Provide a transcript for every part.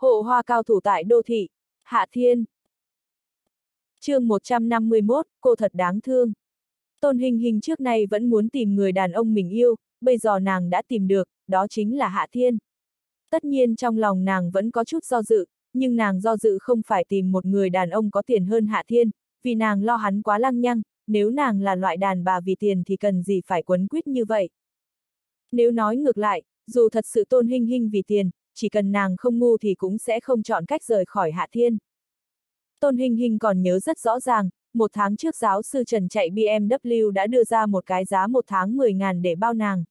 Hộ hoa cao thủ tại đô thị, Hạ Thiên. chương 151, cô thật đáng thương. Tôn Hình Hình trước nay vẫn muốn tìm người đàn ông mình yêu, bây giờ nàng đã tìm được, đó chính là Hạ Thiên. Tất nhiên trong lòng nàng vẫn có chút do dự, nhưng nàng do dự không phải tìm một người đàn ông có tiền hơn Hạ Thiên, vì nàng lo hắn quá lăng nhăng, nếu nàng là loại đàn bà vì tiền thì cần gì phải quấn quýt như vậy. Nếu nói ngược lại, dù thật sự tôn hình hình vì tiền, chỉ cần nàng không ngu thì cũng sẽ không chọn cách rời khỏi Hạ Thiên. Tôn Hình Hình còn nhớ rất rõ ràng, một tháng trước giáo sư Trần chạy BMW đã đưa ra một cái giá một tháng 10 ngàn để bao nàng.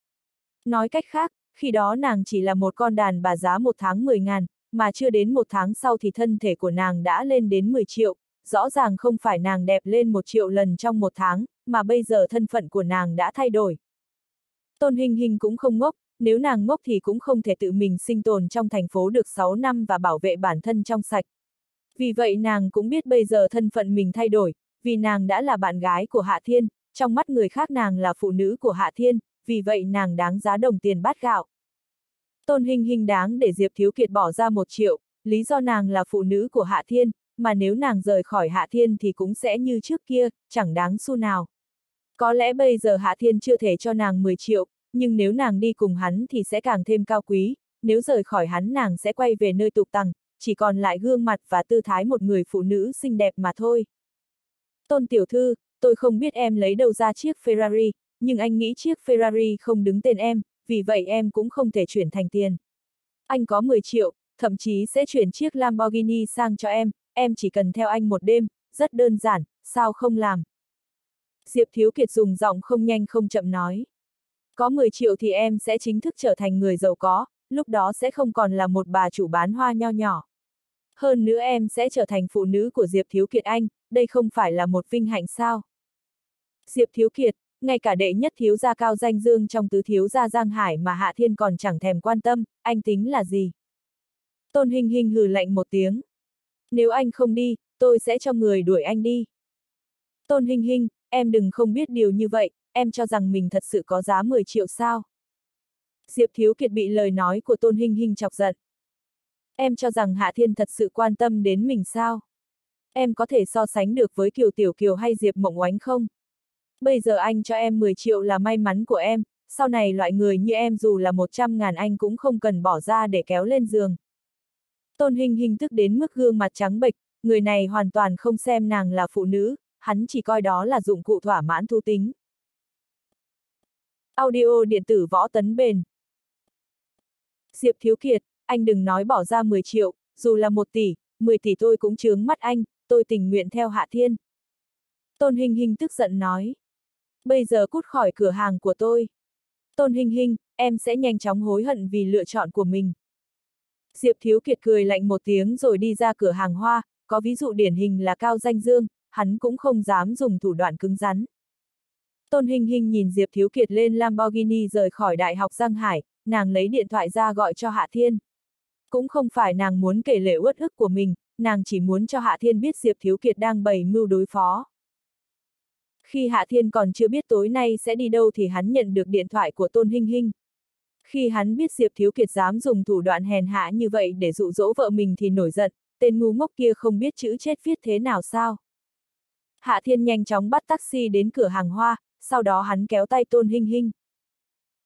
Nói cách khác, khi đó nàng chỉ là một con đàn bà giá một tháng 10 ngàn, mà chưa đến một tháng sau thì thân thể của nàng đã lên đến 10 triệu, rõ ràng không phải nàng đẹp lên một triệu lần trong một tháng, mà bây giờ thân phận của nàng đã thay đổi. Tôn Hình Hình cũng không ngốc, nếu nàng ngốc thì cũng không thể tự mình sinh tồn trong thành phố được 6 năm và bảo vệ bản thân trong sạch. Vì vậy nàng cũng biết bây giờ thân phận mình thay đổi, vì nàng đã là bạn gái của Hạ Thiên, trong mắt người khác nàng là phụ nữ của Hạ Thiên, vì vậy nàng đáng giá đồng tiền bát gạo. Tôn Hình Hình đáng để Diệp Thiếu Kiệt bỏ ra một triệu, lý do nàng là phụ nữ của Hạ Thiên, mà nếu nàng rời khỏi Hạ Thiên thì cũng sẽ như trước kia, chẳng đáng xu nào. Có lẽ bây giờ Hạ Thiên chưa thể cho nàng 10 triệu, nhưng nếu nàng đi cùng hắn thì sẽ càng thêm cao quý, nếu rời khỏi hắn nàng sẽ quay về nơi tục tằng, chỉ còn lại gương mặt và tư thái một người phụ nữ xinh đẹp mà thôi. Tôn tiểu thư, tôi không biết em lấy đâu ra chiếc Ferrari, nhưng anh nghĩ chiếc Ferrari không đứng tên em, vì vậy em cũng không thể chuyển thành tiền. Anh có 10 triệu, thậm chí sẽ chuyển chiếc Lamborghini sang cho em, em chỉ cần theo anh một đêm, rất đơn giản, sao không làm. Diệp Thiếu Kiệt dùng giọng không nhanh không chậm nói. Có 10 triệu thì em sẽ chính thức trở thành người giàu có, lúc đó sẽ không còn là một bà chủ bán hoa nho nhỏ. Hơn nữa em sẽ trở thành phụ nữ của Diệp Thiếu Kiệt Anh, đây không phải là một vinh hạnh sao. Diệp Thiếu Kiệt, ngay cả đệ nhất thiếu gia cao danh dương trong tứ thiếu gia Giang Hải mà Hạ Thiên còn chẳng thèm quan tâm, anh tính là gì? Tôn Hình Hình hừ lạnh một tiếng. Nếu anh không đi, tôi sẽ cho người đuổi anh đi. Tôn Hình Hình, em đừng không biết điều như vậy, em cho rằng mình thật sự có giá 10 triệu sao. Diệp Thiếu Kiệt bị lời nói của Tôn Hinh Hinh chọc giận. Em cho rằng Hạ Thiên thật sự quan tâm đến mình sao? Em có thể so sánh được với Kiều Tiểu Kiều hay Diệp Mộng Oánh không? Bây giờ anh cho em 10 triệu là may mắn của em, sau này loại người như em dù là 100 ngàn anh cũng không cần bỏ ra để kéo lên giường. Tôn Hinh Hinh tức đến mức gương mặt trắng bệch, người này hoàn toàn không xem nàng là phụ nữ, hắn chỉ coi đó là dụng cụ thỏa mãn thu tính. Audio điện tử võ tấn bền. Diệp Thiếu Kiệt, anh đừng nói bỏ ra 10 triệu, dù là 1 tỷ, 10 tỷ tôi cũng chướng mắt anh, tôi tình nguyện theo Hạ Thiên. Tôn Hình Hình tức giận nói. Bây giờ cút khỏi cửa hàng của tôi. Tôn Hình Hình, em sẽ nhanh chóng hối hận vì lựa chọn của mình. Diệp Thiếu Kiệt cười lạnh một tiếng rồi đi ra cửa hàng hoa, có ví dụ điển hình là Cao Danh Dương, hắn cũng không dám dùng thủ đoạn cứng rắn. Tôn Hình Hình nhìn Diệp Thiếu Kiệt lên Lamborghini rời khỏi Đại học Giang Hải, nàng lấy điện thoại ra gọi cho Hạ Thiên. Cũng không phải nàng muốn kể lệ uất ức của mình, nàng chỉ muốn cho Hạ Thiên biết Diệp Thiếu Kiệt đang bày mưu đối phó. Khi Hạ Thiên còn chưa biết tối nay sẽ đi đâu thì hắn nhận được điện thoại của Tôn Hinh Hinh. Khi hắn biết Diệp Thiếu Kiệt dám dùng thủ đoạn hèn hạ như vậy để dụ dỗ vợ mình thì nổi giận, tên ngu ngốc kia không biết chữ chết viết thế nào sao. Hạ Thiên nhanh chóng bắt taxi đến cửa hàng hoa, sau đó hắn kéo tay Tôn Hinh Hinh.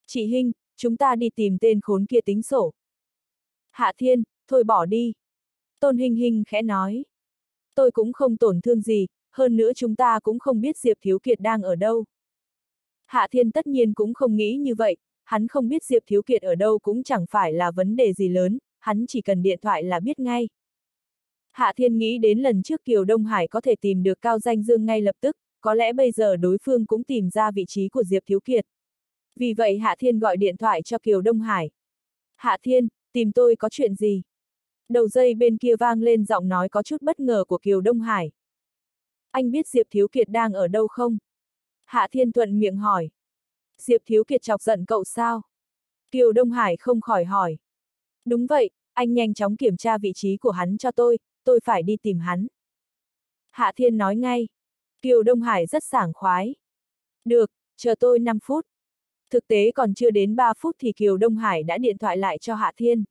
Chị Hinh, chúng ta đi tìm tên khốn kia tính sổ. Hạ Thiên, thôi bỏ đi. Tôn Hinh Hinh khẽ nói. Tôi cũng không tổn thương gì, hơn nữa chúng ta cũng không biết Diệp Thiếu Kiệt đang ở đâu. Hạ Thiên tất nhiên cũng không nghĩ như vậy, hắn không biết Diệp Thiếu Kiệt ở đâu cũng chẳng phải là vấn đề gì lớn, hắn chỉ cần điện thoại là biết ngay. Hạ Thiên nghĩ đến lần trước Kiều Đông Hải có thể tìm được Cao Danh Dương ngay lập tức, có lẽ bây giờ đối phương cũng tìm ra vị trí của Diệp Thiếu Kiệt. Vì vậy Hạ Thiên gọi điện thoại cho Kiều Đông Hải. Hạ Thiên, tìm tôi có chuyện gì? Đầu dây bên kia vang lên giọng nói có chút bất ngờ của Kiều Đông Hải. Anh biết Diệp Thiếu Kiệt đang ở đâu không? Hạ Thiên thuận miệng hỏi. Diệp Thiếu Kiệt chọc giận cậu sao? Kiều Đông Hải không khỏi hỏi. Đúng vậy, anh nhanh chóng kiểm tra vị trí của hắn cho tôi, tôi phải đi tìm hắn. Hạ Thiên nói ngay. Kiều Đông Hải rất sảng khoái. Được, chờ tôi 5 phút. Thực tế còn chưa đến 3 phút thì Kiều Đông Hải đã điện thoại lại cho Hạ Thiên.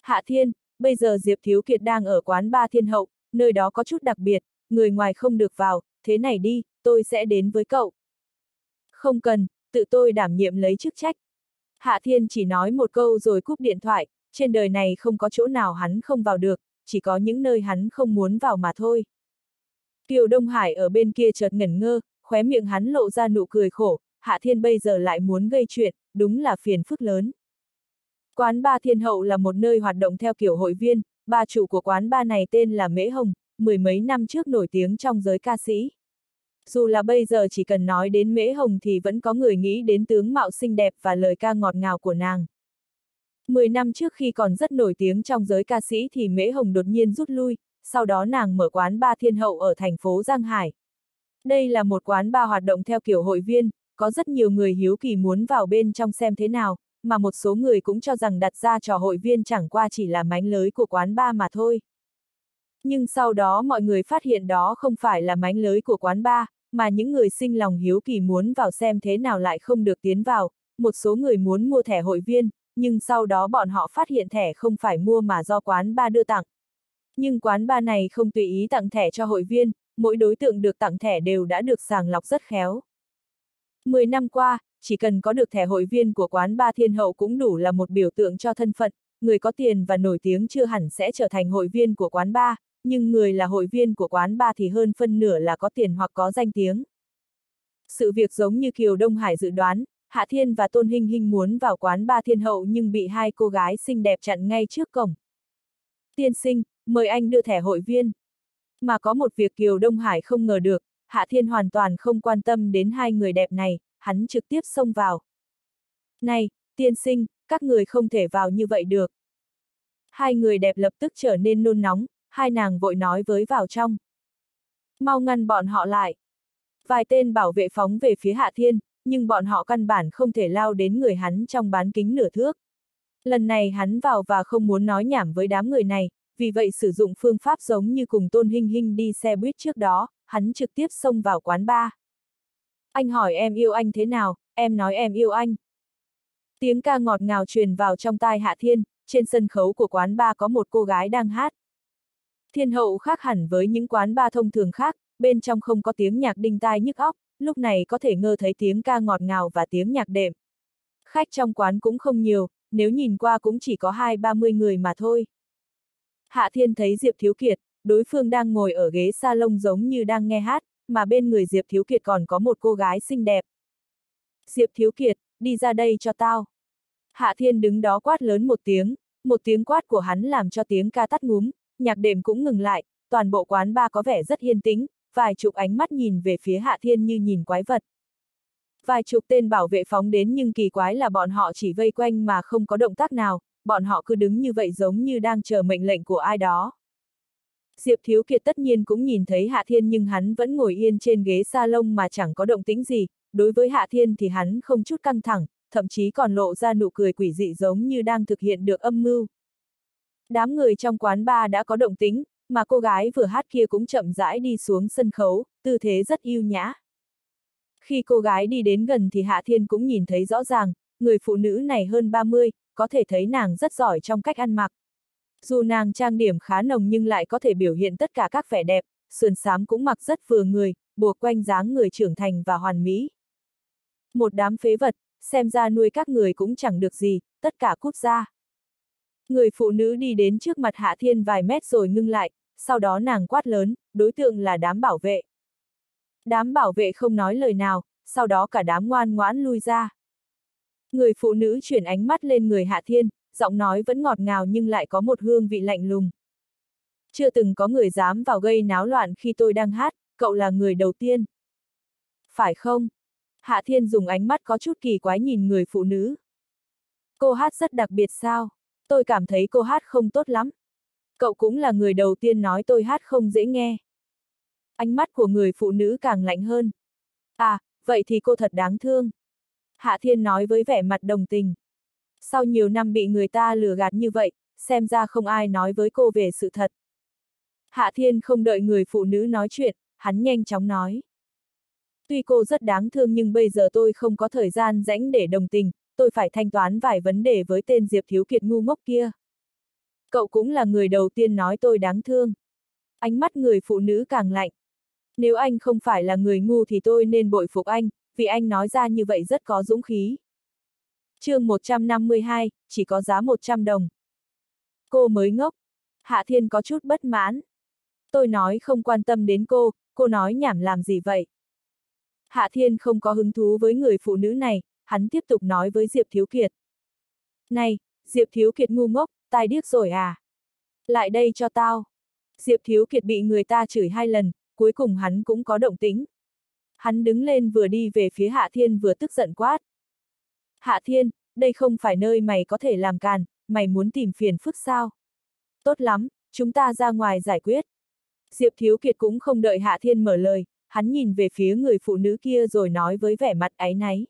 Hạ Thiên, bây giờ Diệp Thiếu Kiệt đang ở quán ba thiên hậu, nơi đó có chút đặc biệt, người ngoài không được vào, thế này đi, tôi sẽ đến với cậu. Không cần, tự tôi đảm nhiệm lấy chức trách. Hạ Thiên chỉ nói một câu rồi cúp điện thoại, trên đời này không có chỗ nào hắn không vào được, chỉ có những nơi hắn không muốn vào mà thôi. Kiều Đông Hải ở bên kia chợt ngẩn ngơ, khóe miệng hắn lộ ra nụ cười khổ, Hạ Thiên bây giờ lại muốn gây chuyện, đúng là phiền phức lớn. Quán ba Thiên Hậu là một nơi hoạt động theo kiểu hội viên, ba chủ của quán ba này tên là Mễ Hồng, mười mấy năm trước nổi tiếng trong giới ca sĩ. Dù là bây giờ chỉ cần nói đến Mễ Hồng thì vẫn có người nghĩ đến tướng mạo xinh đẹp và lời ca ngọt ngào của nàng. Mười năm trước khi còn rất nổi tiếng trong giới ca sĩ thì Mễ Hồng đột nhiên rút lui, sau đó nàng mở quán ba Thiên Hậu ở thành phố Giang Hải. Đây là một quán ba hoạt động theo kiểu hội viên, có rất nhiều người hiếu kỳ muốn vào bên trong xem thế nào, mà một số người cũng cho rằng đặt ra trò hội viên chẳng qua chỉ là mánh lới của quán ba mà thôi. Nhưng sau đó mọi người phát hiện đó không phải là mánh lới của quán ba, mà những người sinh lòng hiếu kỳ muốn vào xem thế nào lại không được tiến vào, một số người muốn mua thẻ hội viên, nhưng sau đó bọn họ phát hiện thẻ không phải mua mà do quán ba đưa tặng. Nhưng quán ba này không tùy ý tặng thẻ cho hội viên, mỗi đối tượng được tặng thẻ đều đã được sàng lọc rất khéo. Mười năm qua, chỉ cần có được thẻ hội viên của quán ba thiên hậu cũng đủ là một biểu tượng cho thân phận, người có tiền và nổi tiếng chưa hẳn sẽ trở thành hội viên của quán ba, nhưng người là hội viên của quán ba thì hơn phân nửa là có tiền hoặc có danh tiếng. Sự việc giống như Kiều Đông Hải dự đoán, Hạ Thiên và Tôn Hinh Hinh muốn vào quán ba thiên hậu nhưng bị hai cô gái xinh đẹp chặn ngay trước cổng. Tiên sinh, mời anh đưa thẻ hội viên. Mà có một việc Kiều Đông Hải không ngờ được, Hạ Thiên hoàn toàn không quan tâm đến hai người đẹp này, hắn trực tiếp xông vào. Này, tiên sinh, các người không thể vào như vậy được. Hai người đẹp lập tức trở nên nôn nóng, hai nàng vội nói với vào trong. Mau ngăn bọn họ lại. Vài tên bảo vệ phóng về phía Hạ Thiên, nhưng bọn họ căn bản không thể lao đến người hắn trong bán kính nửa thước. Lần này hắn vào và không muốn nói nhảm với đám người này, vì vậy sử dụng phương pháp giống như cùng Tôn Hinh Hinh đi xe buýt trước đó, hắn trực tiếp xông vào quán bar. Anh hỏi em yêu anh thế nào, em nói em yêu anh. Tiếng ca ngọt ngào truyền vào trong tai Hạ Thiên, trên sân khấu của quán bar có một cô gái đang hát. Thiên hậu khác hẳn với những quán bar thông thường khác, bên trong không có tiếng nhạc đinh tai nhức óc, lúc này có thể ngơ thấy tiếng ca ngọt ngào và tiếng nhạc đệm. Khách trong quán cũng không nhiều, nếu nhìn qua cũng chỉ có hai ba mươi người mà thôi. Hạ Thiên thấy Diệp Thiếu Kiệt, đối phương đang ngồi ở ghế salon giống như đang nghe hát, mà bên người Diệp Thiếu Kiệt còn có một cô gái xinh đẹp. Diệp Thiếu Kiệt, đi ra đây cho tao. Hạ Thiên đứng đó quát lớn một tiếng, một tiếng quát của hắn làm cho tiếng ca tắt ngúm, nhạc đệm cũng ngừng lại, toàn bộ quán ba có vẻ rất yên tĩnh, vài chục ánh mắt nhìn về phía Hạ Thiên như nhìn quái vật. Vài chục tên bảo vệ phóng đến nhưng kỳ quái là bọn họ chỉ vây quanh mà không có động tác nào, bọn họ cứ đứng như vậy giống như đang chờ mệnh lệnh của ai đó. Diệp Thiếu Kiệt tất nhiên cũng nhìn thấy Hạ Thiên nhưng hắn vẫn ngồi yên trên ghế salon mà chẳng có động tĩnh gì, đối với Hạ Thiên thì hắn không chút căng thẳng, thậm chí còn lộ ra nụ cười quỷ dị giống như đang thực hiện được âm mưu. Đám người trong quán bar đã có động tính, mà cô gái vừa hát kia cũng chậm rãi đi xuống sân khấu, tư thế rất yêu nhã. Khi cô gái đi đến gần thì Hạ Thiên cũng nhìn thấy rõ ràng, người phụ nữ này hơn 30, có thể thấy nàng rất giỏi trong cách ăn mặc. Dù nàng trang điểm khá nồng nhưng lại có thể biểu hiện tất cả các vẻ đẹp, sườn xám cũng mặc rất vừa người, buộc quanh dáng người trưởng thành và hoàn mỹ. Một đám phế vật, xem ra nuôi các người cũng chẳng được gì, tất cả cút ra. Người phụ nữ đi đến trước mặt Hạ Thiên vài mét rồi ngưng lại, sau đó nàng quát lớn, đối tượng là đám bảo vệ. Đám bảo vệ không nói lời nào, sau đó cả đám ngoan ngoãn lui ra. Người phụ nữ chuyển ánh mắt lên người Hạ Thiên, giọng nói vẫn ngọt ngào nhưng lại có một hương vị lạnh lùng. Chưa từng có người dám vào gây náo loạn khi tôi đang hát, cậu là người đầu tiên. Phải không? Hạ Thiên dùng ánh mắt có chút kỳ quái nhìn người phụ nữ. Cô hát rất đặc biệt sao? Tôi cảm thấy cô hát không tốt lắm. Cậu cũng là người đầu tiên nói tôi hát không dễ nghe. Ánh mắt của người phụ nữ càng lạnh hơn. À, vậy thì cô thật đáng thương. Hạ Thiên nói với vẻ mặt đồng tình. Sau nhiều năm bị người ta lừa gạt như vậy, xem ra không ai nói với cô về sự thật. Hạ Thiên không đợi người phụ nữ nói chuyện, hắn nhanh chóng nói. Tuy cô rất đáng thương nhưng bây giờ tôi không có thời gian rãnh để đồng tình, tôi phải thanh toán vài vấn đề với tên Diệp Thiếu Kiệt ngu ngốc kia. Cậu cũng là người đầu tiên nói tôi đáng thương. Ánh mắt người phụ nữ càng lạnh. Nếu anh không phải là người ngu thì tôi nên bội phục anh, vì anh nói ra như vậy rất có dũng khí. chương 152, chỉ có giá 100 đồng. Cô mới ngốc. Hạ Thiên có chút bất mãn. Tôi nói không quan tâm đến cô, cô nói nhảm làm gì vậy? Hạ Thiên không có hứng thú với người phụ nữ này, hắn tiếp tục nói với Diệp Thiếu Kiệt. Này, Diệp Thiếu Kiệt ngu ngốc, tai điếc rồi à? Lại đây cho tao. Diệp Thiếu Kiệt bị người ta chửi hai lần, cuối cùng hắn cũng có động tính. Hắn đứng lên vừa đi về phía Hạ Thiên vừa tức giận quát. Hạ Thiên, đây không phải nơi mày có thể làm càn, mày muốn tìm phiền phức sao? Tốt lắm, chúng ta ra ngoài giải quyết. Diệp Thiếu Kiệt cũng không đợi Hạ Thiên mở lời, hắn nhìn về phía người phụ nữ kia rồi nói với vẻ mặt áy náy.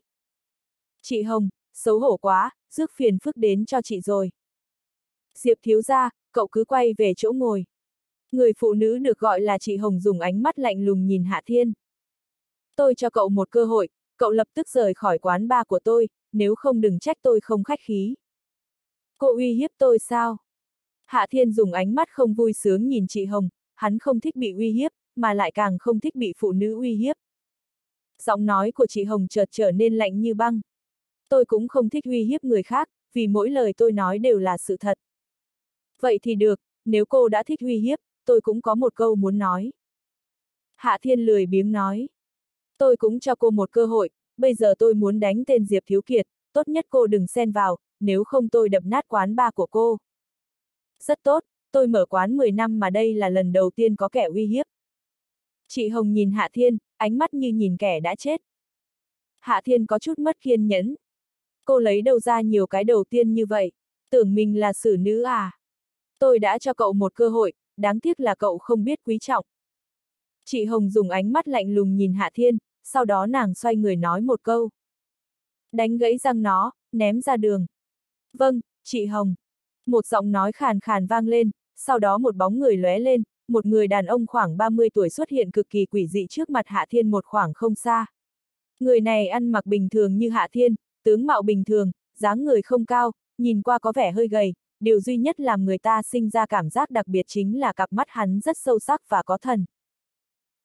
Chị Hồng, xấu hổ quá, rước phiền phức đến cho chị rồi. Diệp Thiếu ra, cậu cứ quay về chỗ ngồi. Người phụ nữ được gọi là chị Hồng dùng ánh mắt lạnh lùng nhìn Hạ Thiên. Tôi cho cậu một cơ hội, cậu lập tức rời khỏi quán ba của tôi, nếu không đừng trách tôi không khách khí. Cô uy hiếp tôi sao? Hạ Thiên dùng ánh mắt không vui sướng nhìn chị Hồng, hắn không thích bị uy hiếp, mà lại càng không thích bị phụ nữ uy hiếp. Giọng nói của chị Hồng chợt trở nên lạnh như băng. Tôi cũng không thích uy hiếp người khác, vì mỗi lời tôi nói đều là sự thật. Vậy thì được, nếu cô đã thích uy hiếp, tôi cũng có một câu muốn nói. Hạ Thiên lười biếng nói. Tôi cũng cho cô một cơ hội, bây giờ tôi muốn đánh tên Diệp Thiếu Kiệt, tốt nhất cô đừng xen vào, nếu không tôi đập nát quán ba của cô. Rất tốt, tôi mở quán 10 năm mà đây là lần đầu tiên có kẻ uy hiếp. Chị Hồng nhìn Hạ Thiên, ánh mắt như nhìn kẻ đã chết. Hạ Thiên có chút mất kiên nhẫn. Cô lấy đâu ra nhiều cái đầu tiên như vậy, tưởng mình là xử nữ à? Tôi đã cho cậu một cơ hội, đáng tiếc là cậu không biết quý trọng. Chị Hồng dùng ánh mắt lạnh lùng nhìn Hạ Thiên, sau đó nàng xoay người nói một câu. Đánh gãy răng nó, ném ra đường. Vâng, chị Hồng. Một giọng nói khàn khàn vang lên, sau đó một bóng người lóe lên, một người đàn ông khoảng 30 tuổi xuất hiện cực kỳ quỷ dị trước mặt Hạ Thiên một khoảng không xa. Người này ăn mặc bình thường như Hạ Thiên, tướng mạo bình thường, dáng người không cao, nhìn qua có vẻ hơi gầy, điều duy nhất làm người ta sinh ra cảm giác đặc biệt chính là cặp mắt hắn rất sâu sắc và có thần.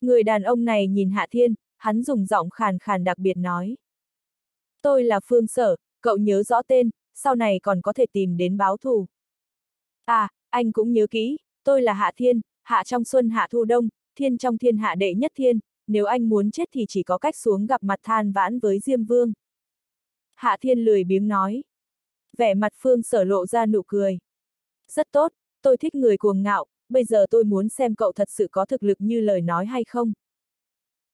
Người đàn ông này nhìn Hạ Thiên, hắn dùng giọng khàn khàn đặc biệt nói. Tôi là Phương Sở, cậu nhớ rõ tên, sau này còn có thể tìm đến báo thù. À, anh cũng nhớ kỹ, tôi là Hạ Thiên, Hạ trong xuân Hạ thu đông, Thiên trong thiên hạ đệ nhất thiên, nếu anh muốn chết thì chỉ có cách xuống gặp mặt than vãn với Diêm Vương. Hạ Thiên lười biếng nói. Vẻ mặt Phương sở lộ ra nụ cười. Rất tốt, tôi thích người cuồng ngạo, bây giờ tôi muốn xem cậu thật sự có thực lực như lời nói hay không.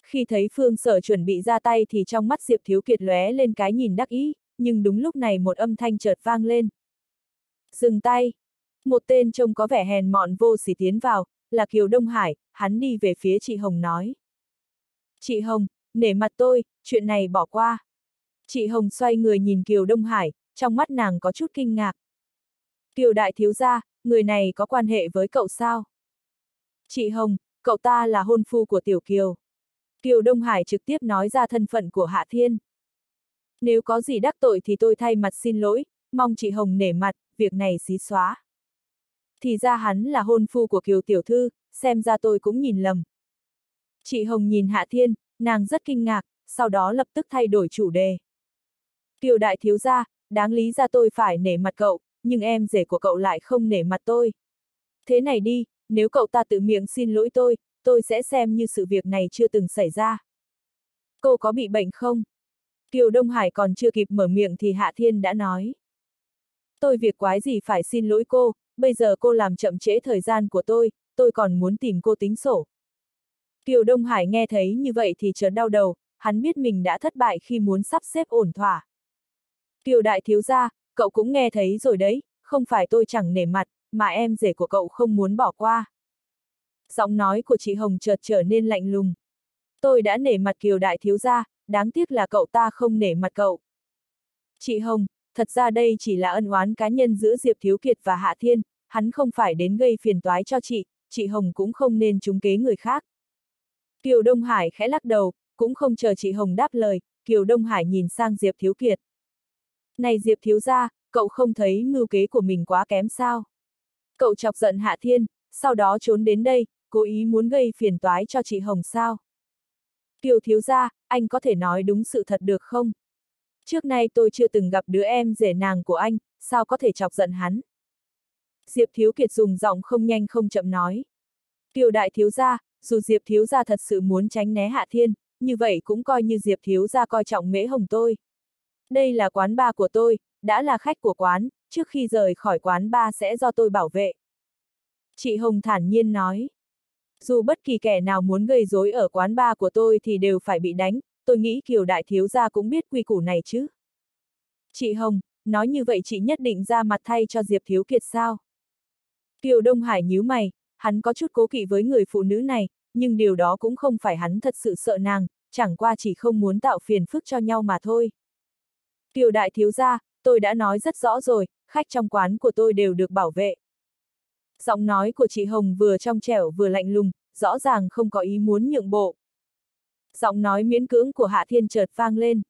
Khi thấy Phương sở chuẩn bị ra tay thì trong mắt Diệp Thiếu Kiệt lóe lên cái nhìn đắc ý, nhưng đúng lúc này một âm thanh chợt vang lên. Dừng tay! Một tên trông có vẻ hèn mọn vô sỉ tiến vào, là Kiều Đông Hải, hắn đi về phía chị Hồng nói. Chị Hồng, nể mặt tôi, chuyện này bỏ qua. Chị Hồng xoay người nhìn Kiều Đông Hải, trong mắt nàng có chút kinh ngạc. Kiều đại thiếu gia, người này có quan hệ với cậu sao? Chị Hồng, cậu ta là hôn phu của Tiểu Kiều. Kiều Đông Hải trực tiếp nói ra thân phận của Hạ Thiên. Nếu có gì đắc tội thì tôi thay mặt xin lỗi, mong chị Hồng nể mặt, việc này xí xóa. Thì ra hắn là hôn phu của Kiều Tiểu Thư, xem ra tôi cũng nhìn lầm. Chị Hồng nhìn Hạ Thiên, nàng rất kinh ngạc, sau đó lập tức thay đổi chủ đề. Kiều Đại Thiếu Gia, đáng lý ra tôi phải nể mặt cậu, nhưng em rể của cậu lại không nể mặt tôi. Thế này đi, nếu cậu ta tự miệng xin lỗi tôi, tôi sẽ xem như sự việc này chưa từng xảy ra. Cô có bị bệnh không? Kiều Đông Hải còn chưa kịp mở miệng thì Hạ Thiên đã nói. Tôi việc quái gì phải xin lỗi cô, bây giờ cô làm chậm trễ thời gian của tôi, tôi còn muốn tìm cô tính sổ. Kiều Đông Hải nghe thấy như vậy thì chợt đau đầu, hắn biết mình đã thất bại khi muốn sắp xếp ổn thỏa. Kiều Đại Thiếu Gia, cậu cũng nghe thấy rồi đấy, không phải tôi chẳng nể mặt, mà em rể của cậu không muốn bỏ qua. Giọng nói của chị Hồng chợt trở nên lạnh lùng. Tôi đã nể mặt Kiều Đại Thiếu Gia, đáng tiếc là cậu ta không nể mặt cậu. Chị Hồng, thật ra đây chỉ là ân oán cá nhân giữa Diệp Thiếu Kiệt và Hạ Thiên, hắn không phải đến gây phiền toái cho chị, chị Hồng cũng không nên trúng kế người khác. Kiều Đông Hải khẽ lắc đầu, cũng không chờ chị Hồng đáp lời, Kiều Đông Hải nhìn sang Diệp Thiếu Kiệt. Này Diệp Thiếu gia, cậu không thấy mưu kế của mình quá kém sao? Cậu chọc giận Hạ Thiên, sau đó trốn đến đây, cố ý muốn gây phiền toái cho chị Hồng sao? Kiều thiếu gia, anh có thể nói đúng sự thật được không? Trước nay tôi chưa từng gặp đứa em rể nàng của anh, sao có thể chọc giận hắn? Diệp Thiếu Kiệt dùng giọng không nhanh không chậm nói. Kiều đại thiếu gia, dù Diệp thiếu gia thật sự muốn tránh né Hạ Thiên, như vậy cũng coi như Diệp thiếu gia coi trọng mễ hồng tôi. Đây là quán ba của tôi, đã là khách của quán, trước khi rời khỏi quán ba sẽ do tôi bảo vệ. Chị Hồng thản nhiên nói. Dù bất kỳ kẻ nào muốn gây rối ở quán ba của tôi thì đều phải bị đánh, tôi nghĩ Kiều Đại Thiếu Gia cũng biết quy củ này chứ. Chị Hồng, nói như vậy chị nhất định ra mặt thay cho Diệp Thiếu Kiệt sao? Kiều Đông Hải nhíu mày, hắn có chút cố kỵ với người phụ nữ này, nhưng điều đó cũng không phải hắn thật sự sợ nàng, chẳng qua chỉ không muốn tạo phiền phức cho nhau mà thôi. Kiều Đại Thiếu Gia, tôi đã nói rất rõ rồi, khách trong quán của tôi đều được bảo vệ. Giọng nói của chị Hồng vừa trong trẻo vừa lạnh lùng, rõ ràng không có ý muốn nhượng bộ. Giọng nói miễn cưỡng của Hạ Thiên chợt vang lên.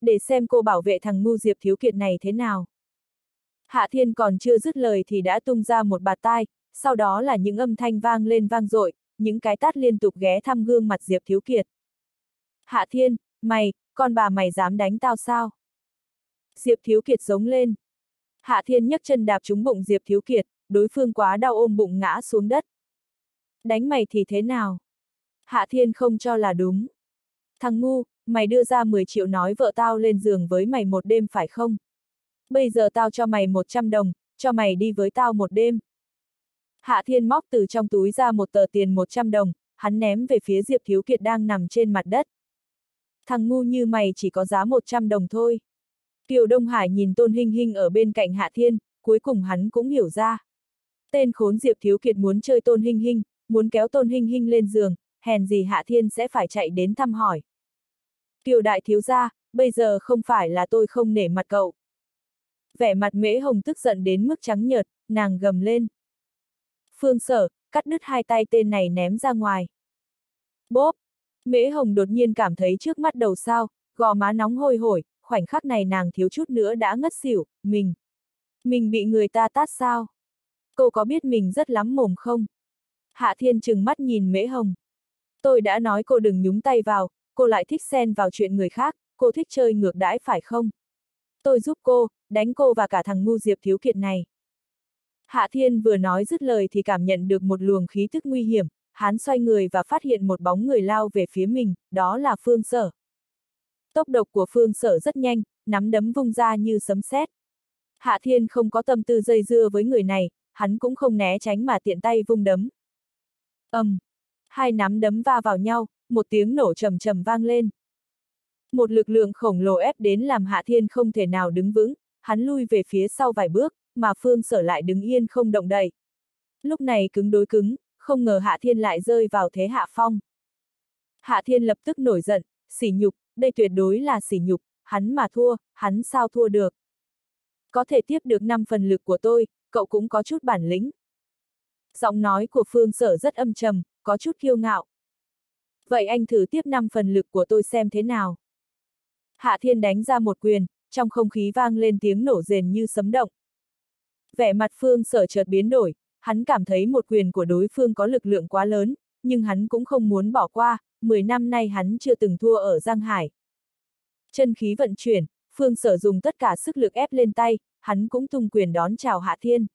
Để xem cô bảo vệ thằng ngu Diệp Thiếu Kiệt này thế nào. Hạ Thiên còn chưa dứt lời thì đã tung ra một bạt tai, sau đó là những âm thanh vang lên vang dội, những cái tát liên tục ghé thăm gương mặt Diệp Thiếu Kiệt. Hạ Thiên, mày, con bà mày dám đánh tao sao? Diệp Thiếu Kiệt giống lên. Hạ Thiên nhấc chân đạp trúng bụng Diệp Thiếu Kiệt, đối phương quá đau ôm bụng ngã xuống đất. Đánh mày thì thế nào? Hạ Thiên không cho là đúng. Thằng ngu, mày đưa ra 10 triệu nói vợ tao lên giường với mày một đêm phải không? Bây giờ tao cho mày 100 đồng, cho mày đi với tao một đêm. Hạ Thiên móc từ trong túi ra một tờ tiền 100 đồng, hắn ném về phía Diệp Thiếu Kiệt đang nằm trên mặt đất. Thằng ngu như mày chỉ có giá 100 đồng thôi. Kiều Đông Hải nhìn Tôn Hinh Hinh ở bên cạnh Hạ Thiên, cuối cùng hắn cũng hiểu ra. Tên khốn Diệp Thiếu Kiệt muốn chơi Tôn Hinh Hinh, muốn kéo Tôn Hinh Hinh lên giường, hèn gì Hạ Thiên sẽ phải chạy đến thăm hỏi. Kiều Đại Thiếu gia, bây giờ không phải là tôi không nể mặt cậu. Vẻ mặt mễ hồng tức giận đến mức trắng nhợt, nàng gầm lên. Phương sở, cắt đứt hai tay tên này ném ra ngoài. Bốp! Mễ hồng đột nhiên cảm thấy trước mắt đầu sao, gò má nóng hôi hổi, khoảnh khắc này nàng thiếu chút nữa đã ngất xỉu, mình. Mình bị người ta tát sao? Cô có biết mình rất lắm mồm không? Hạ thiên trừng mắt nhìn mễ hồng. Tôi đã nói cô đừng nhúng tay vào, cô lại thích xen vào chuyện người khác, cô thích chơi ngược đãi phải không? Tôi giúp cô, đánh cô và cả thằng ngu diệp thiếu kiệt này. Hạ Thiên vừa nói dứt lời thì cảm nhận được một luồng khí tức nguy hiểm, hắn xoay người và phát hiện một bóng người lao về phía mình, đó là Phương Sở. Tốc độ của Phương Sở rất nhanh, nắm đấm vung ra như sấm sét. Hạ Thiên không có tâm tư dây dưa với người này, hắn cũng không né tránh mà tiện tay vung đấm. ầm, um, hai nắm đấm va vào nhau, một tiếng nổ trầm trầm vang lên. Một lực lượng khổng lồ ép đến làm Hạ Thiên không thể nào đứng vững, hắn lui về phía sau vài bước, mà Phương Sở lại đứng yên không động đậy. Lúc này cứng đối cứng, không ngờ Hạ Thiên lại rơi vào thế hạ phong. Hạ Thiên lập tức nổi giận, sỉ nhục, đây tuyệt đối là sỉ nhục, hắn mà thua, hắn sao thua được. Có thể tiếp được 5 phần lực của tôi, cậu cũng có chút bản lĩnh. Giọng nói của Phương Sở rất âm trầm, có chút kiêu ngạo. Vậy anh thử tiếp 5 phần lực của tôi xem thế nào. Hạ Thiên đánh ra một quyền, trong không khí vang lên tiếng nổ rền như sấm động. Vẻ mặt Phương Sở chợt biến đổi, hắn cảm thấy một quyền của đối phương có lực lượng quá lớn, nhưng hắn cũng không muốn bỏ qua, 10 năm nay hắn chưa từng thua ở Giang Hải. Chân khí vận chuyển, Phương Sở dùng tất cả sức lực ép lên tay, hắn cũng tung quyền đón chào Hạ Thiên.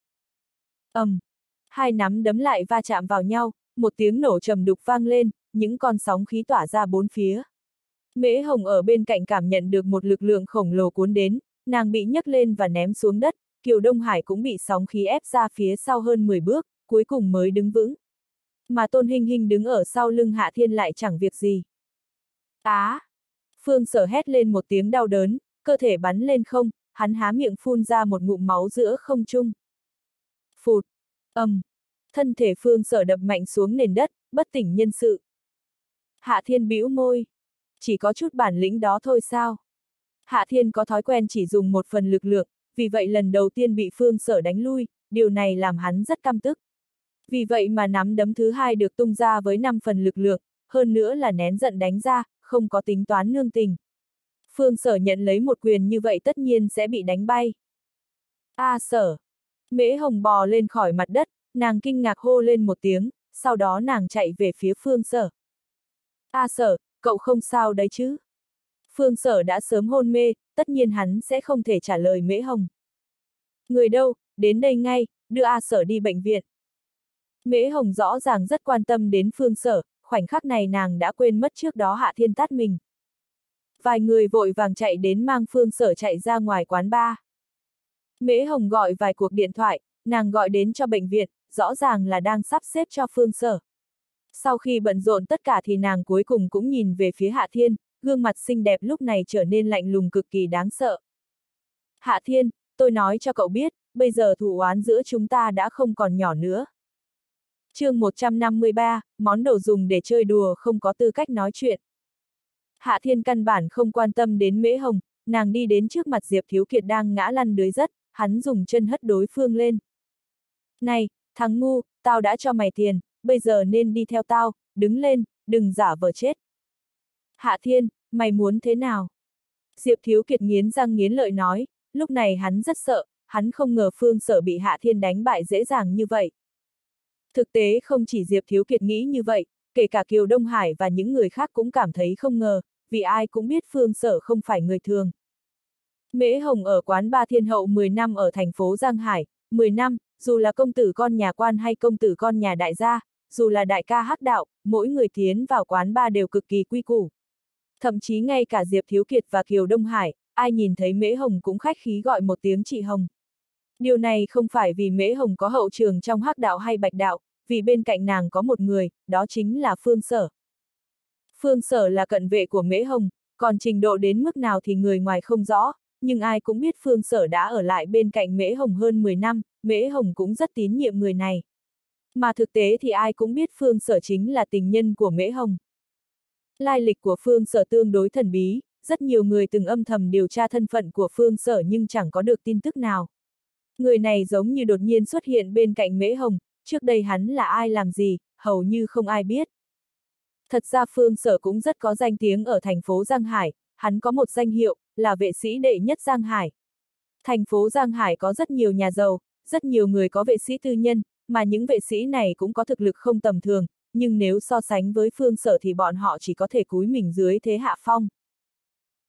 ầm, um, hai nắm đấm lại va chạm vào nhau, một tiếng nổ trầm đục vang lên, những con sóng khí tỏa ra bốn phía. Mễ Hồng ở bên cạnh cảm nhận được một lực lượng khổng lồ cuốn đến, nàng bị nhấc lên và ném xuống đất, Kiều Đông Hải cũng bị sóng khí ép ra phía sau hơn 10 bước, cuối cùng mới đứng vững. Mà Tôn hình hình đứng ở sau lưng Hạ Thiên lại chẳng việc gì. Á! Phương sở hét lên một tiếng đau đớn, cơ thể bắn lên không, hắn há miệng phun ra một ngụm máu giữa không trung. Phụt! ầm, um, Thân thể Phương sở đập mạnh xuống nền đất, bất tỉnh nhân sự. Hạ Thiên bĩu môi. Chỉ có chút bản lĩnh đó thôi sao? Hạ Thiên có thói quen chỉ dùng một phần lực lượng, vì vậy lần đầu tiên bị Phương Sở đánh lui, điều này làm hắn rất căm tức. Vì vậy mà nắm đấm thứ hai được tung ra với 5 phần lực lượng, hơn nữa là nén giận đánh ra, không có tính toán nương tình. Phương Sở nhận lấy một quyền như vậy tất nhiên sẽ bị đánh bay. A Sở! Mễ Hồng bò lên khỏi mặt đất, nàng kinh ngạc hô lên một tiếng, sau đó nàng chạy về phía phương sở. A sở, cậu không sao đấy chứ? Phương sở đã sớm hôn mê, tất nhiên hắn sẽ không thể trả lời Mễ Hồng. Người đâu, đến đây ngay, đưa A sở đi bệnh viện. Mễ Hồng rõ ràng rất quan tâm đến phương sở, khoảnh khắc này nàng đã quên mất trước đó Hạ Thiên tát mình. Vài người vội vàng chạy đến mang phương sở chạy ra ngoài quán bar. Mễ Hồng gọi vài cuộc điện thoại, nàng gọi đến cho bệnh viện, rõ ràng là đang sắp xếp cho phương sở. Sau khi bận rộn tất cả thì nàng cuối cùng cũng nhìn về phía Hạ Thiên, gương mặt xinh đẹp lúc này trở nên lạnh lùng cực kỳ đáng sợ. Hạ Thiên, tôi nói cho cậu biết, bây giờ thủ oán giữa chúng ta đã không còn nhỏ nữa chương 153, món đồ dùng để chơi đùa không có tư cách nói chuyện. Hạ Thiên căn bản không quan tâm đến Mễ Hồng, nàng đi đến trước mặt Diệp Thiếu Kiệt đang ngã lăn dưới đất, hắn dùng chân hất đối phương lên. Này, thằng ngu, tao đã cho mày tiền, bây giờ nên đi theo tao, đứng lên, đừng giả vờ chết. Hạ Thiên, mày muốn thế nào? Diệp Thiếu Kiệt nghiến răng nghiến lợi nói, lúc này hắn rất sợ, hắn không ngờ Phương Sở bị Hạ Thiên đánh bại dễ dàng như vậy. Thực tế không chỉ Diệp Thiếu Kiệt nghĩ như vậy, kể cả Kiều Đông Hải và những người khác cũng cảm thấy không ngờ, vì ai cũng biết Phương Sở không phải người thường. Mễ Hồng ở quán Ba Thiên Hậu 10 năm ở thành phố Giang Hải, 10 năm, dù là công tử con nhà quan hay công tử con nhà đại gia, dù là đại ca hắc đạo, mỗi người tiến vào quán ba đều cực kỳ quy củ. Thậm chí ngay cả Diệp Thiếu Kiệt và Kiều Đông Hải, ai nhìn thấy Mễ Hồng cũng khách khí gọi một tiếng chị Hồng. Điều này không phải vì Mễ Hồng có hậu trường trong hắc đạo hay bạch đạo, vì bên cạnh nàng có một người, đó chính là Phương Sở. Phương Sở là cận vệ của Mễ Hồng, còn trình độ đến mức nào thì người ngoài không rõ, nhưng ai cũng biết Phương Sở đã ở lại bên cạnh Mễ Hồng hơn 10 năm, Mễ Hồng cũng rất tín nhiệm người này. Mà thực tế thì ai cũng biết Phương Sở chính là tình nhân của Mễ Hồng. Lai lịch của Phương Sở tương đối thần bí, rất nhiều người từng âm thầm điều tra thân phận của Phương Sở nhưng chẳng có được tin tức nào. Người này giống như đột nhiên xuất hiện bên cạnh Mễ Hồng, trước đây hắn là ai làm gì, hầu như không ai biết. Thật ra Phương Sở cũng rất có danh tiếng ở thành phố Giang Hải, hắn có một danh hiệu, là vệ sĩ đệ nhất Giang Hải. Thành phố Giang Hải có rất nhiều nhà giàu, rất nhiều người có vệ sĩ tư nhân, mà những vệ sĩ này cũng có thực lực không tầm thường, nhưng nếu so sánh với phương sở thì bọn họ chỉ có thể cúi mình dưới thế hạ phong.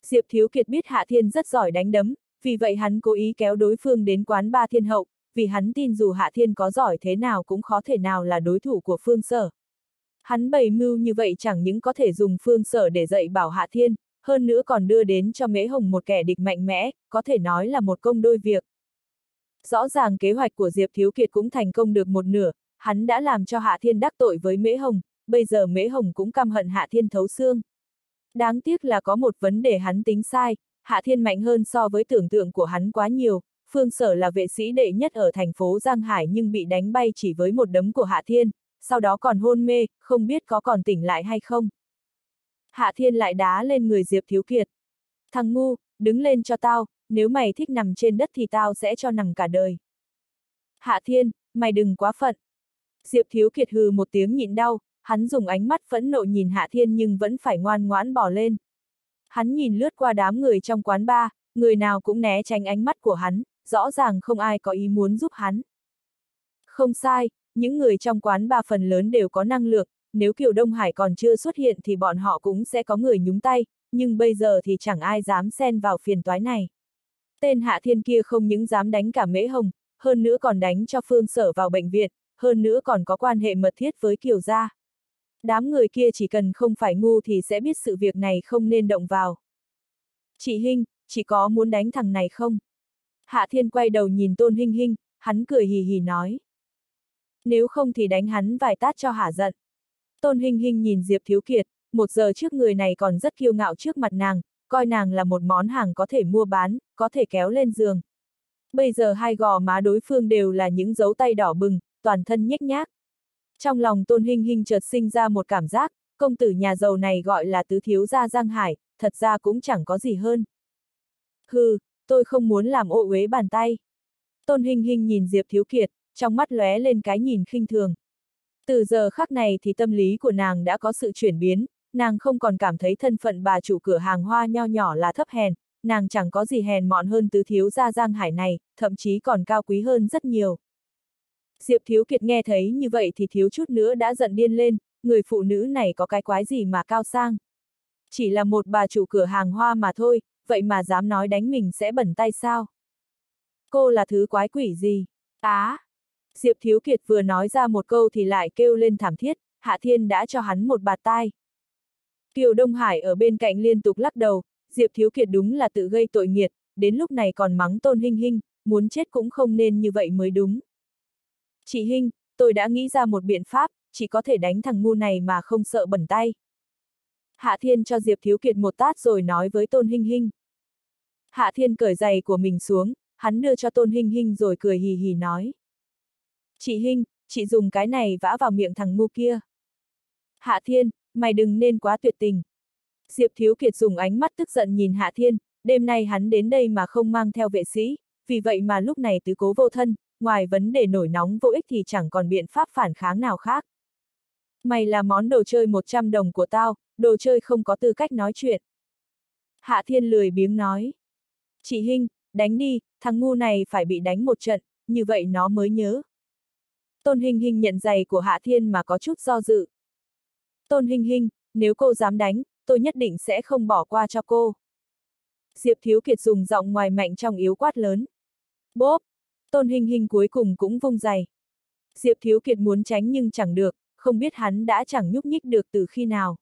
Diệp Thiếu Kiệt biết Hạ Thiên rất giỏi đánh đấm, vì vậy hắn cố ý kéo đối phương đến quán ba thiên hậu, vì hắn tin dù Hạ Thiên có giỏi thế nào cũng khó thể nào là đối thủ của phương sở. Hắn bày mưu như vậy chẳng những có thể dùng phương sở để dạy bảo Hạ Thiên, hơn nữa còn đưa đến cho Mễ Hồng một kẻ địch mạnh mẽ, có thể nói là một công đôi việc. Rõ ràng kế hoạch của Diệp Thiếu Kiệt cũng thành công được một nửa, hắn đã làm cho Hạ Thiên đắc tội với Mễ Hồng, bây giờ Mễ Hồng cũng căm hận Hạ Thiên thấu xương. Đáng tiếc là có một vấn đề hắn tính sai, Hạ Thiên mạnh hơn so với tưởng tượng của hắn quá nhiều, Phương Sở là vệ sĩ đệ nhất ở thành phố Giang Hải nhưng bị đánh bay chỉ với một đấm của Hạ Thiên, sau đó còn hôn mê, không biết có còn tỉnh lại hay không. Hạ Thiên lại đá lên người Diệp Thiếu Kiệt. Thằng ngu, đứng lên cho tao, nếu mày thích nằm trên đất thì tao sẽ cho nằm cả đời. Hạ Thiên, mày đừng quá phận. Diệp Thiếu Kiệt hừ một tiếng nhịn đau, hắn dùng ánh mắt phẫn nộ nhìn Hạ Thiên nhưng vẫn phải ngoan ngoãn bỏ lên. Hắn nhìn lướt qua đám người trong quán bar, người nào cũng né tránh ánh mắt của hắn, rõ ràng không ai có ý muốn giúp hắn. Không sai, những người trong quán ba phần lớn đều có năng lượng, nếu Kiều Đông Hải còn chưa xuất hiện thì bọn họ cũng sẽ có người nhúng tay, nhưng bây giờ thì chẳng ai dám xen vào phiền toái này. Tên Hạ Thiên kia không những dám đánh cả Mễ Hồng, hơn nữa còn đánh cho Phương Sở vào bệnh viện, hơn nữa còn có quan hệ mật thiết với Kiều Gia. Đám người kia chỉ cần không phải ngu thì sẽ biết sự việc này không nên động vào. Chị Hinh, chỉ có muốn đánh thằng này không? Hạ Thiên quay đầu nhìn Tôn Hinh Hinh, hắn cười hì hì nói. Nếu không thì đánh hắn vài tát cho hả giận. Tôn Hinh Hinh nhìn Diệp Thiếu Kiệt, một giờ trước người này còn rất kiêu ngạo trước mặt nàng, coi nàng là một món hàng có thể mua bán, có thể kéo lên giường. Bây giờ hai gò má đối phương đều là những dấu tay đỏ bừng, toàn thân nhếch nhác. Trong lòng Tôn hình hình chợt sinh ra một cảm giác, công tử nhà giàu này gọi là tứ thiếu gia Giang Hải, thật ra cũng chẳng có gì hơn. Hừ, tôi không muốn làm ô uế bàn tay. Tôn hình hình nhìn Diệp Thiếu Kiệt, trong mắt lóe lên cái nhìn khinh thường. Từ giờ khắc này thì tâm lý của nàng đã có sự chuyển biến, nàng không còn cảm thấy thân phận bà chủ cửa hàng hoa nho nhỏ là thấp hèn, nàng chẳng có gì hèn mọn hơn tứ thiếu gia Giang Hải này, thậm chí còn cao quý hơn rất nhiều. Diệp Thiếu Kiệt nghe thấy như vậy thì thiếu chút nữa đã giận điên lên, người phụ nữ này có cái quái gì mà cao sang. Chỉ là một bà chủ cửa hàng hoa mà thôi, vậy mà dám nói đánh mình sẽ bẩn tay sao? Cô là thứ quái quỷ gì? Á! Diệp Thiếu Kiệt vừa nói ra một câu thì lại kêu lên thảm thiết, Hạ Thiên đã cho hắn một bạt tai. Kiều Đông Hải ở bên cạnh liên tục lắc đầu, Diệp Thiếu Kiệt đúng là tự gây tội nghiệt, đến lúc này còn mắng Tôn Hinh Hinh, muốn chết cũng không nên như vậy mới đúng. Chị Hinh, tôi đã nghĩ ra một biện pháp, chỉ có thể đánh thằng ngu này mà không sợ bẩn tay. Hạ Thiên cho Diệp Thiếu Kiệt một tát rồi nói với Tôn Hinh Hinh. Hạ Thiên cởi giày của mình xuống, hắn đưa cho Tôn Hinh Hinh rồi cười hì hì nói. Chị Hinh, chị dùng cái này vã vào miệng thằng ngu kia. Hạ Thiên, mày đừng nên quá tuyệt tình. Diệp Thiếu Kiệt dùng ánh mắt tức giận nhìn Hạ Thiên, đêm nay hắn đến đây mà không mang theo vệ sĩ, vì vậy mà lúc này tứ cố vô thân, ngoài vấn đề nổi nóng vô ích thì chẳng còn biện pháp phản kháng nào khác. Mày là món đồ chơi 100 đồng của tao, đồ chơi không có tư cách nói chuyện. Hạ Thiên lười biếng nói. Chị Hinh, đánh đi, thằng ngu này phải bị đánh một trận, như vậy nó mới nhớ. Tôn Hinh Hinh nhận giày của Hạ Thiên mà có chút do dự. Tôn Hinh Hinh, nếu cô dám đánh, tôi nhất định sẽ không bỏ qua cho cô. Diệp Thiếu Kiệt dùng giọng ngoài mạnh trong yếu quát lớn. Bốp! Tôn Hình Hình cuối cùng cũng vung giày. Diệp Thiếu Kiệt muốn tránh nhưng chẳng được, không biết hắn đã chẳng nhúc nhích được từ khi nào.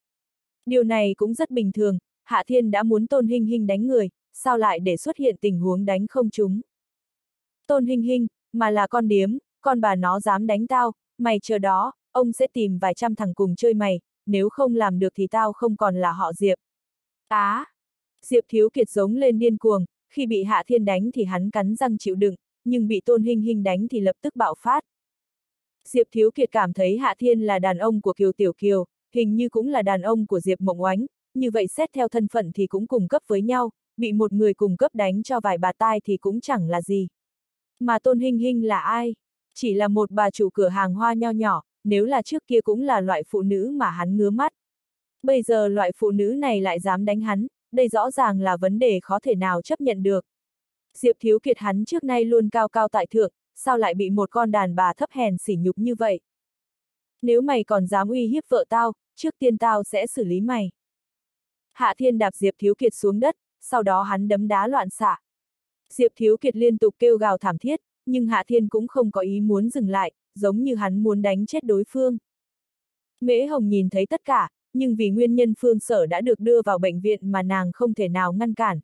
Điều này cũng rất bình thường, Hạ Thiên đã muốn Tôn Hình Hình đánh người, sao lại để xuất hiện tình huống đánh không chúng. Tôn Hình Hình, mà là con điếm, con bà nó dám đánh tao, mày chờ đó, ông sẽ tìm vài trăm thằng cùng chơi mày, nếu không làm được thì tao không còn là họ Diệp. Á! Diệp Thiếu Kiệt giống lên điên cuồng, khi bị Hạ Thiên đánh thì hắn cắn răng chịu đựng, nhưng bị Tôn Hinh Hinh đánh thì lập tức bạo phát. Diệp Thiếu Kiệt cảm thấy Hạ Thiên là đàn ông của Kiều Tiểu Kiều, hình như cũng là đàn ông của Diệp Mộng Oánh, như vậy xét theo thân phận thì cũng cùng cấp với nhau, bị một người cùng cấp đánh cho vài bà tai thì cũng chẳng là gì. Mà Tôn Hinh Hinh là ai? Chỉ là một bà chủ cửa hàng hoa nho nhỏ, nếu là trước kia cũng là loại phụ nữ mà hắn ngứa mắt. Bây giờ loại phụ nữ này lại dám đánh hắn, đây rõ ràng là vấn đề khó thể nào chấp nhận được. Diệp Thiếu Kiệt hắn trước nay luôn cao cao tại thượng, sao lại bị một con đàn bà thấp hèn sỉ nhục như vậy? Nếu mày còn dám uy hiếp vợ tao, trước tiên tao sẽ xử lý mày. Hạ Thiên đạp Diệp Thiếu Kiệt xuống đất, sau đó hắn đấm đá loạn xạ. Diệp Thiếu Kiệt liên tục kêu gào thảm thiết, nhưng Hạ Thiên cũng không có ý muốn dừng lại, giống như hắn muốn đánh chết đối phương. Mễ Hồng nhìn thấy tất cả, nhưng vì nguyên nhân phương sở đã được đưa vào bệnh viện mà nàng không thể nào ngăn cản.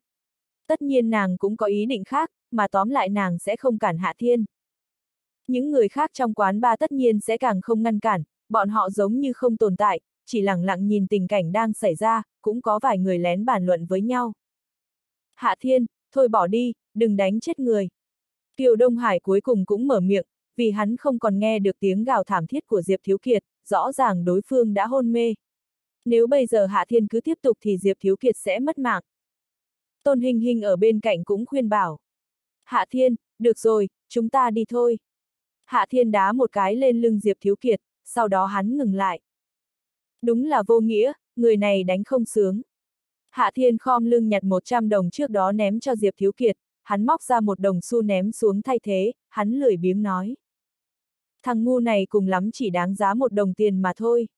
Tất nhiên nàng cũng có ý định khác, mà tóm lại nàng sẽ không cản Hạ Thiên. Những người khác trong quán ba tất nhiên sẽ càng không ngăn cản, bọn họ giống như không tồn tại, chỉ lặng lặng nhìn tình cảnh đang xảy ra, cũng có vài người lén bàn luận với nhau. Hạ Thiên, thôi bỏ đi, đừng đánh chết người. Kiều Đông Hải cuối cùng cũng mở miệng, vì hắn không còn nghe được tiếng gào thảm thiết của Diệp Thiếu Kiệt, rõ ràng đối phương đã hôn mê. Nếu bây giờ Hạ Thiên cứ tiếp tục thì Diệp Thiếu Kiệt sẽ mất mạng. Tôn Hình Hình ở bên cạnh cũng khuyên bảo. Hạ Thiên, được rồi, chúng ta đi thôi. Hạ Thiên đá một cái lên lưng Diệp Thiếu Kiệt, sau đó hắn ngừng lại. Đúng là vô nghĩa, người này đánh không sướng. Hạ Thiên khom lưng nhặt 100 đồng trước đó ném cho Diệp Thiếu Kiệt, hắn móc ra một đồng xu ném xuống thay thế, hắn lười biếng nói. Thằng ngu này cùng lắm chỉ đáng giá một đồng tiền mà thôi.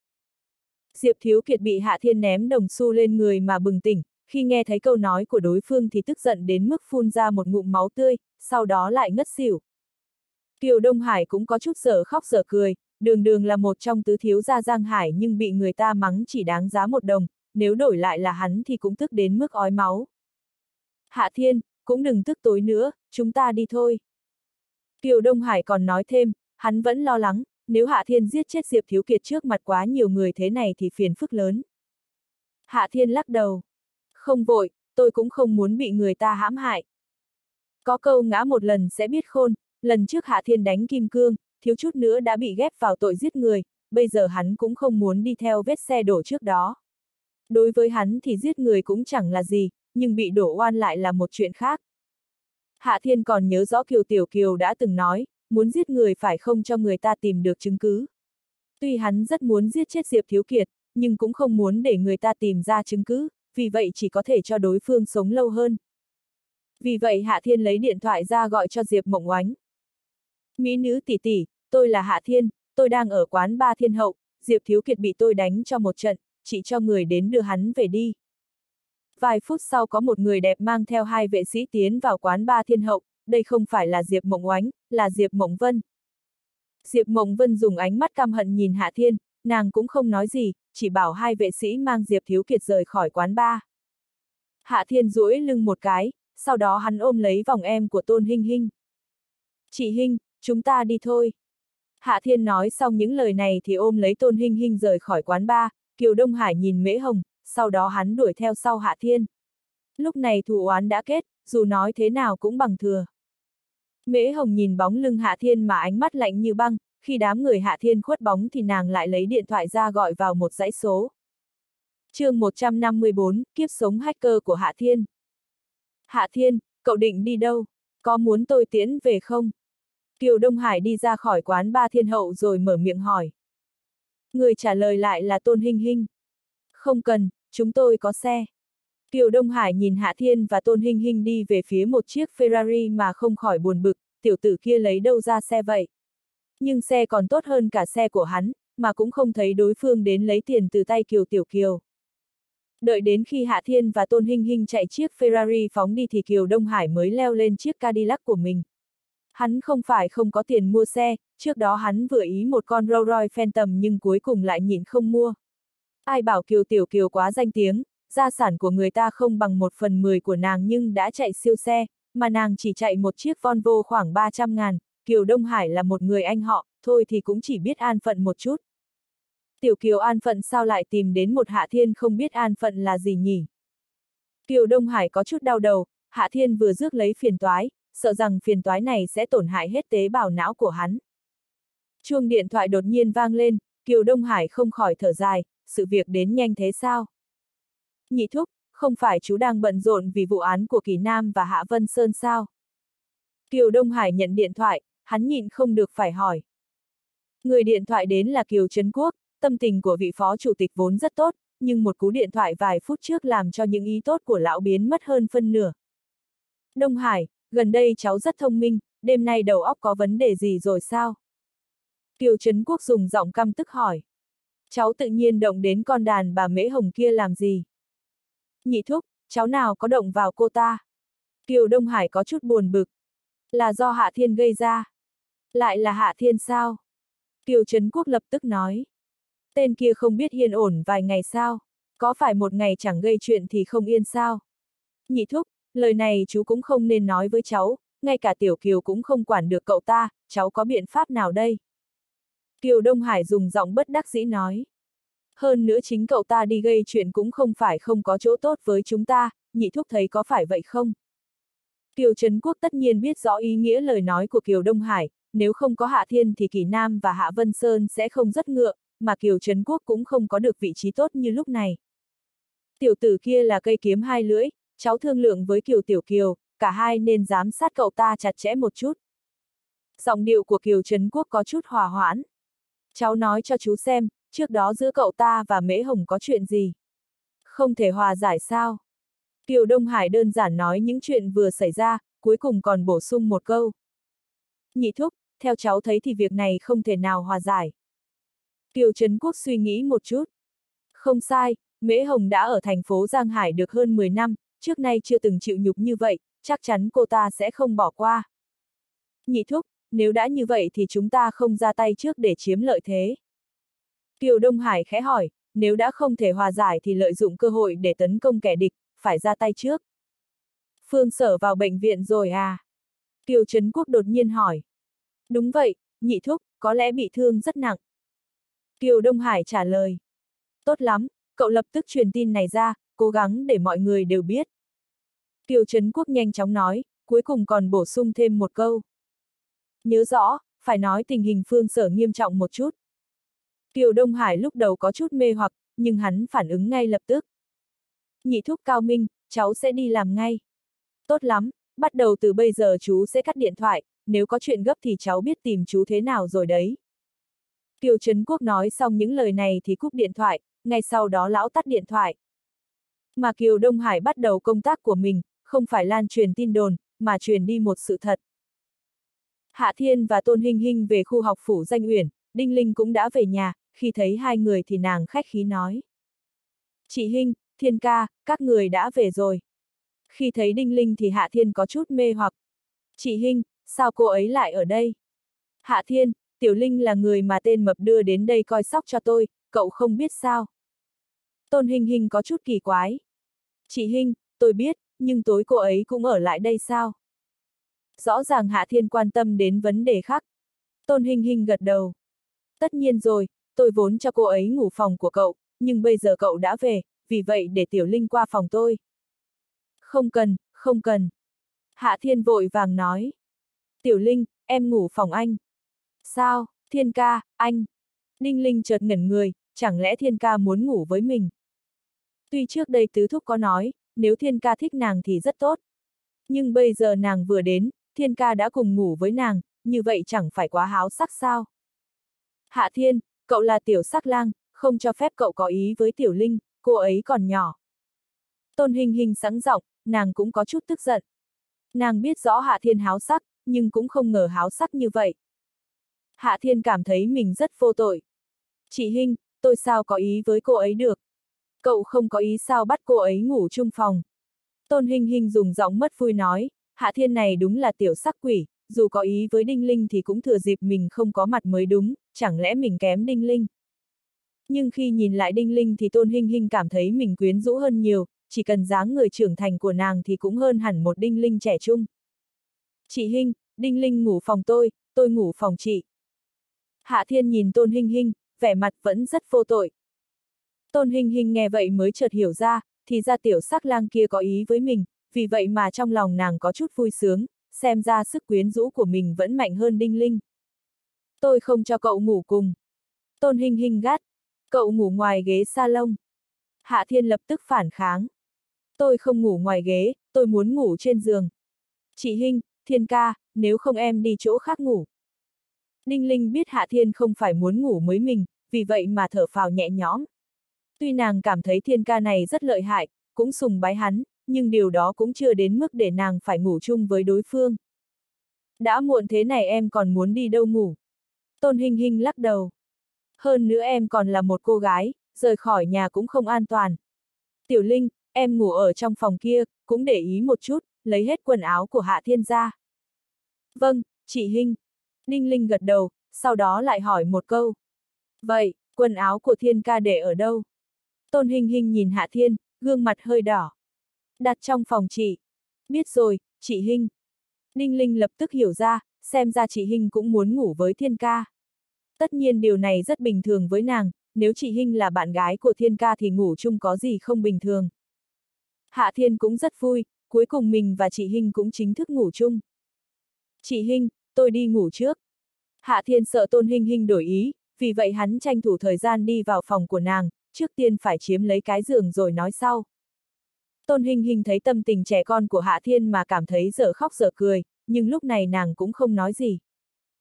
Diệp Thiếu Kiệt bị Hạ Thiên ném đồng xu lên người mà bừng tỉnh, khi nghe thấy câu nói của đối phương thì tức giận đến mức phun ra một ngụm máu tươi, sau đó lại ngất xỉu. Kiều Đông Hải cũng có chút sở khóc sở cười, đường đường là một trong tứ thiếu gia Giang Hải nhưng bị người ta mắng chỉ đáng giá một đồng, nếu đổi lại là hắn thì cũng tức đến mức ói máu. Hạ Thiên, cũng đừng tức tối nữa, chúng ta đi thôi. Kiều Đông Hải còn nói thêm, hắn vẫn lo lắng, nếu Hạ Thiên giết chết Diệp Thiếu Kiệt trước mặt quá nhiều người thế này thì phiền phức lớn. Hạ Thiên lắc đầu. Không vội, tôi cũng không muốn bị người ta hãm hại. Có câu ngã một lần sẽ biết khôn, lần trước Hạ Thiên đánh Kim Cương, thiếu chút nữa đã bị ghép vào tội giết người, bây giờ hắn cũng không muốn đi theo vết xe đổ trước đó. Đối với hắn thì giết người cũng chẳng là gì, nhưng bị đổ oan lại là một chuyện khác. Hạ Thiên còn nhớ rõ Kiều Tiểu Kiều đã từng nói, muốn giết người phải không cho người ta tìm được chứng cứ. Tuy hắn rất muốn giết chết Diệp Thiếu Kiệt, nhưng cũng không muốn để người ta tìm ra chứng cứ, vì vậy chỉ có thể cho đối phương sống lâu hơn. Vì vậy Hạ Thiên lấy điện thoại ra gọi cho Diệp Mộng Oánh. Mỹ nữ tỷ tỷ, tôi là Hạ Thiên, tôi đang ở quán ba thiên hậu, Diệp Thiếu Kiệt bị tôi đánh cho một trận, chị cho người đến đưa hắn về đi. Vài phút sau có một người đẹp mang theo hai vệ sĩ tiến vào quán ba thiên hậu, đây không phải là Diệp Mộng Oánh, là Diệp Mộng Vân. Diệp Mộng Vân dùng ánh mắt căm hận nhìn Hạ Thiên, nàng cũng không nói gì, chỉ bảo hai vệ sĩ mang Diệp Thiếu Kiệt rời khỏi quán ba. Hạ Thiên duỗi lưng một cái, sau đó hắn ôm lấy vòng em của Tôn Hinh Hinh. Chị Hinh, chúng ta đi thôi. Hạ Thiên nói xong những lời này thì ôm lấy Tôn Hinh Hinh rời khỏi quán ba, Kiều Đông Hải nhìn Mễ Hồng, sau đó hắn đuổi theo sau Hạ Thiên. Lúc này thủ oán đã kết, dù nói thế nào cũng bằng thừa. Mễ Hồng nhìn bóng lưng Hạ Thiên mà ánh mắt lạnh như băng, khi đám người Hạ Thiên khuất bóng thì nàng lại lấy điện thoại ra gọi vào một dãy số. chương 154, kiếp sống hacker của Hạ Thiên. Hạ Thiên, cậu định đi đâu? Có muốn tôi tiễn về không? Kiều Đông Hải đi ra khỏi quán ba thiên hậu rồi mở miệng hỏi. Người trả lời lại là Tôn Hinh Hinh. Không cần, chúng tôi có xe. Kiều Đông Hải nhìn Hạ Thiên và Tôn Hinh Hinh đi về phía một chiếc Ferrari mà không khỏi buồn bực, tiểu tử kia lấy đâu ra xe vậy. Nhưng xe còn tốt hơn cả xe của hắn, mà cũng không thấy đối phương đến lấy tiền từ tay Kiều Tiểu Kiều. Đợi đến khi Hạ Thiên và Tôn Hinh Hinh chạy chiếc Ferrari phóng đi thì Kiều Đông Hải mới leo lên chiếc Cadillac của mình. Hắn không phải không có tiền mua xe, trước đó hắn vừa ý một con Rolls Royce Phantom nhưng cuối cùng lại nhịn không mua. Ai bảo Kiều Tiểu Kiều quá danh tiếng, gia sản của người ta không bằng một phần mười của nàng nhưng đã chạy siêu xe, mà nàng chỉ chạy một chiếc Volvo khoảng 300 ngàn, Kiều Đông Hải là một người anh họ, thôi thì cũng chỉ biết an phận một chút. Tiểu Kiều an phận sao lại tìm đến một Hạ Thiên không biết an phận là gì nhỉ? Kiều Đông Hải có chút đau đầu, Hạ Thiên vừa rước lấy phiền toái, sợ rằng phiền toái này sẽ tổn hại hết tế bào não của hắn. Chuông điện thoại đột nhiên vang lên, Kiều Đông Hải không khỏi thở dài, sự việc đến nhanh thế sao? Nhị thúc, không phải chú đang bận rộn vì vụ án của Kỳ Nam và Hạ Vân Sơn sao? Kiều Đông Hải nhận điện thoại, hắn nhịn không được phải hỏi. Người điện thoại đến là Kiều Trấn Quốc, tâm tình của vị phó chủ tịch vốn rất tốt, nhưng một cú điện thoại vài phút trước làm cho những ý tốt của lão biến mất hơn phân nửa. Đông Hải, gần đây cháu rất thông minh, đêm nay đầu óc có vấn đề gì rồi sao? Kiều Trấn Quốc dùng giọng căm tức hỏi. Cháu tự nhiên động đến con đàn bà mễ hồng kia làm gì? Nhị thúc, cháu nào có động vào cô ta? Kiều Đông Hải có chút buồn bực. Là do Hạ Thiên gây ra. Lại là Hạ Thiên sao? Kiều Trấn Quốc lập tức nói. Tên kia không biết yên ổn vài ngày sao? Có phải một ngày chẳng gây chuyện thì không yên sao? Nhị thúc, lời này chú cũng không nên nói với cháu, ngay cả Tiểu Kiều cũng không quản được cậu ta, cháu có biện pháp nào đây? Kiều Đông Hải dùng giọng bất đắc dĩ nói. Hơn nữa chính cậu ta đi gây chuyện cũng không phải không có chỗ tốt với chúng ta, nhị thúc thấy có phải vậy không? Kiều Trấn Quốc tất nhiên biết rõ ý nghĩa lời nói của Kiều Đông Hải, nếu không có Hạ Thiên thì Kỳ Nam và Hạ Vân Sơn sẽ không rất ngựa, mà Kiều Trấn Quốc cũng không có được vị trí tốt như lúc này. Tiểu tử kia là cây kiếm hai lưỡi, cháu thương lượng với Kiều Tiểu Kiều, cả hai nên giám sát cậu ta chặt chẽ một chút. Giọng điệu của Kiều Trấn Quốc có chút hòa hoãn. Cháu nói cho chú xem, trước đó giữa cậu ta và Mễ Hồng có chuyện gì? Không thể hòa giải sao? Kiều Đông Hải đơn giản nói những chuyện vừa xảy ra, cuối cùng còn bổ sung một câu. Nhị thúc, theo cháu thấy thì việc này không thể nào hòa giải. Kiều Trấn Quốc suy nghĩ một chút. Không sai, Mễ Hồng đã ở thành phố Giang Hải được hơn 10 năm, trước nay chưa từng chịu nhục như vậy, chắc chắn cô ta sẽ không bỏ qua. Nhị thúc, nếu đã như vậy thì chúng ta không ra tay trước để chiếm lợi thế. Kiều Đông Hải khẽ hỏi, nếu đã không thể hòa giải thì lợi dụng cơ hội để tấn công kẻ địch, phải ra tay trước. Phương sở vào bệnh viện rồi à? Kiều Trấn Quốc đột nhiên hỏi. Đúng vậy, nhị thúc, có lẽ bị thương rất nặng. Kiều Đông Hải trả lời. Tốt lắm, cậu lập tức truyền tin này ra, cố gắng để mọi người đều biết. Kiều Trấn Quốc nhanh chóng nói, cuối cùng còn bổ sung thêm một câu. Nhớ rõ, phải nói tình hình phương sở nghiêm trọng một chút. Kiều Đông Hải lúc đầu có chút mê hoặc, nhưng hắn phản ứng ngay lập tức. Nhị thúc cao minh, cháu sẽ đi làm ngay. Tốt lắm, bắt đầu từ bây giờ chú sẽ cắt điện thoại, nếu có chuyện gấp thì cháu biết tìm chú thế nào rồi đấy. Kiều Trấn Quốc nói xong những lời này thì cúp điện thoại, ngay sau đó lão tắt điện thoại. Mà Kiều Đông Hải bắt đầu công tác của mình, không phải lan truyền tin đồn, mà truyền đi một sự thật. Hạ Thiên và Tôn Hinh Hinh về khu học phủ danh uyển, Đinh Linh cũng đã về nhà, khi thấy hai người thì nàng khách khí nói. Chị Hinh, Thiên ca, các người đã về rồi. Khi thấy Đinh Linh thì Hạ Thiên có chút mê hoặc. Chị Hinh, sao cô ấy lại ở đây? Hạ Thiên, Tiểu Linh là người mà tên mập đưa đến đây coi sóc cho tôi, cậu không biết sao? Tôn Hinh Hinh có chút kỳ quái. Chị Hinh, tôi biết, nhưng tối cô ấy cũng ở lại đây sao? Rõ ràng Hạ Thiên quan tâm đến vấn đề khác. Tôn Hinh Hinh gật đầu. Tất nhiên rồi, tôi vốn cho cô ấy ngủ phòng của cậu, nhưng bây giờ cậu đã về, vì vậy để Tiểu Linh qua phòng tôi. Không cần, không cần. Hạ Thiên vội vàng nói. Tiểu Linh, em ngủ phòng anh. Sao, Thiên ca, anh. Ninh Linh chợt ngẩn người, chẳng lẽ Thiên ca muốn ngủ với mình? Tuy trước đây Tứ Thúc có nói, nếu Thiên ca thích nàng thì rất tốt. Nhưng bây giờ nàng vừa đến, Thiên ca đã cùng ngủ với nàng, như vậy chẳng phải quá háo sắc sao? Hạ Thiên, cậu là tiểu sắc lang, không cho phép cậu có ý với Tiểu Linh, cô ấy còn nhỏ. Tôn Hình Hình sẵn giọng, nàng cũng có chút tức giận. Nàng biết rõ Hạ Thiên háo sắc, nhưng cũng không ngờ háo sắc như vậy. Hạ Thiên cảm thấy mình rất vô tội. Chị Hinh, tôi sao có ý với cô ấy được? Cậu không có ý sao bắt cô ấy ngủ chung phòng. Tôn Hinh Hinh dùng giọng mất vui nói, Hạ Thiên này đúng là tiểu sắc quỷ, dù có ý với Đinh Linh thì cũng thừa dịp mình không có mặt mới đúng, chẳng lẽ mình kém Đinh Linh? Nhưng khi nhìn lại Đinh Linh thì Tôn Hinh Hinh cảm thấy mình quyến rũ hơn nhiều, chỉ cần dáng người trưởng thành của nàng thì cũng hơn hẳn một Đinh Linh trẻ trung. Chị Hinh, Đinh Linh ngủ phòng tôi, tôi ngủ phòng chị. Hạ Thiên nhìn Tôn Hinh Hinh, vẻ mặt vẫn rất vô tội. Tôn Hinh Hinh nghe vậy mới chợt hiểu ra, thì ra tiểu sắc lang kia có ý với mình, vì vậy mà trong lòng nàng có chút vui sướng, xem ra sức quyến rũ của mình vẫn mạnh hơn Đinh Linh. Tôi không cho cậu ngủ cùng. Tôn Hinh Hinh gắt, cậu ngủ ngoài ghế salon. Hạ Thiên lập tức phản kháng. Tôi không ngủ ngoài ghế, tôi muốn ngủ trên giường. Chị Hinh, Thiên ca, nếu không em đi chỗ khác ngủ. Đinh Linh biết Hạ Thiên không phải muốn ngủ với mình, vì vậy mà thở phào nhẹ nhõm. Tuy nàng cảm thấy thiên ca này rất lợi hại, cũng sùng bái hắn, nhưng điều đó cũng chưa đến mức để nàng phải ngủ chung với đối phương. Đã muộn thế này em còn muốn đi đâu ngủ? Tôn Hinh Hinh lắc đầu. Hơn nữa em còn là một cô gái, rời khỏi nhà cũng không an toàn. Tiểu Linh, em ngủ ở trong phòng kia, cũng để ý một chút, lấy hết quần áo của Hạ Thiên ra. Vâng, chị Hinh. Ninh Linh gật đầu, sau đó lại hỏi một câu. Vậy, quần áo của Thiên ca để ở đâu? Tôn Hinh Hinh nhìn Hạ Thiên, gương mặt hơi đỏ. Đặt trong phòng chị. Biết rồi, chị Hinh. Ninh Linh lập tức hiểu ra, xem ra chị Hinh cũng muốn ngủ với Thiên ca. Tất nhiên điều này rất bình thường với nàng, nếu chị Hinh là bạn gái của Thiên ca thì ngủ chung có gì không bình thường. Hạ Thiên cũng rất vui, cuối cùng mình và chị Hinh cũng chính thức ngủ chung. Chị Hinh, tôi đi ngủ trước. Hạ Thiên sợ Tôn Hinh Hinh đổi ý, vì vậy hắn tranh thủ thời gian đi vào phòng của nàng, trước tiên phải chiếm lấy cái giường rồi nói sau. Tôn Hinh Hinh thấy tâm tình trẻ con của Hạ Thiên mà cảm thấy dở khóc dở cười, nhưng lúc này nàng cũng không nói gì.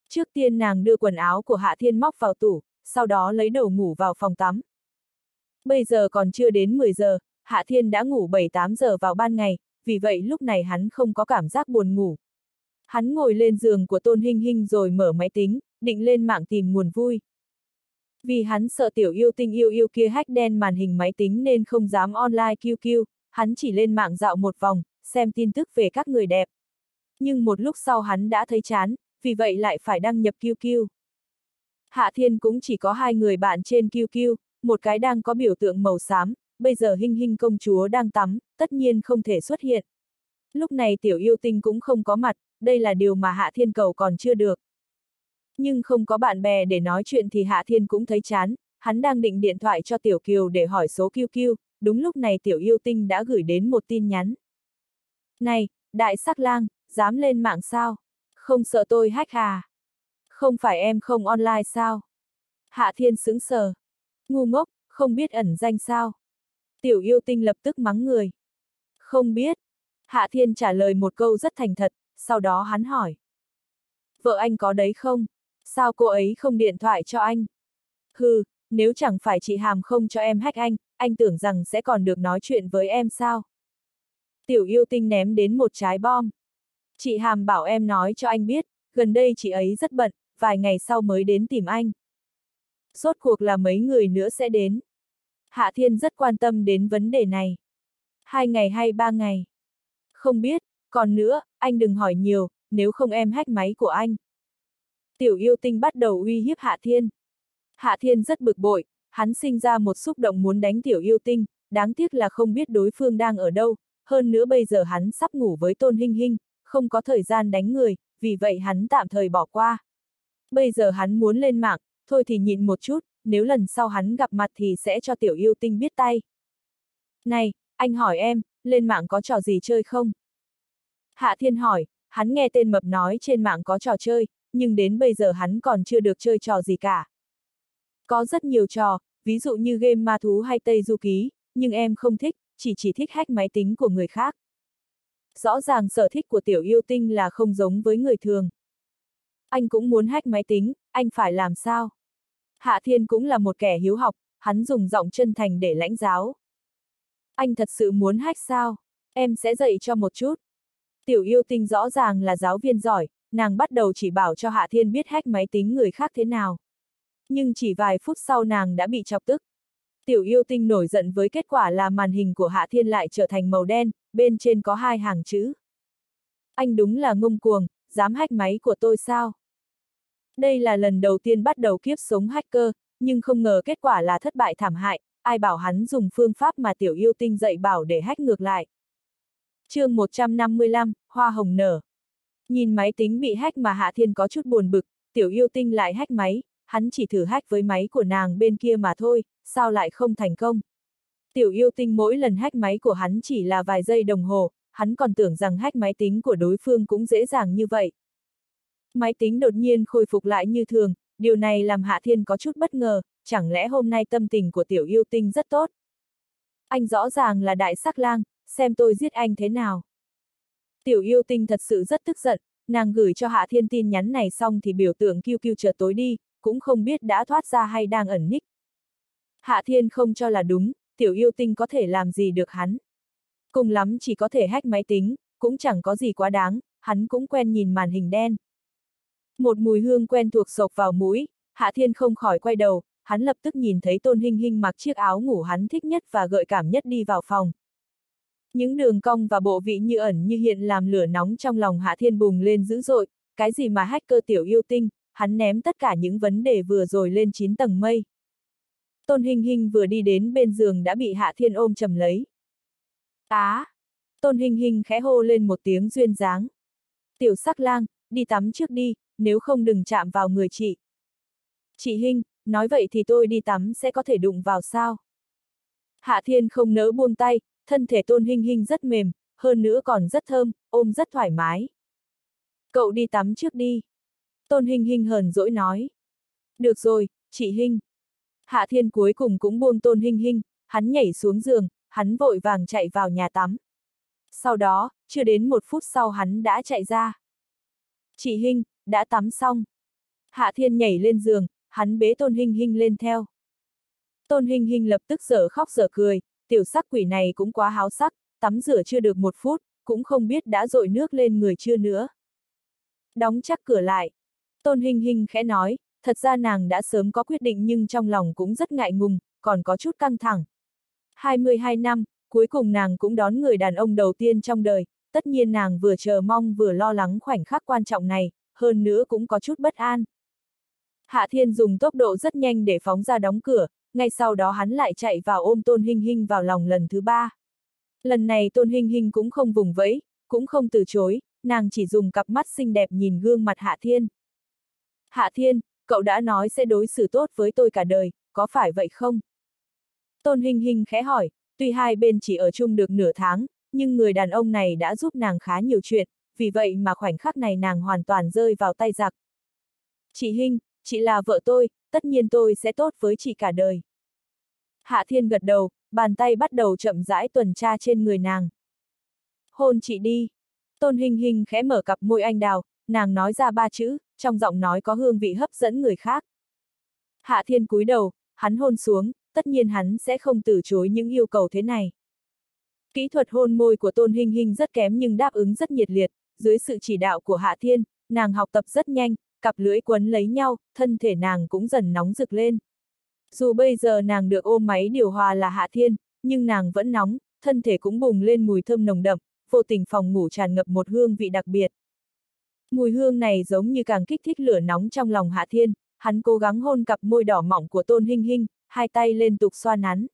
Trước tiên nàng đưa quần áo của Hạ Thiên móc vào tủ, sau đó lấy đầu ngủ vào phòng tắm. Bây giờ còn chưa đến 10 giờ, Hạ Thiên đã ngủ 7-8 giờ vào ban ngày, vì vậy lúc này hắn không có cảm giác buồn ngủ. Hắn ngồi lên giường của Tôn Hinh Hinh rồi mở máy tính, định lên mạng tìm nguồn vui. Vì hắn sợ tiểu yêu tinh yêu yêu kia hack đen màn hình máy tính nên không dám online QQ, hắn chỉ lên mạng dạo một vòng, xem tin tức về các người đẹp. Nhưng một lúc sau hắn đã thấy chán, vì vậy lại phải đăng nhập QQ. Hạ Thiên cũng chỉ có hai người bạn trên QQ, một cái đang có biểu tượng màu xám, bây giờ Hinh Hinh công chúa đang tắm, tất nhiên không thể xuất hiện. Lúc này tiểu yêu tinh cũng không có mặt, đây là điều mà Hạ Thiên cầu còn chưa được. Nhưng không có bạn bè để nói chuyện thì Hạ Thiên cũng thấy chán, hắn đang định điện thoại cho Tiểu Kiều để hỏi số QQ, đúng lúc này Tiểu Yêu Tinh đã gửi đến một tin nhắn. Này, đại sắc lang, dám lên mạng sao? Không sợ tôi hack à? Không phải em không online sao? Hạ Thiên sững sờ. Ngu ngốc, không biết ẩn danh sao? Tiểu yêu tinh lập tức mắng người. Không biết. Hạ Thiên trả lời một câu rất thành thật, sau đó hắn hỏi. Vợ anh có đấy không? Sao cô ấy không điện thoại cho anh? Hừ, nếu chẳng phải chị Hàm không cho em hack anh, anh tưởng rằng sẽ còn được nói chuyện với em sao? Tiểu yêu tinh ném đến một trái bom. Chị Hàm bảo em nói cho anh biết, gần đây chị ấy rất bận, vài ngày sau mới đến tìm anh. Rốt cuộc là mấy người nữa sẽ đến. Hạ Thiên rất quan tâm đến vấn đề này. Hai ngày hay ba ngày? Không biết, còn nữa, anh đừng hỏi nhiều, nếu không em hách máy của anh. Tiểu yêu tinh bắt đầu uy hiếp Hạ Thiên. Hạ Thiên rất bực bội, hắn sinh ra một xúc động muốn đánh tiểu yêu tinh, đáng tiếc là không biết đối phương đang ở đâu, hơn nữa bây giờ hắn sắp ngủ với Tôn Hinh Hinh, không có thời gian đánh người, vì vậy hắn tạm thời bỏ qua. Bây giờ hắn muốn lên mạng, thôi thì nhịn một chút, nếu lần sau hắn gặp mặt thì sẽ cho tiểu yêu tinh biết tay. Này, anh hỏi em, lên mạng có trò gì chơi không? Hạ Thiên hỏi, hắn nghe tên mập nói trên mạng có trò chơi, nhưng đến bây giờ hắn còn chưa được chơi trò gì cả. Có rất nhiều trò, ví dụ như game ma thú hay Tây Du Ký, nhưng em không thích, chỉ chỉ thích hack máy tính của người khác. Rõ ràng sở thích của tiểu yêu tinh là không giống với người thường. Anh cũng muốn hack máy tính, anh phải làm sao? Hạ Thiên cũng là một kẻ hiếu học, hắn dùng giọng chân thành để lãnh giáo. Anh thật sự muốn hack sao? Em sẽ dạy cho một chút. Tiểu yêu tinh rõ ràng là giáo viên giỏi, nàng bắt đầu chỉ bảo cho Hạ Thiên biết hack máy tính người khác thế nào. Nhưng chỉ vài phút sau nàng đã bị chọc tức. Tiểu yêu tinh nổi giận với kết quả là màn hình của Hạ Thiên lại trở thành màu đen, bên trên có hai hàng chữ. Anh đúng là ngông cuồng, dám hack máy của tôi sao? Đây là lần đầu tiên bắt đầu kiếp sống hacker, nhưng không ngờ kết quả là thất bại thảm hại, ai bảo hắn dùng phương pháp mà tiểu yêu tinh dạy bảo để hack ngược lại chương 155, Hoa Hồng Nở. Nhìn máy tính bị hách mà Hạ Thiên có chút buồn bực, tiểu yêu tinh lại hách máy, hắn chỉ thử hách với máy của nàng bên kia mà thôi, sao lại không thành công. Tiểu yêu tinh mỗi lần hách máy của hắn chỉ là vài giây đồng hồ, hắn còn tưởng rằng hách máy tính của đối phương cũng dễ dàng như vậy. Máy tính đột nhiên khôi phục lại như thường, điều này làm Hạ Thiên có chút bất ngờ, chẳng lẽ hôm nay tâm tình của tiểu yêu tinh rất tốt. Anh rõ ràng là đại sắc lang, xem tôi giết anh thế nào. Tiểu yêu tinh thật sự rất tức giận, nàng gửi cho Hạ Thiên tin nhắn này xong thì biểu tượng kêu kêu chợt tối đi, cũng không biết đã thoát ra hay đang ẩn ních. Hạ Thiên không cho là đúng, tiểu yêu tinh có thể làm gì được hắn. Cùng lắm chỉ có thể hack máy tính, cũng chẳng có gì quá đáng, hắn cũng quen nhìn màn hình đen. Một mùi hương quen thuộc sộc vào mũi, Hạ Thiên không khỏi quay đầu, hắn lập tức nhìn thấy Tôn Hinh Hinh mặc chiếc áo ngủ hắn thích nhất và gợi cảm nhất đi vào phòng. Những đường cong và bộ vị như ẩn như hiện làm lửa nóng trong lòng Hạ Thiên bùng lên dữ dội, cái gì mà hacker tiểu yêu tinh, hắn ném tất cả những vấn đề vừa rồi lên 9 tầng mây. Tôn Hinh Hinh vừa đi đến bên giường đã bị Hạ Thiên ôm chầm lấy. Á! Tôn Hinh Hinh khẽ hô lên một tiếng duyên dáng. Tiểu sắc lang, đi tắm trước đi, nếu không đừng chạm vào người chị. Chị Hinh, nói vậy thì tôi đi tắm sẽ có thể đụng vào sao? Hạ Thiên không nỡ buông tay, thân thể Tôn hình hình rất mềm, hơn nữa còn rất thơm, ôm rất thoải mái. Cậu đi tắm trước đi. Tôn hình hình hờn dỗi nói. Được rồi, chị Hinh. Hạ Thiên cuối cùng cũng buông Tôn hình hình, hắn nhảy xuống giường, hắn vội vàng chạy vào nhà tắm. Sau đó, chưa đến một phút sau hắn đã chạy ra. Chị Hinh, đã tắm xong. Hạ Thiên nhảy lên giường, hắn bế Tôn Hinh Hinh lên theo. Tôn Hinh Hinh lập tức dở khóc dở cười, tiểu sắc quỷ này cũng quá háo sắc, tắm rửa chưa được một phút, cũng không biết đã dội nước lên người chưa nữa. Đóng chắc cửa lại. Tôn Hinh Hinh khẽ nói, thật ra nàng đã sớm có quyết định nhưng trong lòng cũng rất ngại ngùng, còn có chút căng thẳng. 22 năm, cuối cùng nàng cũng đón người đàn ông đầu tiên trong đời, tất nhiên nàng vừa chờ mong vừa lo lắng khoảnh khắc quan trọng này, hơn nữa cũng có chút bất an. Hạ Thiên dùng tốc độ rất nhanh để phóng ra đóng cửa, ngay sau đó hắn lại chạy vào ôm Tôn Hinh Hinh vào lòng lần thứ ba. Lần này Tôn Hinh Hinh cũng không vùng vẫy, cũng không từ chối, nàng chỉ dùng cặp mắt xinh đẹp nhìn gương mặt Hạ Thiên. Hạ Thiên, cậu đã nói sẽ đối xử tốt với tôi cả đời, có phải vậy không? Tôn Hinh Hinh khẽ hỏi, tuy hai bên chỉ ở chung được nửa tháng, nhưng người đàn ông này đã giúp nàng khá nhiều chuyện, vì vậy mà khoảnh khắc này nàng hoàn toàn rơi vào tay giặc. Chị Hinh, chị là vợ tôi, tất nhiên tôi sẽ tốt với chị cả đời. Hạ Thiên gật đầu, bàn tay bắt đầu chậm rãi tuần tra trên người nàng. Hôn chị đi. Tôn Hinh Hinh khẽ mở cặp môi anh đào, nàng nói ra ba chữ, trong giọng nói có hương vị hấp dẫn người khác. Hạ Thiên cúi đầu, hắn hôn xuống, tất nhiên hắn sẽ không từ chối những yêu cầu thế này. Kỹ thuật hôn môi của Tôn Hinh Hinh rất kém nhưng đáp ứng rất nhiệt liệt, dưới sự chỉ đạo của Hạ Thiên, nàng học tập rất nhanh, cặp lưỡi quấn lấy nhau, thân thể nàng cũng dần nóng rực lên. Dù bây giờ nàng được ôm máy điều hòa là Hạ Thiên, nhưng nàng vẫn nóng, thân thể cũng bùng lên mùi thơm nồng đậm, vô tình phòng ngủ tràn ngập một hương vị đặc biệt. Mùi hương này giống như càng kích thích lửa nóng trong lòng Hạ Thiên, hắn cố gắng hôn cặp môi đỏ mỏng của Tôn Hinh Hinh, hai tay liên tục xoa nắn.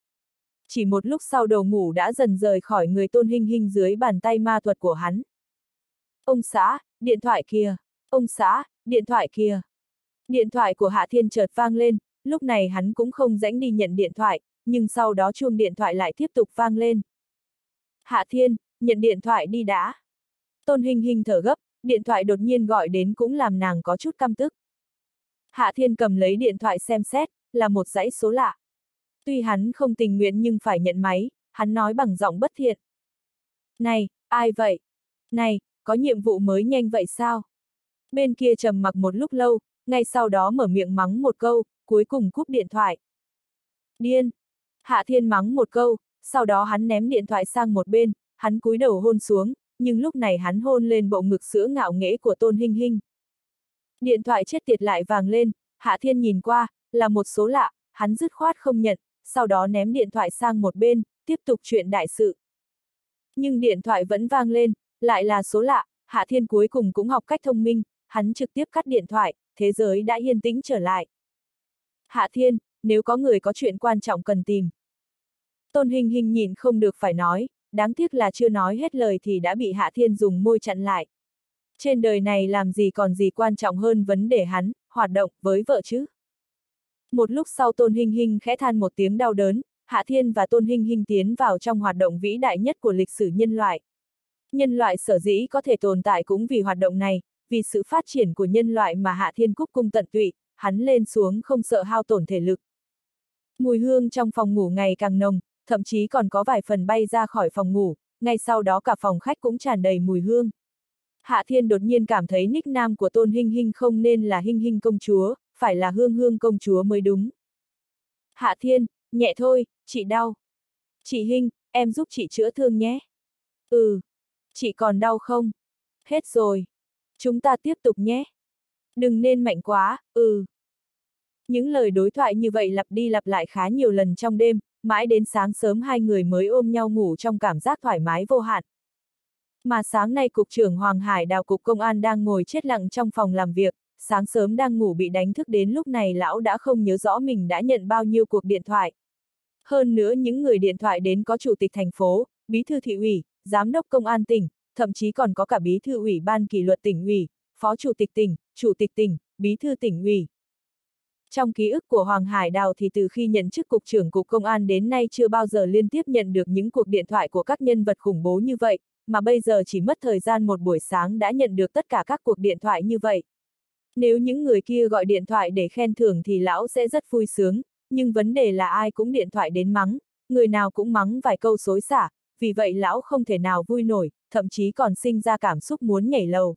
Chỉ một lúc sau đầu ngủ đã dần rời khỏi người Tôn Hinh Hinh dưới bàn tay ma thuật của hắn. Ông xã, điện thoại kia. Ông xã, điện thoại kia. Điện thoại của Hạ Thiên chợt vang lên, lúc này hắn cũng không rãnh đi nhận điện thoại, nhưng sau đó chuông điện thoại lại tiếp tục vang lên. Hạ Thiên, nhận điện thoại đi đã. Tôn Hình Hình thở gấp, điện thoại đột nhiên gọi đến cũng làm nàng có chút căm tức. Hạ Thiên cầm lấy điện thoại xem xét, là một dãy số lạ. Tuy hắn không tình nguyện nhưng phải nhận máy, hắn nói bằng giọng bất thiện. Này, ai vậy? Này, có nhiệm vụ mới nhanh vậy sao? Bên kia trầm mặc một lúc lâu, ngay sau đó mở miệng mắng một câu, cuối cùng cúp điện thoại. Điên! Hạ Thiên mắng một câu, sau đó hắn ném điện thoại sang một bên, hắn cúi đầu hôn xuống, nhưng lúc này hắn hôn lên bộ ngực sữa ngạo nghễ của Tôn Hinh Hinh. Điện thoại chết tiệt lại vàng lên, Hạ Thiên nhìn qua, là một số lạ, hắn dứt khoát không nhận, sau đó ném điện thoại sang một bên, tiếp tục chuyện đại sự. Nhưng điện thoại vẫn vang lên, lại là số lạ, Hạ Thiên cuối cùng cũng học cách thông minh, hắn trực tiếp cắt điện thoại, thế giới đã yên tĩnh trở lại. Hạ Thiên, nếu có người có chuyện quan trọng cần tìm. Tôn Hình Hình nhìn không được phải nói, đáng tiếc là chưa nói hết lời thì đã bị Hạ Thiên dùng môi chặn lại. Trên đời này làm gì còn gì quan trọng hơn vấn đề hắn, hoạt động với vợ chứ. Một lúc sau Tôn Hinh Hinh khẽ than một tiếng đau đớn, Hạ Thiên và Tôn Hinh Hinh tiến vào trong hoạt động vĩ đại nhất của lịch sử nhân loại. Nhân loại sở dĩ có thể tồn tại cũng vì hoạt động này, vì sự phát triển của nhân loại mà Hạ Thiên Cúc cung tận tụy, hắn lên xuống không sợ hao tổn thể lực. Mùi hương trong phòng ngủ ngày càng nồng, thậm chí còn có vài phần bay ra khỏi phòng ngủ, ngay sau đó cả phòng khách cũng tràn đầy mùi hương. Hạ Thiên đột nhiên cảm thấy nick nam của Tôn Hinh Hinh không nên là Hinh Hinh công chúa, phải là Hương Hương công chúa mới đúng. Hạ Thiên, nhẹ thôi, chị đau. Chị Hinh, em giúp chị chữa thương nhé. Ừ. Chị còn đau không? Hết rồi. Chúng ta tiếp tục nhé. Đừng nên mạnh quá, ừ. Những lời đối thoại như vậy lặp đi lặp lại khá nhiều lần trong đêm, mãi đến sáng sớm hai người mới ôm nhau ngủ trong cảm giác thoải mái vô hạn. Mà sáng nay Cục trưởng Hoàng Hải đào Cục Công an đang ngồi chết lặng trong phòng làm việc, sáng sớm đang ngủ bị đánh thức đến lúc này lão đã không nhớ rõ mình đã nhận bao nhiêu cuộc điện thoại. Hơn nữa những người điện thoại đến có chủ tịch thành phố, bí thư thị ủy, giám đốc công an tỉnh, thậm chí còn có cả bí thư ủy ban kỷ luật tỉnh ủy, phó chủ tịch tỉnh, chủ tịch tỉnh, bí thư tỉnh ủy. Trong ký ức của Hoàng Hải Đào thì từ khi nhận chức cục trưởng cục công an đến nay chưa bao giờ liên tiếp nhận được những cuộc điện thoại của các nhân vật khủng bố như vậy, mà bây giờ chỉ mất thời gian một buổi sáng đã nhận được tất cả các cuộc điện thoại như vậy. Nếu những người kia gọi điện thoại để khen thưởng thì lão sẽ rất vui sướng, nhưng vấn đề là ai cũng điện thoại đến mắng, người nào cũng mắng vài câu xối xả, vì vậy lão không thể nào vui nổi, thậm chí còn sinh ra cảm xúc muốn nhảy lầu.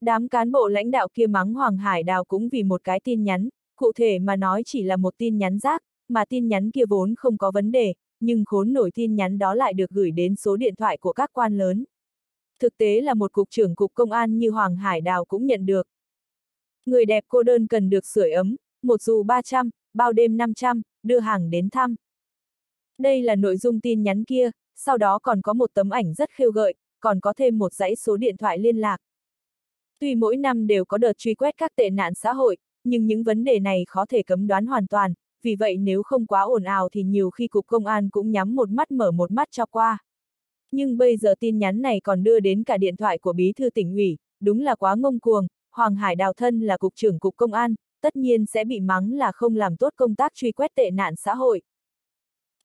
Đám cán bộ lãnh đạo kia mắng Hoàng Hải Đào cũng vì một cái tin nhắn, cụ thể mà nói chỉ là một tin nhắn rác, mà tin nhắn kia vốn không có vấn đề, nhưng khốn nổi tin nhắn đó lại được gửi đến số điện thoại của các quan lớn. Thực tế là một cục trưởng cục công an như Hoàng Hải Đào cũng nhận được. Người đẹp cô đơn cần được sưởi ấm, một dù 300, bao đêm 500, đưa hàng đến thăm. Đây là nội dung tin nhắn kia, sau đó còn có một tấm ảnh rất khêu gợi, còn có thêm một dãy số điện thoại liên lạc. Tuy mỗi năm đều có đợt truy quét các tệ nạn xã hội, nhưng những vấn đề này khó thể cấm đoán hoàn toàn, vì vậy nếu không quá ồn ào thì nhiều khi cục công an cũng nhắm một mắt mở một mắt cho qua. Nhưng bây giờ tin nhắn này còn đưa đến cả điện thoại của bí thư tỉnh ủy, đúng là quá ngông cuồng, Hoàng Hải Đào thân là cục trưởng cục công an, tất nhiên sẽ bị mắng là không làm tốt công tác truy quét tệ nạn xã hội.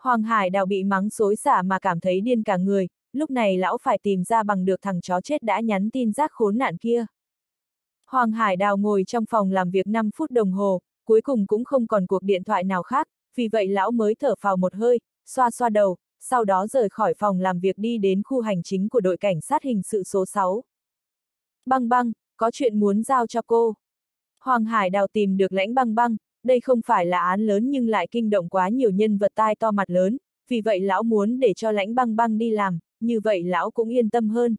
Hoàng Hải Đào bị mắng xối xả mà cảm thấy điên cả người, lúc này lão phải tìm ra bằng được thằng chó chết đã nhắn tin rác khốn nạn kia. Hoàng Hải Đào ngồi trong phòng làm việc 5 phút đồng hồ, cuối cùng cũng không còn cuộc điện thoại nào khác, vì vậy lão mới thở phào một hơi, xoa xoa đầu, sau đó rời khỏi phòng làm việc đi đến khu hành chính của đội cảnh sát hình sự số 6. Băng băng, có chuyện muốn giao cho cô. Hoàng Hải Đào tìm được lãnh băng băng, đây không phải là án lớn nhưng lại kinh động quá nhiều nhân vật tai to mặt lớn, vì vậy lão muốn để cho lãnh băng băng đi làm, như vậy lão cũng yên tâm hơn.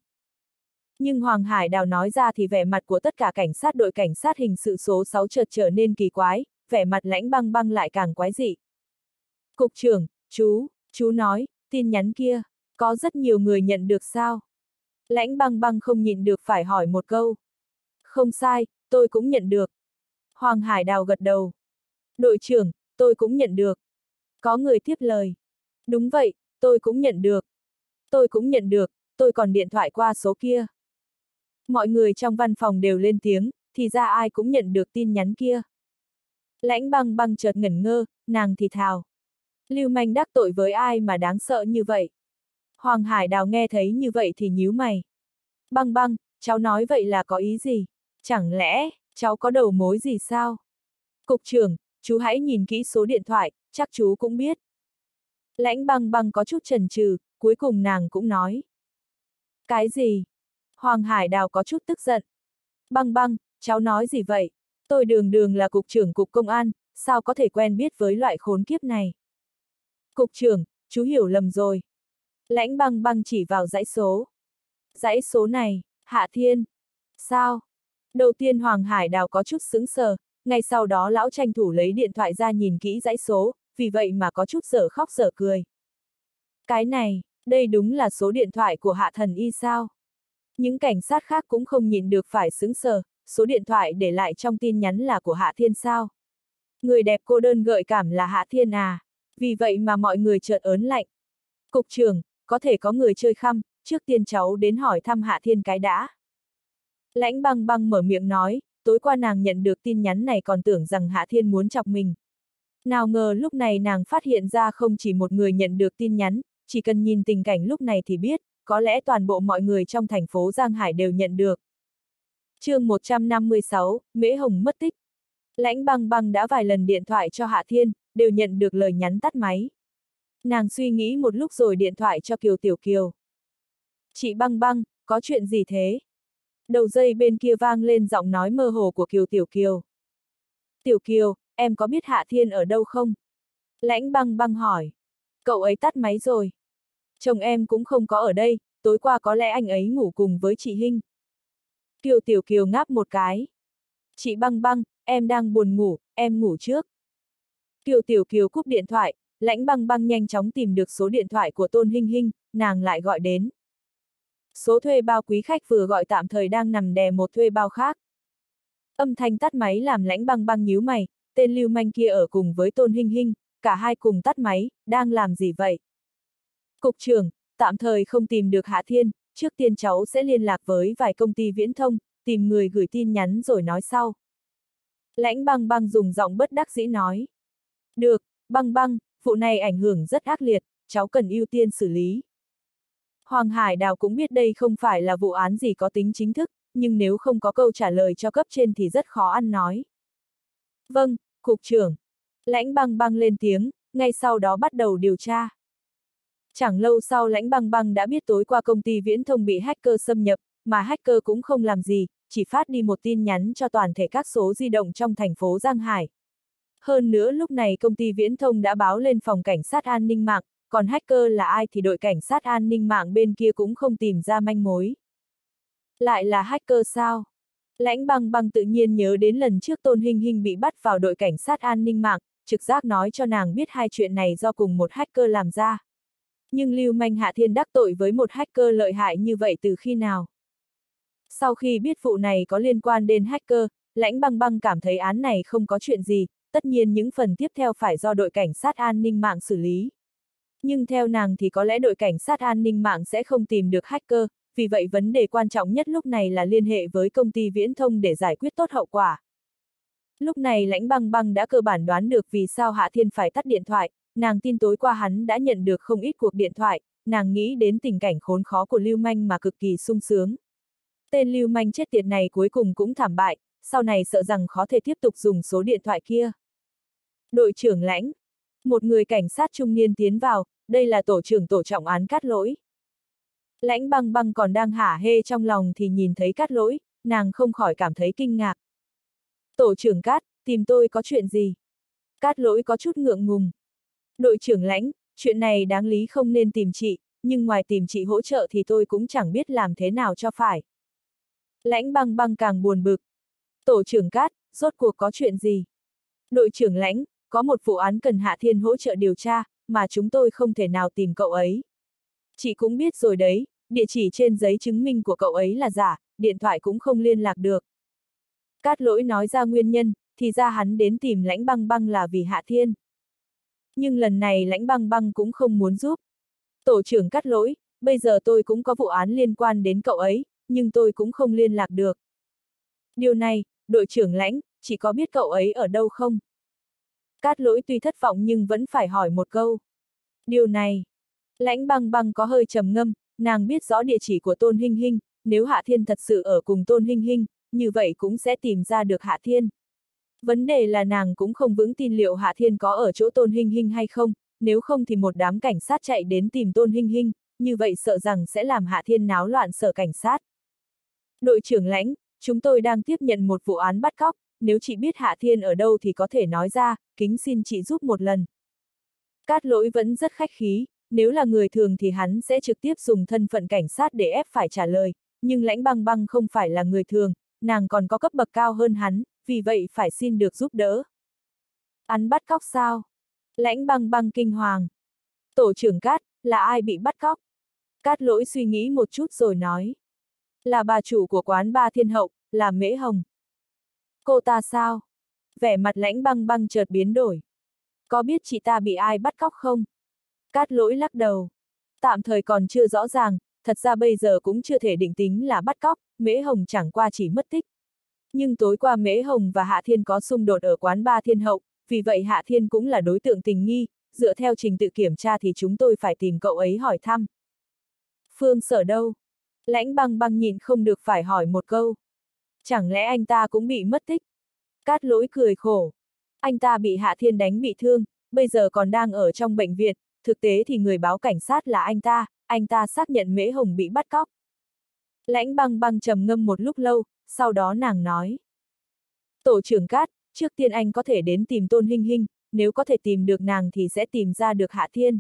Nhưng Hoàng Hải Đào nói ra thì vẻ mặt của tất cả cảnh sát đội cảnh sát hình sự số 6 chợt trở nên kỳ quái, vẻ mặt lãnh băng băng lại càng quái dị. Cục trưởng, chú, chú nói, tin nhắn kia, có rất nhiều người nhận được sao? Lãnh băng băng không nhịn được phải hỏi một câu. Không sai, tôi cũng nhận được. Hoàng Hải Đào gật đầu. Đội trưởng, tôi cũng nhận được. Có người tiếp lời. Đúng vậy, tôi cũng nhận được. Tôi cũng nhận được, tôi còn điện thoại qua số kia. Mọi người trong văn phòng đều lên tiếng, thì ra ai cũng nhận được tin nhắn kia. Lãnh băng băng chợt ngẩn ngơ, nàng thì thào. Lưu manh đắc tội với ai mà đáng sợ như vậy? Hoàng Hải Đào nghe thấy như vậy thì nhíu mày. Băng băng, cháu nói vậy là có ý gì? Chẳng lẽ, cháu có đầu mối gì sao? Cục trưởng, chú hãy nhìn kỹ số điện thoại, chắc chú cũng biết. Lãnh băng băng có chút chần chừ, cuối cùng nàng cũng nói. Cái gì? Hoàng Hải Đào có chút tức giận. Băng băng, cháu nói gì vậy? Tôi đường đường là cục trưởng cục công an, sao có thể quen biết với loại khốn kiếp này? Cục trưởng, chú hiểu lầm rồi. Lãnh băng băng chỉ vào dãy số. Dãy số này, Hạ Thiên. Sao? Đầu tiên Hoàng Hải Đào có chút sững sờ, ngay sau đó lão tranh thủ lấy điện thoại ra nhìn kỹ dãy số, vì vậy mà có chút sở khóc sở cười. Cái này, đây đúng là số điện thoại của Hạ Thần Y sao? Những cảnh sát khác cũng không nhìn được phải xứng sờ, số điện thoại để lại trong tin nhắn là của Hạ Thiên sao? Người đẹp cô đơn gợi cảm là Hạ Thiên à? Vì vậy mà mọi người chợt ớn lạnh. Cục trưởng, có thể có người chơi khăm, trước tiên cháu đến hỏi thăm Hạ Thiên cái đã. Lãnh băng băng mở miệng nói, tối qua nàng nhận được tin nhắn này còn tưởng rằng Hạ Thiên muốn chọc mình. Nào ngờ lúc này nàng phát hiện ra không chỉ một người nhận được tin nhắn, chỉ cần nhìn tình cảnh lúc này thì biết, có lẽ toàn bộ mọi người trong thành phố Giang Hải đều nhận được. chương 156, Mễ Hồng mất tích. Lãnh băng băng đã vài lần điện thoại cho Hạ Thiên, đều nhận được lời nhắn tắt máy. Nàng suy nghĩ một lúc rồi điện thoại cho Kiều Tiểu Kiều. Chị băng băng, có chuyện gì thế? Đầu dây bên kia vang lên giọng nói mơ hồ của Kiều Tiểu Kiều. Tiểu Kiều, em có biết Hạ Thiên ở đâu không? Lãnh băng băng hỏi. Cậu ấy tắt máy rồi. Chồng em cũng không có ở đây, tối qua có lẽ anh ấy ngủ cùng với chị Hinh. Kiều Tiểu Kiều ngáp một cái. Chị băng băng, em đang buồn ngủ, em ngủ trước. Kiều Tiểu Kiều cúp điện thoại, lãnh băng băng nhanh chóng tìm được số điện thoại của Tôn Hinh Hinh, nàng lại gọi đến. Số thuê bao quý khách vừa gọi tạm thời đang nằm đè một thuê bao khác. Âm thanh tắt máy làm lãnh băng băng nhíu mày, tên lưu manh kia ở cùng với Tôn Hinh Hinh, cả hai cùng tắt máy, đang làm gì vậy? Cục trưởng, tạm thời không tìm được Hạ Thiên, trước tiên cháu sẽ liên lạc với vài công ty viễn thông, tìm người gửi tin nhắn rồi nói sau. Lãnh băng băng dùng giọng bất đắc dĩ nói. Được, băng băng, vụ này ảnh hưởng rất ác liệt, cháu cần ưu tiên xử lý. Hoàng Hải Đào cũng biết đây không phải là vụ án gì có tính chính thức, nhưng nếu không có câu trả lời cho cấp trên thì rất khó ăn nói. Vâng, Cục trưởng. Lãnh băng băng lên tiếng, ngay sau đó bắt đầu điều tra. Chẳng lâu sau lãnh băng băng đã biết tối qua công ty viễn thông bị hacker xâm nhập, mà hacker cũng không làm gì, chỉ phát đi một tin nhắn cho toàn thể các số di động trong thành phố Giang Hải. Hơn nữa lúc này công ty viễn thông đã báo lên phòng cảnh sát an ninh mạng, còn hacker là ai thì đội cảnh sát an ninh mạng bên kia cũng không tìm ra manh mối. Lại là hacker sao? Lãnh băng băng tự nhiên nhớ đến lần trước Tôn Hinh Hinh bị bắt vào đội cảnh sát an ninh mạng, trực giác nói cho nàng biết hai chuyện này do cùng một hacker làm ra. Nhưng Lưu Manh Hạ Thiên đắc tội với một hacker lợi hại như vậy từ khi nào? Sau khi biết vụ này có liên quan đến hacker, lãnh băng băng cảm thấy án này không có chuyện gì, tất nhiên những phần tiếp theo phải do đội cảnh sát an ninh mạng xử lý. Nhưng theo nàng thì có lẽ đội cảnh sát an ninh mạng sẽ không tìm được hacker, vì vậy vấn đề quan trọng nhất lúc này là liên hệ với công ty viễn thông để giải quyết tốt hậu quả. Lúc này lãnh băng băng đã cơ bản đoán được vì sao Hạ Thiên phải tắt điện thoại, nàng tin tối qua hắn đã nhận được không ít cuộc điện thoại, nàng nghĩ đến tình cảnh khốn khó của Lưu Manh mà cực kỳ sung sướng. Tên Lưu Manh chết tiệt này cuối cùng cũng thảm bại, sau này sợ rằng khó thể tiếp tục dùng số điện thoại kia. Đội trưởng lãnh. Một người cảnh sát trung niên tiến vào, đây là tổ trưởng tổ trọng án cát lỗi. Lãnh băng băng còn đang hả hê trong lòng thì nhìn thấy cát lỗi, nàng không khỏi cảm thấy kinh ngạc. Tổ trưởng cát, tìm tôi có chuyện gì? Cát lỗi có chút ngượng ngùng. Đội trưởng lãnh, chuyện này đáng lý không nên tìm chị, nhưng ngoài tìm chị hỗ trợ thì tôi cũng chẳng biết làm thế nào cho phải. Lãnh băng băng càng buồn bực. Tổ trưởng Cát, rốt cuộc có chuyện gì? Đội trưởng Lãnh, có một vụ án cần Hạ Thiên hỗ trợ điều tra, mà chúng tôi không thể nào tìm cậu ấy. Chị cũng biết rồi đấy, địa chỉ trên giấy chứng minh của cậu ấy là giả, điện thoại cũng không liên lạc được. Cát lỗi nói ra nguyên nhân, thì ra hắn đến tìm lãnh băng băng là vì Hạ Thiên. Nhưng lần này lãnh băng băng cũng không muốn giúp. Tổ trưởng cắt lỗi, bây giờ tôi cũng có vụ án liên quan đến cậu ấy, nhưng tôi cũng không liên lạc được. Điều này, đội trưởng lãnh, chỉ có biết cậu ấy ở đâu không? Cát lỗi tuy thất vọng nhưng vẫn phải hỏi một câu. Điều này, lãnh băng băng có hơi trầm ngâm, nàng biết rõ địa chỉ của Tôn Hinh Hinh, nếu Hạ Thiên thật sự ở cùng Tôn Hinh Hinh, như vậy cũng sẽ tìm ra được Hạ Thiên. Vấn đề là nàng cũng không vững tin liệu Hạ Thiên có ở chỗ Tôn Hinh Hinh hay không, nếu không thì một đám cảnh sát chạy đến tìm Tôn Hinh Hinh, như vậy sợ rằng sẽ làm Hạ Thiên náo loạn sở cảnh sát. Đội trưởng lãnh, chúng tôi đang tiếp nhận một vụ án bắt cóc, nếu chị biết Hạ Thiên ở đâu thì có thể nói ra, kính xin chị giúp một lần. Cát lỗi vẫn rất khách khí, nếu là người thường thì hắn sẽ trực tiếp dùng thân phận cảnh sát để ép phải trả lời, nhưng lãnh băng băng không phải là người thường, nàng còn có cấp bậc cao hơn hắn, vì vậy phải xin được giúp đỡ. Hắn bắt cóc sao? Lãnh băng băng kinh hoàng. Tổ trưởng Cát, là ai bị bắt cóc? Cát lỗi suy nghĩ một chút rồi nói. Là bà chủ của quán ba thiên hậu, là Mễ Hồng. Cô ta sao? Vẻ mặt lãnh băng băng chợt biến đổi. Có biết chị ta bị ai bắt cóc không? Cát lỗi lắc đầu. Tạm thời còn chưa rõ ràng, thật ra bây giờ cũng chưa thể định tính là bắt cóc, Mễ Hồng chẳng qua chỉ mất tích. Nhưng tối qua Mễ Hồng và Hạ Thiên có xung đột ở quán ba thiên hậu, vì vậy Hạ Thiên cũng là đối tượng tình nghi, dựa theo trình tự kiểm tra thì chúng tôi phải tìm cậu ấy hỏi thăm. Phương sở đâu? Lãnh băng băng nhìn không được phải hỏi một câu. Chẳng lẽ anh ta cũng bị mất tích? Cát lỗi cười khổ. Anh ta bị Hạ Thiên đánh bị thương, bây giờ còn đang ở trong bệnh viện, thực tế thì người báo cảnh sát là anh ta, anh ta xác nhận Mễ Hồng bị bắt cóc. Lãnh băng băng trầm ngâm một lúc lâu, sau đó nàng nói. Tổ trưởng Cát, trước tiên anh có thể đến tìm Tôn Hinh Hinh, nếu có thể tìm được nàng thì sẽ tìm ra được Hạ Thiên.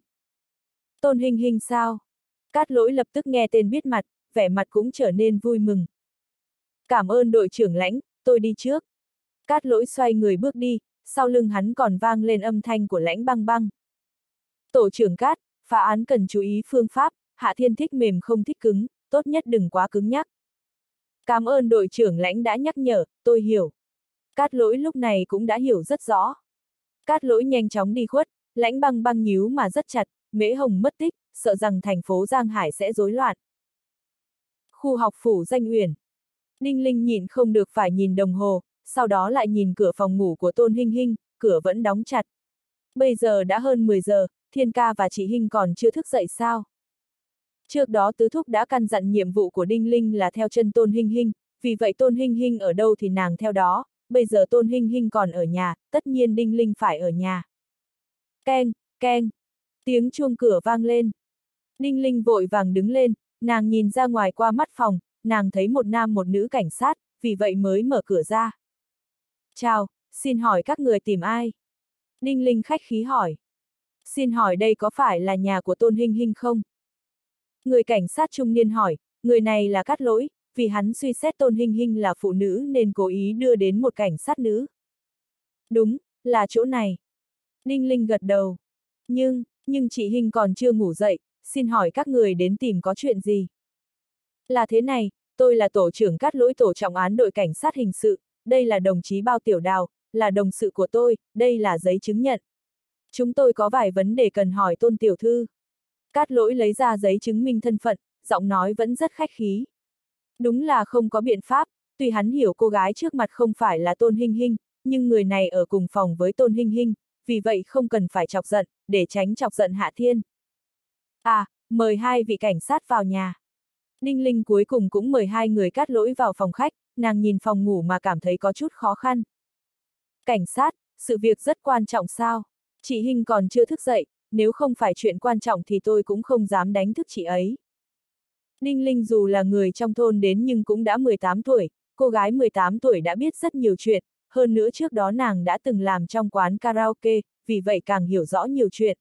Tôn Hinh Hinh sao? Cát lỗi lập tức nghe tên biết mặt, vẻ mặt cũng trở nên vui mừng. Cảm ơn đội trưởng lãnh, tôi đi trước. Cát lỗi xoay người bước đi, sau lưng hắn còn vang lên âm thanh của lãnh băng băng. Tổ trưởng Cát, phá án cần chú ý phương pháp, Hạ Thiên thích mềm không thích cứng, tốt nhất đừng quá cứng nhắc. Cảm ơn đội trưởng lãnh đã nhắc nhở, tôi hiểu. Cát lỗi lúc này cũng đã hiểu rất rõ. Cát lỗi nhanh chóng đi khuất, lãnh băng băng nhíu mà rất chặt, mễ hồng mất tích, sợ rằng thành phố Giang Hải sẽ rối loạn. Khu học phủ danh uyển. Ninh Linh nhìn không được phải nhìn đồng hồ, sau đó lại nhìn cửa phòng ngủ của Tôn Hinh Hinh, cửa vẫn đóng chặt. Bây giờ đã hơn 10 giờ, Thiên ca và chị Hinh còn chưa thức dậy sao? Trước đó tứ thúc đã căn dặn nhiệm vụ của Đinh Linh là theo chân Tôn Hinh Hinh, vì vậy Tôn Hinh Hinh ở đâu thì nàng theo đó, bây giờ Tôn Hinh Hinh còn ở nhà, tất nhiên Đinh Linh phải ở nhà. Keng, keng, tiếng chuông cửa vang lên. Đinh Linh vội vàng đứng lên, nàng nhìn ra ngoài qua mắt phòng, nàng thấy một nam một nữ cảnh sát, vì vậy mới mở cửa ra. Chào, xin hỏi các người tìm ai? Đinh Linh khách khí hỏi. Xin hỏi đây có phải là nhà của Tôn Hinh Hinh không? Người cảnh sát trung niên hỏi, người này là cắt lỗi, vì hắn suy xét Tôn Hinh Hinh là phụ nữ nên cố ý đưa đến một cảnh sát nữ. Đúng, là chỗ này. Ninh Linh gật đầu. Nhưng, nhưng chị Hinh còn chưa ngủ dậy, xin hỏi các người đến tìm có chuyện gì? Là thế này, tôi là tổ trưởng cắt lỗi tổ trọng án đội cảnh sát hình sự, đây là đồng chí Bao Tiểu Đào, là đồng sự của tôi, đây là giấy chứng nhận. Chúng tôi có vài vấn đề cần hỏi tôn tiểu thư. Cát lỗi lấy ra giấy chứng minh thân phận, giọng nói vẫn rất khách khí. Đúng là không có biện pháp, tuy hắn hiểu cô gái trước mặt không phải là Tôn Hinh Hinh, nhưng người này ở cùng phòng với Tôn Hinh Hinh, vì vậy không cần phải chọc giận, để tránh chọc giận Hạ Thiên. À, mời hai vị cảnh sát vào nhà. Ninh Linh cuối cùng cũng mời hai người cát lỗi vào phòng khách, nàng nhìn phòng ngủ mà cảm thấy có chút khó khăn. Cảnh sát, sự việc rất quan trọng sao? Chị Hinh còn chưa thức dậy, nếu không phải chuyện quan trọng thì tôi cũng không dám đánh thức chị ấy. Ninh Linh dù là người trong thôn đến nhưng cũng đã 18 tuổi, cô gái 18 tuổi đã biết rất nhiều chuyện, hơn nữa trước đó nàng đã từng làm trong quán karaoke, vì vậy càng hiểu rõ nhiều chuyện.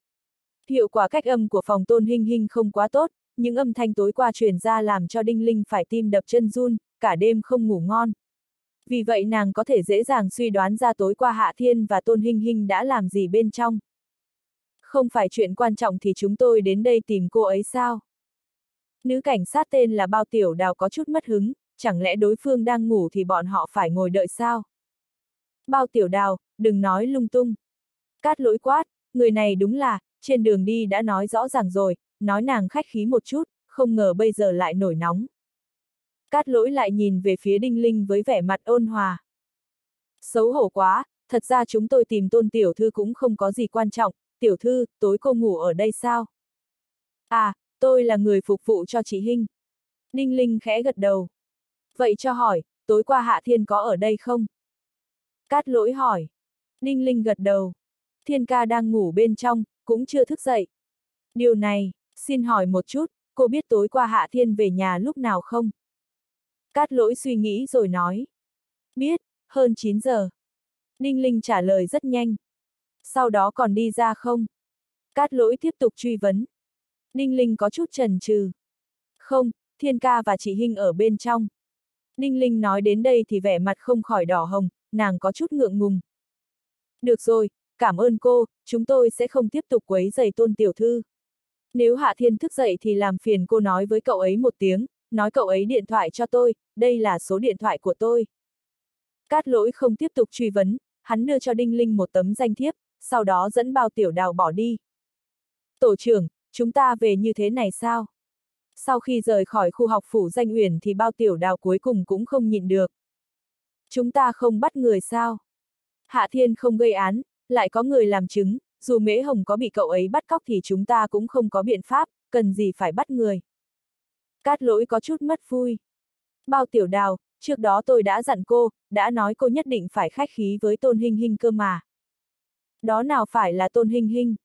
Hiệu quả cách âm của phòng tôn hình hình không quá tốt, những âm thanh tối qua truyền ra làm cho Đinh Linh phải tim đập chân run, cả đêm không ngủ ngon. Vì vậy nàng có thể dễ dàng suy đoán ra tối qua Hạ Thiên và Tôn Hinh Hinh đã làm gì bên trong. Không phải chuyện quan trọng thì chúng tôi đến đây tìm cô ấy sao? Nữ cảnh sát tên là Bao Tiểu Đào có chút mất hứng, chẳng lẽ đối phương đang ngủ thì bọn họ phải ngồi đợi sao? Bao Tiểu Đào, đừng nói lung tung. Cát lỗi quát, người này đúng là, trên đường đi đã nói rõ ràng rồi, nói nàng khách khí một chút, không ngờ bây giờ lại nổi nóng. Cát lỗi lại nhìn về phía Đinh Linh với vẻ mặt ôn hòa. Xấu hổ quá, thật ra chúng tôi tìm tôn tiểu thư cũng không có gì quan trọng, tiểu thư, tối cô ngủ ở đây sao? À, tôi là người phục vụ cho chị Hinh. Đinh Linh khẽ gật đầu. Vậy cho hỏi, tối qua Hạ Thiên có ở đây không? Cát lỗi hỏi. Đinh Linh gật đầu. Thiên ca đang ngủ bên trong, cũng chưa thức dậy. Điều này, xin hỏi một chút, cô biết tối qua Hạ Thiên về nhà lúc nào không? Cát lỗi suy nghĩ rồi nói. Biết, hơn 9 giờ. Ninh Linh trả lời rất nhanh. Sau đó còn đi ra không? Cát lỗi tiếp tục truy vấn. Ninh Linh có chút trần trừ. Không, Thiên ca và chị Hinh ở bên trong. Ninh Linh nói đến đây thì vẻ mặt không khỏi đỏ hồng, nàng có chút ngượng ngùng. Được rồi, cảm ơn cô, chúng tôi sẽ không tiếp tục quấy giày tôn tiểu thư. Nếu Hạ Thiên thức dậy thì làm phiền cô nói với cậu ấy một tiếng, nói cậu ấy điện thoại cho tôi, đây là số điện thoại của tôi. Cát lỗi không tiếp tục truy vấn, hắn đưa cho Đinh Linh một tấm danh thiếp, sau đó dẫn bao tiểu đào bỏ đi. Tổ trưởng, chúng ta về như thế này sao? Sau khi rời khỏi khu học phủ danh uyển thì bao tiểu đào cuối cùng cũng không nhịn được. Chúng ta không bắt người sao? Hạ Thiên không gây án, lại có người làm chứng, dù Mễ Hồng có bị cậu ấy bắt cóc thì chúng ta cũng không có biện pháp, cần gì phải bắt người. Cát lỗi có chút mất vui. Bao tiểu đào, trước đó tôi đã dặn cô, đã nói cô nhất định phải khách khí với tôn hình hình cơ mà. Đó nào phải là tôn hình hình.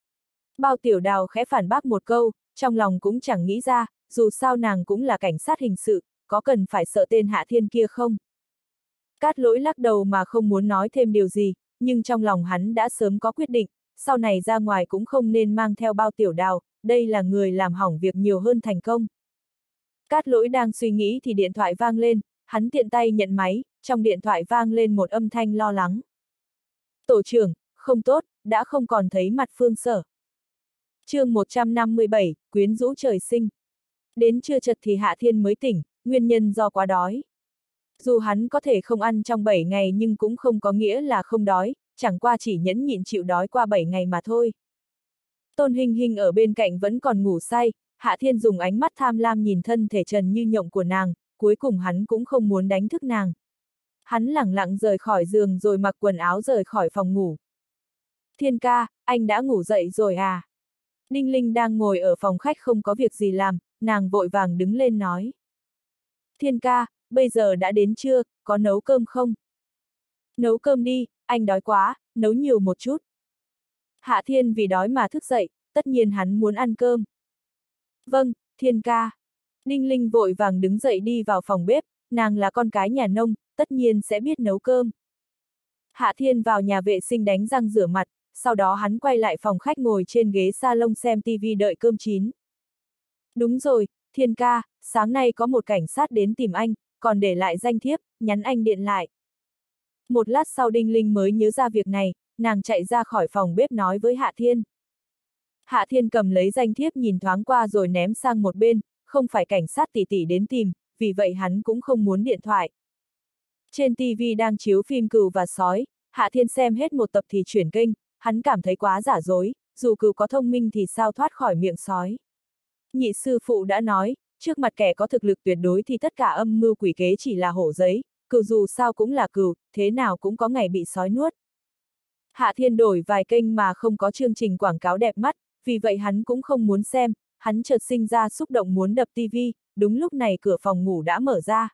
Bao tiểu đào khẽ phản bác một câu, trong lòng cũng chẳng nghĩ ra, dù sao nàng cũng là cảnh sát hình sự, có cần phải sợ tên hạ thiên kia không? Cát lỗi lắc đầu mà không muốn nói thêm điều gì, nhưng trong lòng hắn đã sớm có quyết định, sau này ra ngoài cũng không nên mang theo bao tiểu đào, đây là người làm hỏng việc nhiều hơn thành công. Cát lỗi đang suy nghĩ thì điện thoại vang lên, hắn tiện tay nhận máy, trong điện thoại vang lên một âm thanh lo lắng. Tổ trưởng, không tốt, đã không còn thấy mặt phương sở. chương 157, quyến rũ trời sinh. Đến trưa chật thì Hạ Thiên mới tỉnh, nguyên nhân do quá đói. Dù hắn có thể không ăn trong 7 ngày nhưng cũng không có nghĩa là không đói, chẳng qua chỉ nhẫn nhịn chịu đói qua 7 ngày mà thôi. Tôn Hình Hình ở bên cạnh vẫn còn ngủ say, Hạ Thiên dùng ánh mắt tham lam nhìn thân thể trần như nhộng của nàng, cuối cùng hắn cũng không muốn đánh thức nàng. Hắn lẳng lặng rời khỏi giường rồi mặc quần áo rời khỏi phòng ngủ. Thiên ca, anh đã ngủ dậy rồi à? Ninh Linh đang ngồi ở phòng khách không có việc gì làm, nàng vội vàng đứng lên nói. Thiên ca, bây giờ đã đến chưa, có nấu cơm không? Nấu cơm đi, anh đói quá, nấu nhiều một chút. Hạ Thiên vì đói mà thức dậy, tất nhiên hắn muốn ăn cơm. Vâng, Thiên ca. Ninh Linh vội vàng đứng dậy đi vào phòng bếp, nàng là con cái nhà nông, tất nhiên sẽ biết nấu cơm. Hạ Thiên vào nhà vệ sinh đánh răng rửa mặt, sau đó hắn quay lại phòng khách ngồi trên ghế salon xem TV đợi cơm chín. Đúng rồi, Thiên ca, sáng nay có một cảnh sát đến tìm anh, còn để lại danh thiếp, nhắn anh điện lại. Một lát sau Đinh Linh mới nhớ ra việc này, nàng chạy ra khỏi phòng bếp nói với Hạ Thiên. Hạ Thiên cầm lấy danh thiếp nhìn thoáng qua rồi ném sang một bên, không phải cảnh sát tỷ tỷ đến tìm, vì vậy hắn cũng không muốn điện thoại. Trên TV đang chiếu phim cừu và sói, Hạ Thiên xem hết một tập thì chuyển kênh, hắn cảm thấy quá giả dối, dù cừu có thông minh thì sao thoát khỏi miệng sói. Nhị sư phụ đã nói, trước mặt kẻ có thực lực tuyệt đối thì tất cả âm mưu quỷ kế chỉ là hổ giấy, cừu dù sao cũng là cừu, thế nào cũng có ngày bị sói nuốt. Hạ Thiên đổi vài kênh mà không có chương trình quảng cáo đẹp mắt, vì vậy hắn cũng không muốn xem, hắn chợt sinh ra xúc động muốn đập tivi, đúng lúc này cửa phòng ngủ đã mở ra.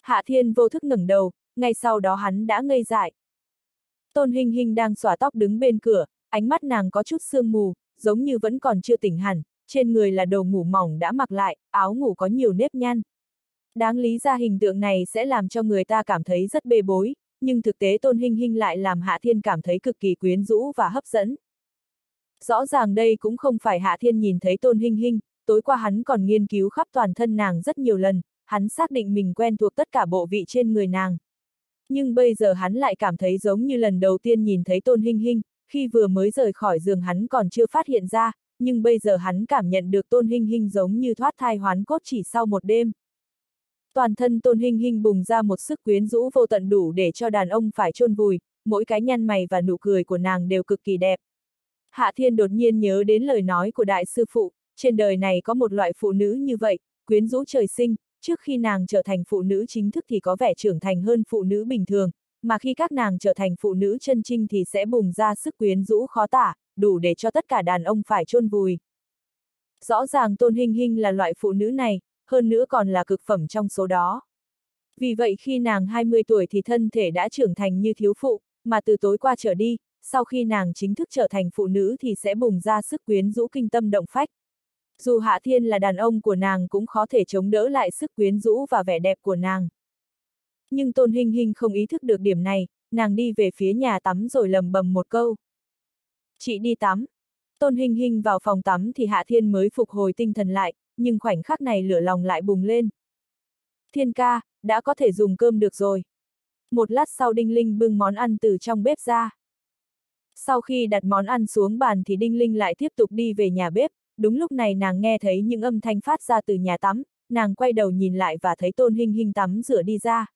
Hạ Thiên vô thức ngẩng đầu, ngay sau đó hắn đã ngây dại. Tôn Hinh Hinh đang xòa tóc đứng bên cửa, ánh mắt nàng có chút sương mù, giống như vẫn còn chưa tỉnh hẳn, trên người là đồ ngủ mỏng đã mặc lại, áo ngủ có nhiều nếp nhăn. Đáng lý ra hình tượng này sẽ làm cho người ta cảm thấy rất bê bối, nhưng thực tế Tôn Hinh Hinh lại làm Hạ Thiên cảm thấy cực kỳ quyến rũ và hấp dẫn. Rõ ràng đây cũng không phải Hạ Thiên nhìn thấy Tôn Hinh Hinh, tối qua hắn còn nghiên cứu khắp toàn thân nàng rất nhiều lần, hắn xác định mình quen thuộc tất cả bộ vị trên người nàng. Nhưng bây giờ hắn lại cảm thấy giống như lần đầu tiên nhìn thấy Tôn Hinh Hinh, khi vừa mới rời khỏi giường hắn còn chưa phát hiện ra, nhưng bây giờ hắn cảm nhận được Tôn Hinh Hinh giống như thoát thai hoán cốt chỉ sau một đêm. Toàn thân Tôn hình hình bùng ra một sức quyến rũ vô tận đủ để cho đàn ông phải chôn vùi, mỗi cái nhăn mày và nụ cười của nàng đều cực kỳ đẹp. Hạ Thiên đột nhiên nhớ đến lời nói của đại sư phụ, trên đời này có một loại phụ nữ như vậy, quyến rũ trời sinh, trước khi nàng trở thành phụ nữ chính thức thì có vẻ trưởng thành hơn phụ nữ bình thường, mà khi các nàng trở thành phụ nữ chân trinh thì sẽ bùng ra sức quyến rũ khó tả, đủ để cho tất cả đàn ông phải chôn vùi. Rõ ràng Tôn Hinh Hinh là loại phụ nữ này, hơn nữa còn là cực phẩm trong số đó. Vì vậy khi nàng 20 tuổi thì thân thể đã trưởng thành như thiếu phụ, mà từ tối qua trở đi, sau khi nàng chính thức trở thành phụ nữ thì sẽ bùng ra sức quyến rũ kinh tâm động phách. Dù Hạ Thiên là đàn ông của nàng cũng khó thể chống đỡ lại sức quyến rũ và vẻ đẹp của nàng. Nhưng Tôn Hinh Hinh không ý thức được điểm này, nàng đi về phía nhà tắm rồi lầm bầm một câu. Chị đi tắm. Tôn Hinh Hinh vào phòng tắm thì Hạ Thiên mới phục hồi tinh thần lại, nhưng khoảnh khắc này lửa lòng lại bùng lên. Thiên ca, đã có thể dùng cơm được rồi. Một lát sau Đinh Linh bưng món ăn từ trong bếp ra. Sau khi đặt món ăn xuống bàn thì Đinh Linh lại tiếp tục đi về nhà bếp, đúng lúc này nàng nghe thấy những âm thanh phát ra từ nhà tắm, nàng quay đầu nhìn lại và thấy Tôn Hinh Hinh tắm rửa đi ra.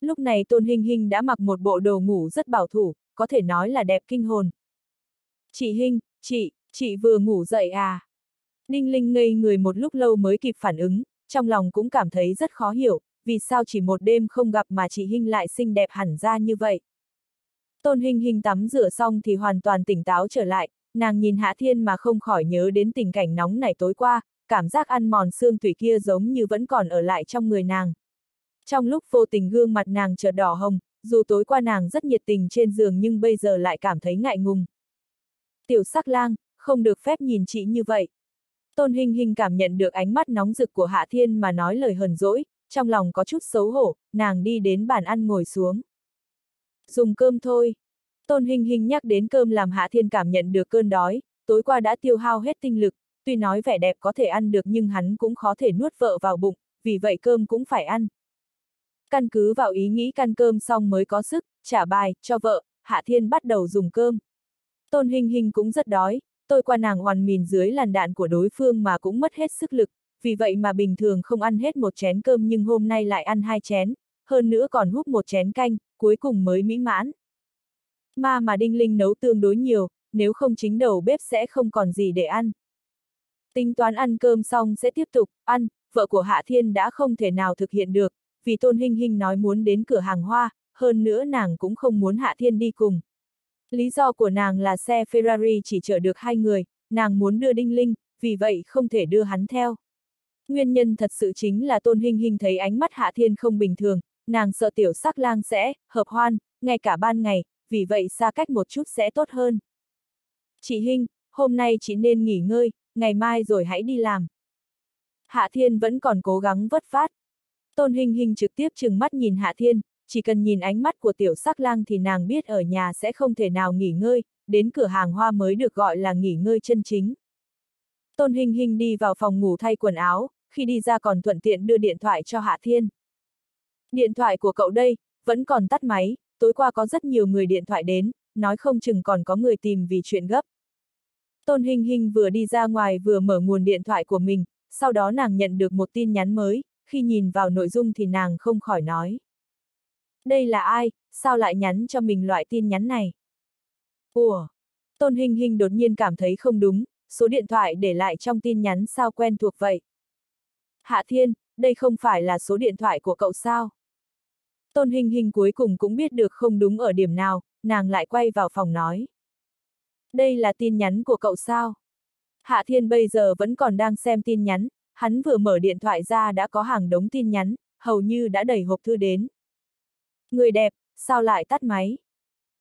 Lúc này Tôn Hinh Hinh đã mặc một bộ đồ ngủ rất bảo thủ, có thể nói là đẹp kinh hồn. Chị Hinh, chị, chị vừa ngủ dậy à? Ninh Linh ngây người một lúc lâu mới kịp phản ứng, trong lòng cũng cảm thấy rất khó hiểu, vì sao chỉ một đêm không gặp mà chị Hinh lại xinh đẹp hẳn ra như vậy. Tôn Hinh Hinh tắm rửa xong thì hoàn toàn tỉnh táo trở lại, nàng nhìn Hạ Thiên mà không khỏi nhớ đến tình cảnh nóng này tối qua, cảm giác ăn mòn xương tủy kia giống như vẫn còn ở lại trong người nàng. Trong lúc vô tình gương mặt nàng chợt đỏ hồng, dù tối qua nàng rất nhiệt tình trên giường nhưng bây giờ lại cảm thấy ngại ngùng. Tiểu sắc lang, không được phép nhìn chị như vậy. Tôn Hình Hình cảm nhận được ánh mắt nóng rực của Hạ Thiên mà nói lời hờn dỗi, trong lòng có chút xấu hổ, nàng đi đến bàn ăn ngồi xuống. Dùng cơm thôi. Tôn Hình Hình nhắc đến cơm làm Hạ Thiên cảm nhận được cơn đói, tối qua đã tiêu hao hết tinh lực, tuy nói vẻ đẹp có thể ăn được nhưng hắn cũng khó thể nuốt vợ vào bụng, vì vậy cơm cũng phải ăn. Căn cứ vào ý nghĩ căn cơm xong mới có sức, trả bài, cho vợ, Hạ Thiên bắt đầu dùng cơm. Tôn Hình Hình cũng rất đói, tôi qua nàng hoàn mìn dưới làn đạn của đối phương mà cũng mất hết sức lực, vì vậy mà bình thường không ăn hết một chén cơm nhưng hôm nay lại ăn hai chén, hơn nữa còn hút một chén canh, cuối cùng mới mỹ mãn. Ma mà Đinh Linh nấu tương đối nhiều, nếu không chính đầu bếp sẽ không còn gì để ăn. Tính toán ăn cơm xong sẽ tiếp tục, ăn, vợ của Hạ Thiên đã không thể nào thực hiện được, vì Tôn Hinh Hinh nói muốn đến cửa hàng hoa, hơn nữa nàng cũng không muốn Hạ Thiên đi cùng. Lý do của nàng là xe Ferrari chỉ chở được hai người, nàng muốn đưa Đinh Linh, vì vậy không thể đưa hắn theo. Nguyên nhân thật sự chính là Tôn Hinh Hinh thấy ánh mắt Hạ Thiên không bình thường, nàng sợ tiểu sắc lang sẽ, hợp hoan, ngay cả ban ngày, vì vậy xa cách một chút sẽ tốt hơn. Chị Hinh, hôm nay chị nên nghỉ ngơi, ngày mai rồi hãy đi làm. Hạ Thiên vẫn còn cố gắng vất phát. Tôn Hinh Hinh trực tiếp trừng mắt nhìn Hạ Thiên, chỉ cần nhìn ánh mắt của tiểu sắc lang thì nàng biết ở nhà sẽ không thể nào nghỉ ngơi, đến cửa hàng hoa mới được gọi là nghỉ ngơi chân chính. Tôn Hinh Hinh đi vào phòng ngủ thay quần áo, khi đi ra còn thuận tiện đưa điện thoại cho Hạ Thiên. Điện thoại của cậu đây, vẫn còn tắt máy, tối qua có rất nhiều người điện thoại đến, nói không chừng còn có người tìm vì chuyện gấp. Tôn Hinh Hinh vừa đi ra ngoài vừa mở nguồn điện thoại của mình, sau đó nàng nhận được một tin nhắn mới, khi nhìn vào nội dung thì nàng không khỏi nói. Đây là ai, sao lại nhắn cho mình loại tin nhắn này? Ủa? Tôn hình hình đột nhiên cảm thấy không đúng, số điện thoại để lại trong tin nhắn sao quen thuộc vậy? Hạ Thiên, đây không phải là số điện thoại của cậu sao? Tôn hình hình cuối cùng cũng biết được không đúng ở điểm nào, nàng lại quay vào phòng nói. Đây là tin nhắn của cậu sao? Hạ Thiên bây giờ vẫn còn đang xem tin nhắn, hắn vừa mở điện thoại ra đã có hàng đống tin nhắn, hầu như đã đầy hộp thư đến. Người đẹp, sao lại tắt máy?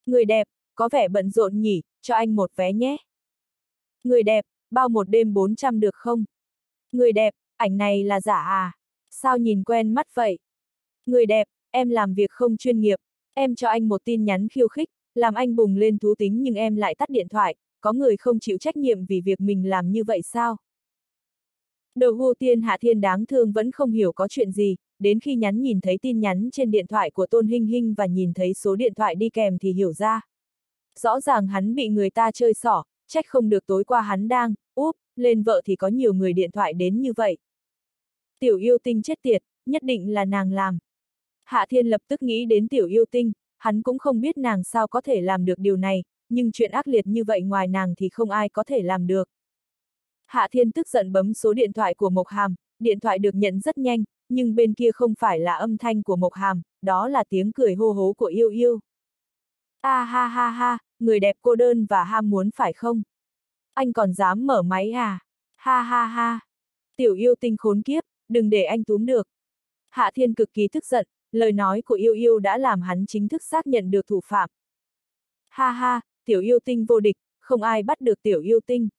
Người đẹp, có vẻ bận rộn nhỉ, cho anh một vé nhé. Người đẹp, bao một đêm 400 được không? Người đẹp, ảnh này là giả à? Sao nhìn quen mắt vậy? Người đẹp, em làm việc không chuyên nghiệp, em cho anh một tin nhắn khiêu khích, làm anh bùng lên thú tính nhưng em lại tắt điện thoại, có người không chịu trách nhiệm vì việc mình làm như vậy sao? Đầu hô tiên hạ thiên đáng thương vẫn không hiểu có chuyện gì, đến khi nhắn nhìn thấy tin nhắn trên điện thoại của Tôn Hinh Hinh và nhìn thấy số điện thoại đi kèm thì hiểu ra. Rõ ràng hắn bị người ta chơi xỏ, trách không được tối qua hắn đang, úp, lên vợ thì có nhiều người điện thoại đến như vậy. Tiểu yêu tinh chết tiệt, nhất định là nàng làm. Hạ Thiên lập tức nghĩ đến tiểu yêu tinh, hắn cũng không biết nàng sao có thể làm được điều này, nhưng chuyện ác liệt như vậy ngoài nàng thì không ai có thể làm được. Hạ Thiên tức giận bấm số điện thoại của Mộc Hàm, điện thoại được nhận rất nhanh, nhưng bên kia không phải là âm thanh của Mộc Hàm, đó là tiếng cười hô hố của yêu yêu. A à, ha ha ha, người đẹp cô đơn và ham muốn phải không? Anh còn dám mở máy à? Ha ha ha. Tiểu yêu tinh khốn kiếp, đừng để anh túm được. Hạ Thiên cực kỳ tức giận, lời nói của yêu yêu đã làm hắn chính thức xác nhận được thủ phạm. Ha ha, tiểu yêu tinh vô địch, không ai bắt được tiểu yêu tinh.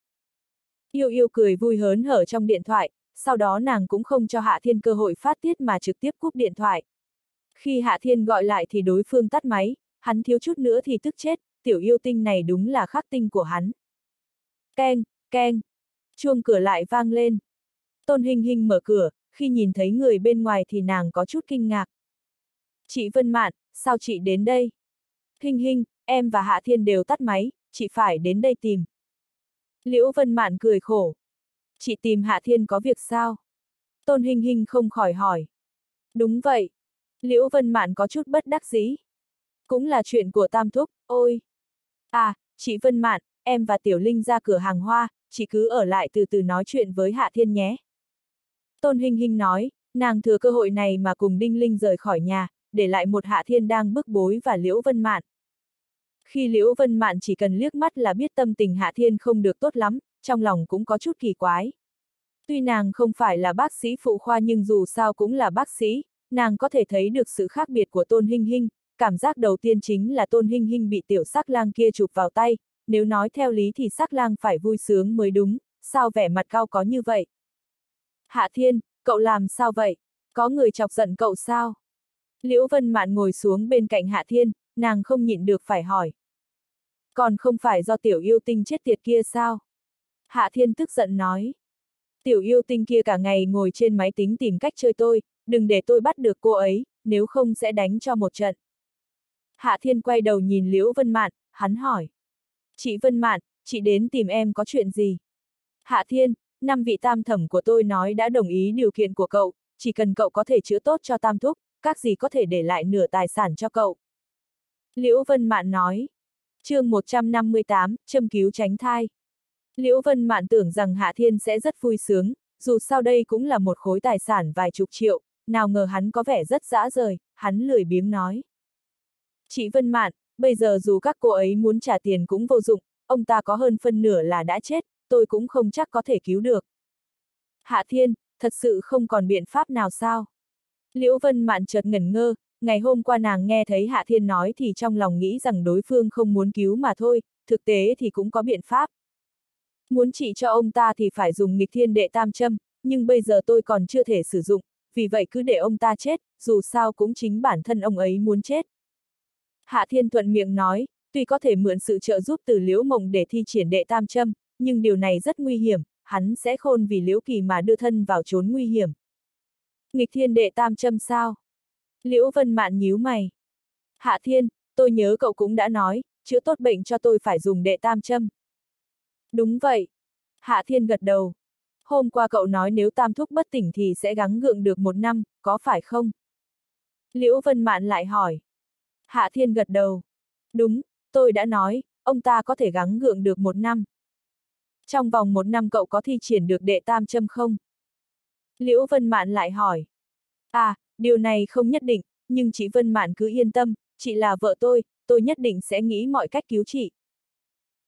Yêu yêu cười vui hớn hở trong điện thoại, sau đó nàng cũng không cho Hạ Thiên cơ hội phát tiết mà trực tiếp cúp điện thoại. Khi Hạ Thiên gọi lại thì đối phương tắt máy, hắn thiếu chút nữa thì tức chết, tiểu yêu tinh này đúng là khắc tinh của hắn. Keng, keng, chuông cửa lại vang lên. Tôn Hình Hình mở cửa, khi nhìn thấy người bên ngoài thì nàng có chút kinh ngạc. Chị Vân Mạn, sao chị đến đây? Hình Hình, em và Hạ Thiên đều tắt máy, chị phải đến đây tìm. Liễu Vân Mạn cười khổ. Chị tìm Hạ Thiên có việc sao? Tôn Hình Hình không khỏi hỏi. Đúng vậy. Liễu Vân Mạn có chút bất đắc dĩ. Cũng là chuyện của Tam Thúc, ôi. À, chị Vân Mạn, em và Tiểu Linh ra cửa hàng hoa, chị cứ ở lại từ từ nói chuyện với Hạ Thiên nhé. Tôn Hình Hình nói, nàng thừa cơ hội này mà cùng Đinh Linh rời khỏi nhà, để lại một Hạ Thiên đang bức bối và Liễu Vân Mạn. Khi Liễu Vân Mạn chỉ cần liếc mắt là biết tâm tình Hạ Thiên không được tốt lắm, trong lòng cũng có chút kỳ quái. Tuy nàng không phải là bác sĩ phụ khoa nhưng dù sao cũng là bác sĩ, nàng có thể thấy được sự khác biệt của Tôn Hinh Hinh, cảm giác đầu tiên chính là Tôn Hinh Hinh bị tiểu sắc lang kia chụp vào tay, nếu nói theo lý thì sắc lang phải vui sướng mới đúng, sao vẻ mặt cao có như vậy? Hạ Thiên, cậu làm sao vậy? Có người chọc giận cậu sao? Liễu Vân Mạn ngồi xuống bên cạnh Hạ Thiên, nàng không nhịn được phải hỏi. Còn không phải do tiểu yêu tinh chết tiệt kia sao? Hạ Thiên tức giận nói. Tiểu yêu tinh kia cả ngày ngồi trên máy tính tìm cách chơi tôi, đừng để tôi bắt được cô ấy, nếu không sẽ đánh cho một trận. Hạ Thiên quay đầu nhìn Liễu Vân Mạn, hắn hỏi. Chị Vân Mạn, chị đến tìm em có chuyện gì? Hạ Thiên, năm vị tam thẩm của tôi nói đã đồng ý điều kiện của cậu, chỉ cần cậu có thể chữa tốt cho tam thúc, các gì có thể để lại nửa tài sản cho cậu. Liễu Vân Mạn nói. chương 158, châm cứu tránh thai. Liễu Vân Mạn tưởng rằng Hạ Thiên sẽ rất vui sướng, dù sao đây cũng là một khối tài sản vài chục triệu, nào ngờ hắn có vẻ rất dã rời, hắn lười biếng nói. Chị Vân Mạn, bây giờ dù các cô ấy muốn trả tiền cũng vô dụng, ông ta có hơn phân nửa là đã chết, tôi cũng không chắc có thể cứu được. Hạ Thiên, thật sự không còn biện pháp nào sao? Liễu Vân Mạn chợt ngẩn ngơ, ngày hôm qua nàng nghe thấy Hạ Thiên nói thì trong lòng nghĩ rằng đối phương không muốn cứu mà thôi, thực tế thì cũng có biện pháp. Muốn trị cho ông ta thì phải dùng nghịch thiên đệ tam châm, nhưng bây giờ tôi còn chưa thể sử dụng, vì vậy cứ để ông ta chết, dù sao cũng chính bản thân ông ấy muốn chết. Hạ Thiên thuận miệng nói, tuy có thể mượn sự trợ giúp từ Liễu Mộng để thi triển đệ tam châm, nhưng điều này rất nguy hiểm, hắn sẽ khôn vì Liễu Kỳ mà đưa thân vào chốn nguy hiểm. Nghịch thiên đệ tam châm sao? Liễu Vân Mạn nhíu mày. Hạ Thiên, tôi nhớ cậu cũng đã nói, chữa tốt bệnh cho tôi phải dùng đệ tam châm. Đúng vậy. Hạ Thiên gật đầu. Hôm qua cậu nói nếu tam thúc bất tỉnh thì sẽ gắng gượng được một năm, có phải không? Liễu Vân Mạn lại hỏi. Hạ Thiên gật đầu. Đúng, tôi đã nói, ông ta có thể gắng gượng được một năm. Trong vòng một năm cậu có thi triển được đệ tam châm không? Liễu Vân Mạn lại hỏi. À, điều này không nhất định, nhưng chị Vân Mạn cứ yên tâm, chị là vợ tôi, tôi nhất định sẽ nghĩ mọi cách cứu chị.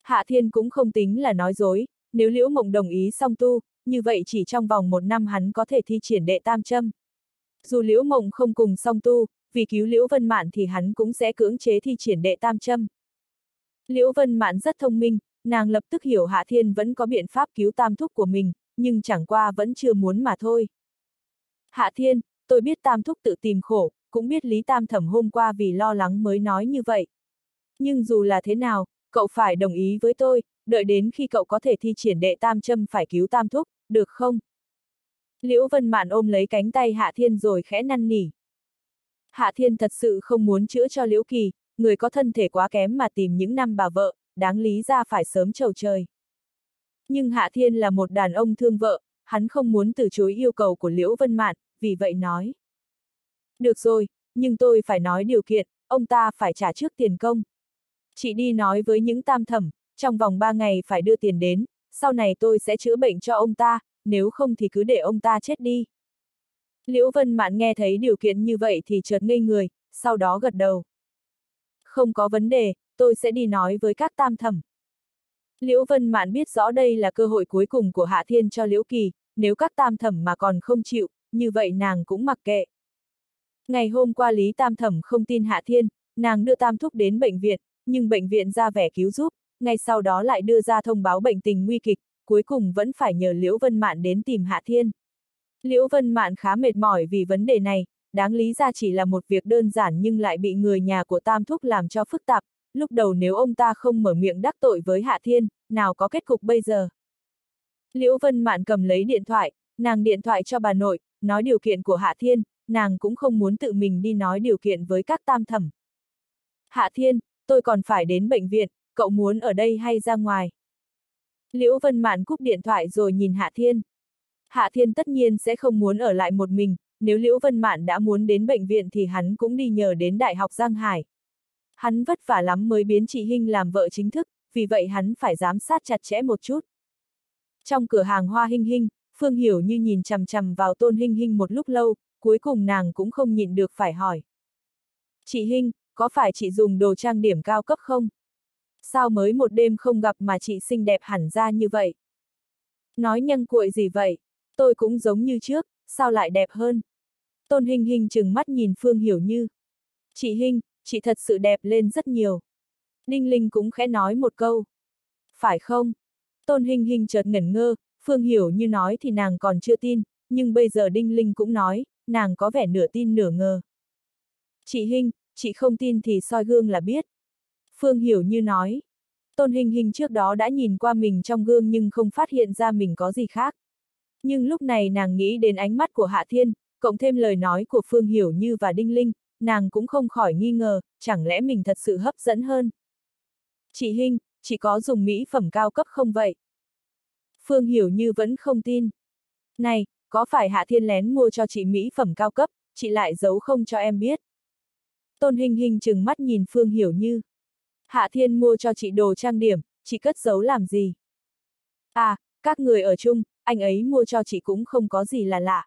Hạ Thiên cũng không tính là nói dối, nếu Liễu Mộng đồng ý song tu, như vậy chỉ trong vòng một năm hắn có thể thi triển đệ tam châm. Dù Liễu Mộng không cùng song tu, vì cứu Liễu Vân Mạn thì hắn cũng sẽ cưỡng chế thi triển đệ tam châm. Liễu Vân Mạn rất thông minh, nàng lập tức hiểu Hạ Thiên vẫn có biện pháp cứu tam thúc của mình, nhưng chẳng qua vẫn chưa muốn mà thôi. Hạ Thiên, tôi biết tam thúc tự tìm khổ, cũng biết Lý Tam Thẩm hôm qua vì lo lắng mới nói như vậy. Nhưng dù là thế nào, cậu phải đồng ý với tôi, đợi đến khi cậu có thể thi triển đệ tam châm phải cứu tam thúc, được không? Liễu Vân Mạn ôm lấy cánh tay Hạ Thiên rồi khẽ năn nỉ. Hạ Thiên thật sự không muốn chữa cho Liễu Kỳ, người có thân thể quá kém mà tìm những năm bà vợ, đáng lý ra phải sớm trầu trời. Nhưng Hạ Thiên là một đàn ông thương vợ, hắn không muốn từ chối yêu cầu của Liễu Vân Mạn, vì vậy nói. Được rồi, nhưng tôi phải nói điều kiện, ông ta phải trả trước tiền công. Chị đi nói với những tam thẩm, trong vòng 3 ngày phải đưa tiền đến, sau này tôi sẽ chữa bệnh cho ông ta, nếu không thì cứ để ông ta chết đi. Liễu Vân Mạn nghe thấy điều kiện như vậy thì chợt ngây người, sau đó gật đầu. Không có vấn đề, tôi sẽ đi nói với các tam thẩm. Liễu Vân Mạn biết rõ đây là cơ hội cuối cùng của Hạ Thiên cho Liễu Kỳ, nếu các tam thẩm mà còn không chịu, như vậy nàng cũng mặc kệ. Ngày hôm qua Lý Tam Thẩm không tin Hạ Thiên, nàng đưa Tam Thúc đến bệnh viện, nhưng bệnh viện ra vẻ cứu giúp, ngay sau đó lại đưa ra thông báo bệnh tình nguy kịch, cuối cùng vẫn phải nhờ Liễu Vân Mạn đến tìm Hạ Thiên. Liễu Vân Mạn khá mệt mỏi vì vấn đề này, đáng lý ra chỉ là một việc đơn giản nhưng lại bị người nhà của Tam Thúc làm cho phức tạp, lúc đầu nếu ông ta không mở miệng đắc tội với Hạ Thiên, nào có kết cục bây giờ. Liễu Vân Mạn cầm lấy điện thoại, nàng điện thoại cho bà nội, nói điều kiện của Hạ Thiên, nàng cũng không muốn tự mình đi nói điều kiện với các tam thẩm. Hạ Thiên, tôi còn phải đến bệnh viện, cậu muốn ở đây hay ra ngoài? Liễu Vân Mạn cúp điện thoại rồi nhìn Hạ Thiên. Hạ Thiên tất nhiên sẽ không muốn ở lại một mình, nếu Liễu Vân Mạn đã muốn đến bệnh viện thì hắn cũng đi nhờ đến Đại học Giang Hải. Hắn vất vả lắm mới biến chị Hinh làm vợ chính thức, vì vậy hắn phải giám sát chặt chẽ một chút. Trong cửa hàng hoa Hinh Hinh, Phương Hiểu như nhìn chằm chằm vào Tôn Hinh Hinh một lúc lâu, cuối cùng nàng cũng không nhịn được phải hỏi. Chị Hinh, có phải chị dùng đồ trang điểm cao cấp không? Sao mới một đêm không gặp mà chị xinh đẹp hẳn ra như vậy? Nói nhân cuội gì vậy? Tôi cũng giống như trước, sao lại đẹp hơn? Tôn Hinh Hinh chừng mắt nhìn Phương Hiểu Như. Chị Hinh, chị thật sự đẹp lên rất nhiều. Đinh Linh cũng khẽ nói một câu. Phải không? Tôn Hinh Hinh chợt ngẩn ngơ, Phương Hiểu Như nói thì nàng còn chưa tin, nhưng bây giờ Đinh Linh cũng nói, nàng có vẻ nửa tin nửa ngờ. Chị Hinh, chị không tin thì soi gương là biết. Phương Hiểu Như nói. Tôn Hình Hình trước đó đã nhìn qua mình trong gương nhưng không phát hiện ra mình có gì khác. Nhưng lúc này nàng nghĩ đến ánh mắt của Hạ Thiên, cộng thêm lời nói của Phương Hiểu Như và Đinh Linh, nàng cũng không khỏi nghi ngờ, chẳng lẽ mình thật sự hấp dẫn hơn. Chị Hinh, chị có dùng mỹ phẩm cao cấp không vậy? Phương Hiểu Như vẫn không tin. Này, có phải Hạ Thiên lén mua cho chị mỹ phẩm cao cấp, chị lại giấu không cho em biết? Tôn Hình Hình chừng mắt nhìn Phương Hiểu Như. Hạ Thiên mua cho chị đồ trang điểm, chị cất giấu làm gì? À, các người ở chung, anh ấy mua cho chị cũng không có gì là lạ.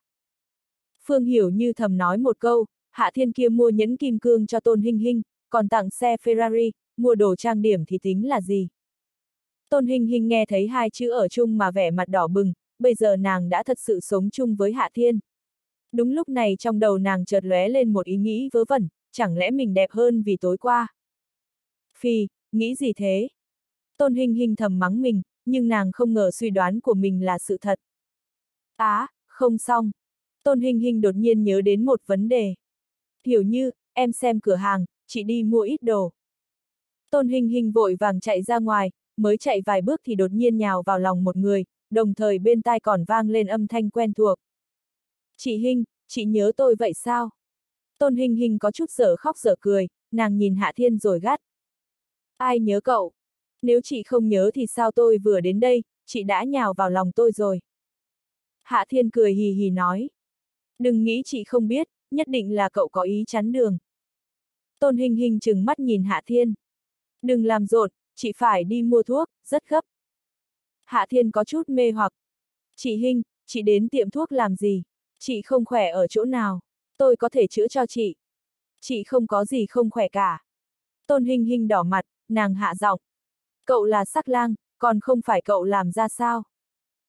Phương Hiểu Như thầm nói một câu, Hạ Thiên kia mua nhẫn kim cương cho Tôn Hinh Hinh, còn tặng xe Ferrari, mua đồ trang điểm thì tính là gì? Tôn Hinh Hinh nghe thấy hai chữ ở chung mà vẻ mặt đỏ bừng, bây giờ nàng đã thật sự sống chung với Hạ Thiên. Đúng lúc này trong đầu nàng chợt lóe lên một ý nghĩ vớ vẩn, chẳng lẽ mình đẹp hơn vì tối qua? Phi, nghĩ gì thế? Tôn hình hình thầm mắng mình, nhưng nàng không ngờ suy đoán của mình là sự thật. Á, à, không xong. Tôn hình hình đột nhiên nhớ đến một vấn đề. Hiểu như, em xem cửa hàng, chị đi mua ít đồ. Tôn hình hình vội vàng chạy ra ngoài, mới chạy vài bước thì đột nhiên nhào vào lòng một người, đồng thời bên tai còn vang lên âm thanh quen thuộc. Chị Hinh, chị nhớ tôi vậy sao? Tôn Hình Hình có chút dở khóc dở cười, nàng nhìn Hạ Thiên rồi gắt. Ai nhớ cậu? Nếu chị không nhớ thì sao tôi vừa đến đây, chị đã nhào vào lòng tôi rồi. Hạ Thiên cười hì hì nói. Đừng nghĩ chị không biết, nhất định là cậu có ý chắn đường. Tôn Hình Hình chừng mắt nhìn Hạ Thiên. Đừng làm rộn, chị phải đi mua thuốc, rất gấp. Hạ Thiên có chút mê hoặc. Chị Hinh, chị đến tiệm thuốc làm gì? Chị không khỏe ở chỗ nào? Tôi có thể chữa cho chị. Chị không có gì không khỏe cả. Tôn Hinh Hinh đỏ mặt, nàng hạ giọng. Cậu là sắc lang, còn không phải cậu làm ra sao?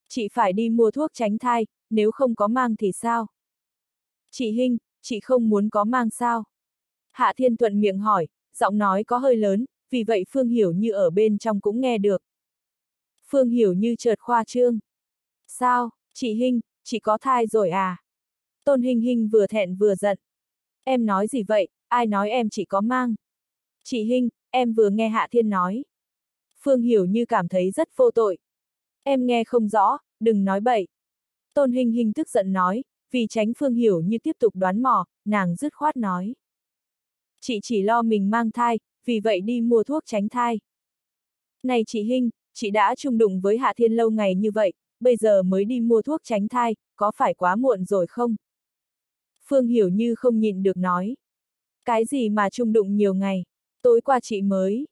Chị phải đi mua thuốc tránh thai, nếu không có mang thì sao? Chị Hinh, chị không muốn có mang sao? Hạ Thiên Thuận miệng hỏi, giọng nói có hơi lớn, vì vậy Phương Hiểu Như ở bên trong cũng nghe được. Phương Hiểu Như chợt khoa trương. Sao, chị Hinh, chị có thai rồi à? Tôn Hình Hinh vừa thẹn vừa giận. Em nói gì vậy, ai nói em chỉ có mang? Chị Hinh, em vừa nghe Hạ Thiên nói. Phương Hiểu như cảm thấy rất vô tội. Em nghe không rõ, đừng nói bậy. Tôn Hình Hình tức giận nói, vì tránh Phương Hiểu như tiếp tục đoán mò, nàng dứt khoát nói. Chị chỉ lo mình mang thai, vì vậy đi mua thuốc tránh thai. Này chị Hinh, chị đã chung đụng với Hạ Thiên lâu ngày như vậy, bây giờ mới đi mua thuốc tránh thai, có phải quá muộn rồi không? Phương Hiểu như không nhịn được nói. Cái gì mà chung đụng nhiều ngày, tối qua chị mới.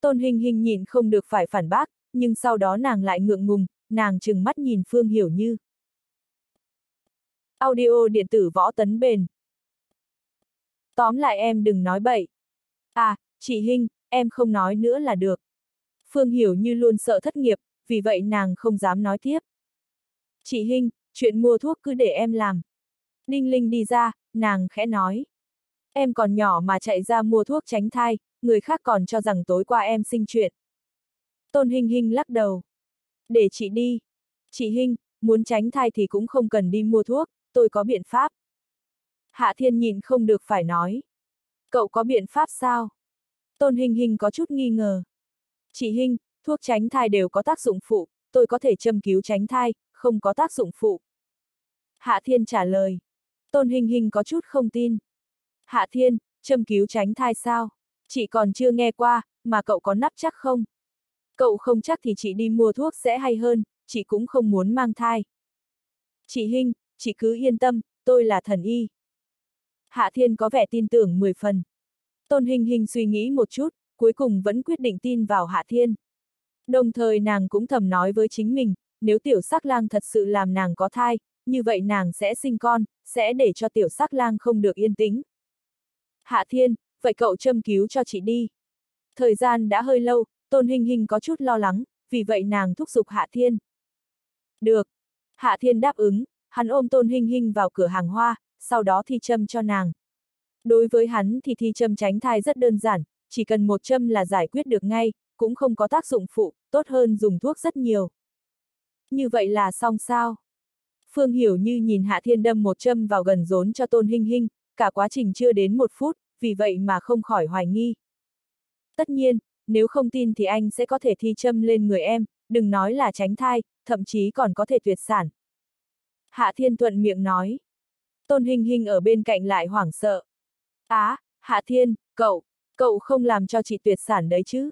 Tôn Hình Hình nhịn không được phải phản bác, nhưng sau đó nàng lại ngượng ngùng, nàng chừng mắt nhìn Phương Hiểu như. Audio điện tử võ tấn bền. Tóm lại em đừng nói bậy. À, chị Hinh, em không nói nữa là được. Phương Hiểu như luôn sợ thất nghiệp, vì vậy nàng không dám nói tiếp. Chị Hinh, chuyện mua thuốc cứ để em làm. Ninh Linh đi ra, nàng khẽ nói. Em còn nhỏ mà chạy ra mua thuốc tránh thai, người khác còn cho rằng tối qua em sinh chuyện. Tôn Hinh Hinh lắc đầu. Để chị đi. Chị Hinh, muốn tránh thai thì cũng không cần đi mua thuốc, tôi có biện pháp. Hạ Thiên nhìn không được phải nói. Cậu có biện pháp sao? Tôn Hinh Hinh có chút nghi ngờ. Chị Hinh, thuốc tránh thai đều có tác dụng phụ, tôi có thể châm cứu tránh thai, không có tác dụng phụ. Hạ Thiên trả lời. Tôn Hình Hình có chút không tin. Hạ Thiên, châm cứu tránh thai sao? Chị còn chưa nghe qua, mà cậu có nắp chắc không? Cậu không chắc thì chị đi mua thuốc sẽ hay hơn, chị cũng không muốn mang thai. Chị Hinh, chị cứ yên tâm, tôi là thần y. Hạ Thiên có vẻ tin tưởng 10 phần. Tôn Hình Hình suy nghĩ một chút, cuối cùng vẫn quyết định tin vào Hạ Thiên. Đồng thời nàng cũng thầm nói với chính mình, nếu tiểu sắc lang thật sự làm nàng có thai, như vậy nàng sẽ sinh con, sẽ để cho tiểu sắc lang không được yên tĩnh. Hạ Thiên, vậy cậu châm cứu cho chị đi. Thời gian đã hơi lâu, Tôn hình hình có chút lo lắng, vì vậy nàng thúc giục Hạ Thiên. Được. Hạ Thiên đáp ứng, hắn ôm Tôn hình hình vào cửa hàng hoa, sau đó thi châm cho nàng. Đối với hắn thì thi châm tránh thai rất đơn giản, chỉ cần một châm là giải quyết được ngay, cũng không có tác dụng phụ, tốt hơn dùng thuốc rất nhiều. Như vậy là xong sao? Phương Hiểu như nhìn Hạ Thiên đâm một châm vào gần rốn cho Tôn Hinh Hinh, cả quá trình chưa đến một phút, vì vậy mà không khỏi hoài nghi. Tất nhiên, nếu không tin thì anh sẽ có thể thi châm lên người em, đừng nói là tránh thai, thậm chí còn có thể tuyệt sản. Hạ Thiên thuận miệng nói. Tôn Hinh Hinh ở bên cạnh lại hoảng sợ. Á, Hạ Thiên, cậu, cậu không làm cho chị tuyệt sản đấy chứ.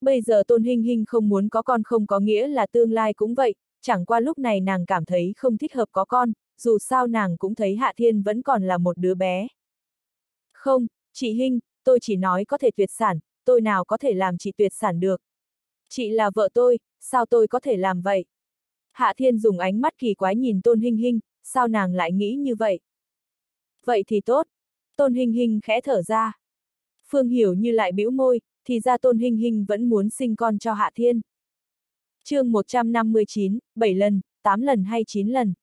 Bây giờ Tôn Hinh Hinh không muốn có con không có nghĩa là tương lai cũng vậy, chẳng qua lúc này nàng cảm thấy không thích hợp có con, dù sao nàng cũng thấy Hạ Thiên vẫn còn là một đứa bé. Không, chị Hinh, tôi chỉ nói có thể tuyệt sản, tôi nào có thể làm chị tuyệt sản được. Chị là vợ tôi, sao tôi có thể làm vậy? Hạ Thiên dùng ánh mắt kỳ quái nhìn Tôn Hinh Hinh, sao nàng lại nghĩ như vậy? Vậy thì tốt. Tôn Hinh Hinh khẽ thở ra. Phương Hiểu như lại bĩu môi, thì ra Tôn Hinh Hinh vẫn muốn sinh con cho Hạ Thiên chương 159, 7 lần, 8 lần hay 9 lần?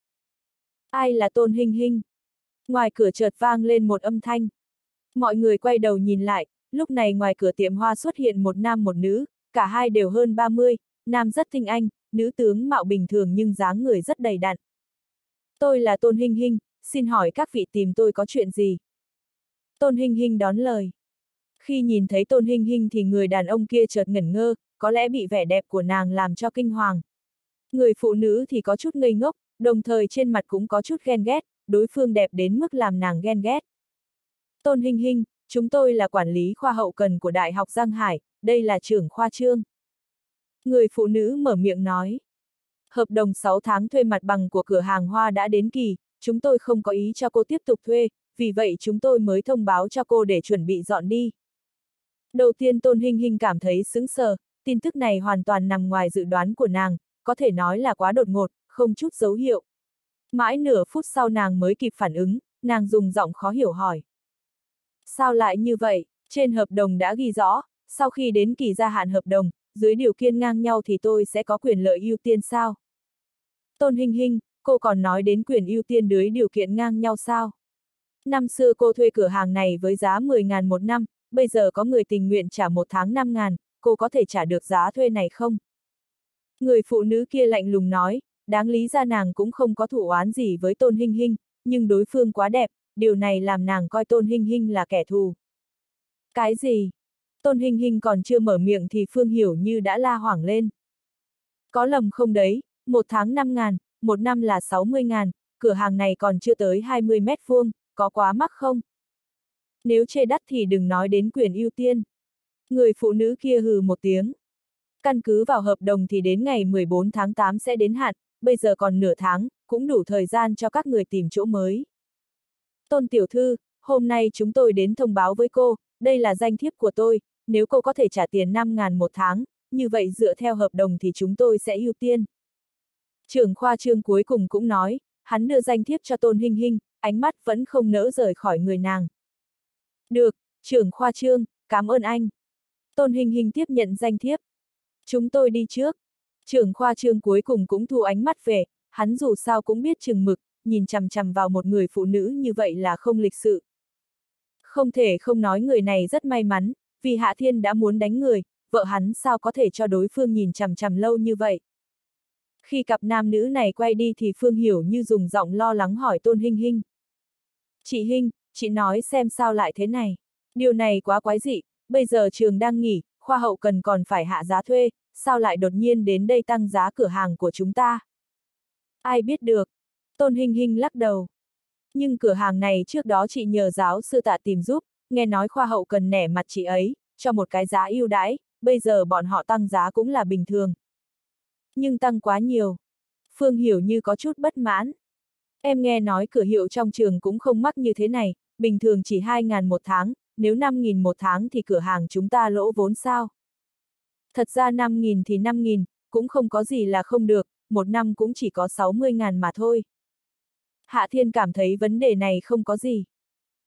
Ai là Tôn Hinh Hinh? Ngoài cửa chợt vang lên một âm thanh. Mọi người quay đầu nhìn lại, lúc này ngoài cửa tiệm hoa xuất hiện một nam một nữ, cả hai đều hơn 30, nam rất tinh anh, nữ tướng mạo bình thường nhưng dáng người rất đầy đặn. Tôi là Tôn Hinh Hinh, xin hỏi các vị tìm tôi có chuyện gì? Tôn Hinh Hinh đón lời. Khi nhìn thấy Tôn Hinh Hinh thì người đàn ông kia chợt ngẩn ngơ, có lẽ bị vẻ đẹp của nàng làm cho kinh hoàng. Người phụ nữ thì có chút ngây ngốc, đồng thời trên mặt cũng có chút ghen ghét, đối phương đẹp đến mức làm nàng ghen ghét. Tôn Hinh Hinh, chúng tôi là quản lý khoa hậu cần của Đại học Giang Hải, đây là trưởng khoa trương. Người phụ nữ mở miệng nói. Hợp đồng 6 tháng thuê mặt bằng của cửa hàng hoa đã đến kỳ, chúng tôi không có ý cho cô tiếp tục thuê, vì vậy chúng tôi mới thông báo cho cô để chuẩn bị dọn đi. Đầu tiên Tôn Hinh Hinh cảm thấy sững sờ, tin tức này hoàn toàn nằm ngoài dự đoán của nàng, có thể nói là quá đột ngột, không chút dấu hiệu. Mãi nửa phút sau nàng mới kịp phản ứng, nàng dùng giọng khó hiểu hỏi. Sao lại như vậy? Trên hợp đồng đã ghi rõ, sau khi đến kỳ gia hạn hợp đồng, dưới điều kiện ngang nhau thì tôi sẽ có quyền lợi ưu tiên sao? Tôn Hinh Hinh, cô còn nói đến quyền ưu tiên dưới điều kiện ngang nhau sao? Năm xưa cô thuê cửa hàng này với giá 10.000 một năm, bây giờ có người tình nguyện trả một tháng 5.000, cô có thể trả được giá thuê này không? Người phụ nữ kia lạnh lùng nói, đáng lý ra nàng cũng không có thủ oán gì với Tôn Hinh Hinh, nhưng đối phương quá đẹp, điều này làm nàng coi Tôn Hinh Hinh là kẻ thù. Cái gì? Tôn Hình Hình còn chưa mở miệng thì Phương Hiểu Như đã la hoảng lên. Có lầm không đấy, một tháng 5 ngàn, một năm là 60 ngàn, cửa hàng này còn chưa tới 20 mét vuông, có quá mắc không? Nếu chê đắt thì đừng nói đến quyền ưu tiên. Người phụ nữ kia hừ một tiếng. Căn cứ vào hợp đồng thì đến ngày 14 tháng 8 sẽ đến hạn, bây giờ còn nửa tháng, cũng đủ thời gian cho các người tìm chỗ mới. Tôn Tiểu Thư, hôm nay chúng tôi đến thông báo với cô, đây là danh thiếp của tôi, nếu cô có thể trả tiền 5 ngàn một tháng, như vậy dựa theo hợp đồng thì chúng tôi sẽ ưu tiên. Trưởng khoa trương cuối cùng cũng nói, hắn đưa danh thiếp cho Tôn Hinh Hinh, ánh mắt vẫn không nỡ rời khỏi người nàng. Được, trưởng khoa trương, cảm ơn anh. Tôn Hinh Hinh tiếp nhận danh thiếp. Chúng tôi đi trước. Trưởng khoa trương cuối cùng cũng thu ánh mắt về, hắn dù sao cũng biết chừng mực, nhìn chằm chằm vào một người phụ nữ như vậy là không lịch sự. Không thể không nói người này rất may mắn, vì Hạ Thiên đã muốn đánh người, vợ hắn sao có thể cho đối phương nhìn chằm chằm lâu như vậy. Khi cặp nam nữ này quay đi thì Phương Hiểu như dùng giọng lo lắng hỏi Tôn Hinh Hinh. Chị Hinh, chị nói xem sao lại thế này. Điều này quá quái dị, bây giờ trường đang nghỉ, khoa hậu cần còn phải hạ giá thuê, sao lại đột nhiên đến đây tăng giá cửa hàng của chúng ta? Ai biết được? Tôn Hinh Hinh lắc đầu. Nhưng cửa hàng này trước đó chị nhờ giáo sư tạ tìm giúp, nghe nói khoa hậu cần nẻ mặt chị ấy, cho một cái giá ưu đãi, bây giờ bọn họ tăng giá cũng là bình thường. Nhưng tăng quá nhiều. Phương hiểu như có chút bất mãn. Em nghe nói cửa hiệu trong trường cũng không mắc như thế này, bình thường chỉ 2.000 một tháng, nếu 5.000 một tháng thì cửa hàng chúng ta lỗ vốn sao? Thật ra 5.000 thì 5.000, cũng không có gì là không được, một năm cũng chỉ có 60.000 mà thôi. Hạ Thiên cảm thấy vấn đề này không có gì.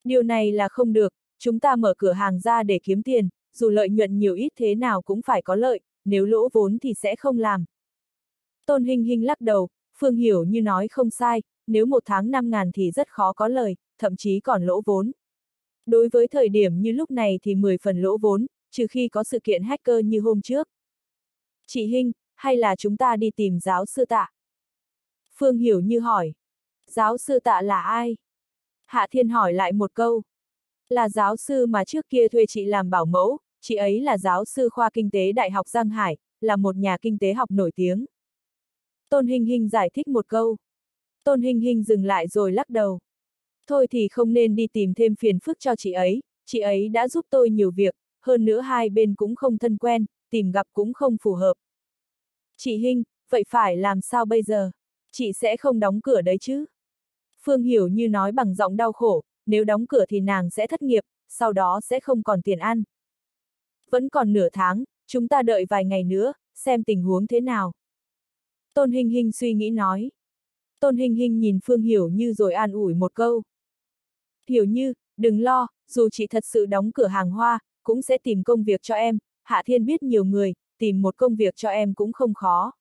Điều này là không được, chúng ta mở cửa hàng ra để kiếm tiền, dù lợi nhuận nhiều ít thế nào cũng phải có lợi, nếu lỗ vốn thì sẽ không làm. Tôn Hinh Hinh lắc đầu, Phương hiểu như nói không sai, nếu một tháng 5.000 thì rất khó có lời, thậm chí còn lỗ vốn. Đối với thời điểm như lúc này thì 10 phần lỗ vốn, trừ khi có sự kiện hacker như hôm trước. Chị Hinh, hay là chúng ta đi tìm giáo sư tạ? Phương hiểu như hỏi. Giáo sư tạ là ai? Hạ Thiên hỏi lại một câu. Là giáo sư mà trước kia thuê chị làm bảo mẫu, chị ấy là giáo sư khoa kinh tế Đại học Giang Hải, là một nhà kinh tế học nổi tiếng. Tôn Hinh Hinh giải thích một câu. Tôn Hinh Hinh dừng lại rồi lắc đầu. Thôi thì không nên đi tìm thêm phiền phức cho chị ấy, chị ấy đã giúp tôi nhiều việc, hơn nữa hai bên cũng không thân quen, tìm gặp cũng không phù hợp. Chị Hinh, vậy phải làm sao bây giờ? Chị sẽ không đóng cửa đấy chứ? Phương Hiểu như nói bằng giọng đau khổ, nếu đóng cửa thì nàng sẽ thất nghiệp, sau đó sẽ không còn tiền ăn. Vẫn còn nửa tháng, chúng ta đợi vài ngày nữa, xem tình huống thế nào. Tôn Hinh Hinh suy nghĩ nói. Tôn Hinh Hinh nhìn Phương Hiểu Như rồi an ủi một câu. Hiểu Như, đừng lo, dù chị thật sự đóng cửa hàng hoa, cũng sẽ tìm công việc cho em, Hạ Thiên biết nhiều người, tìm một công việc cho em cũng không khó.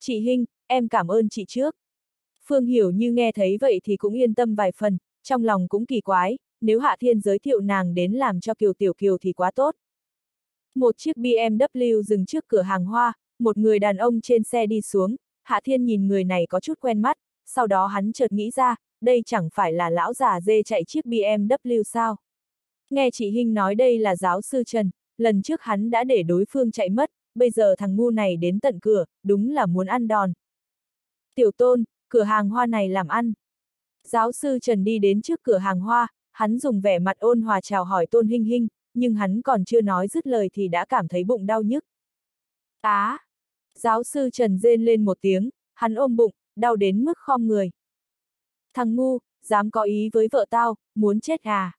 Chị Hinh, em cảm ơn chị trước. Phương Hiểu Như nghe thấy vậy thì cũng yên tâm vài phần, trong lòng cũng kỳ quái, nếu Hạ Thiên giới thiệu nàng đến làm cho Kiều Tiểu Kiều thì quá tốt. Một chiếc BMW dừng trước cửa hàng hoa, một người đàn ông trên xe đi xuống, Hạ Thiên nhìn người này có chút quen mắt, sau đó hắn chợt nghĩ ra, đây chẳng phải là lão già dê chạy chiếc BMW sao. Nghe chị Hinh nói đây là giáo sư Trần, lần trước hắn đã để đối phương chạy mất, bây giờ thằng ngu này đến tận cửa, đúng là muốn ăn đòn. Tiểu tôn, cửa hàng hoa này làm ăn. Giáo sư Trần đi đến trước cửa hàng hoa, hắn dùng vẻ mặt ôn hòa chào hỏi tôn hinh hinh, nhưng hắn còn chưa nói dứt lời thì đã cảm thấy bụng đau nhức. Á! À, giáo sư Trần rên lên một tiếng, hắn ôm bụng, đau đến mức khom người. Thằng ngu, dám có ý với vợ tao, muốn chết à?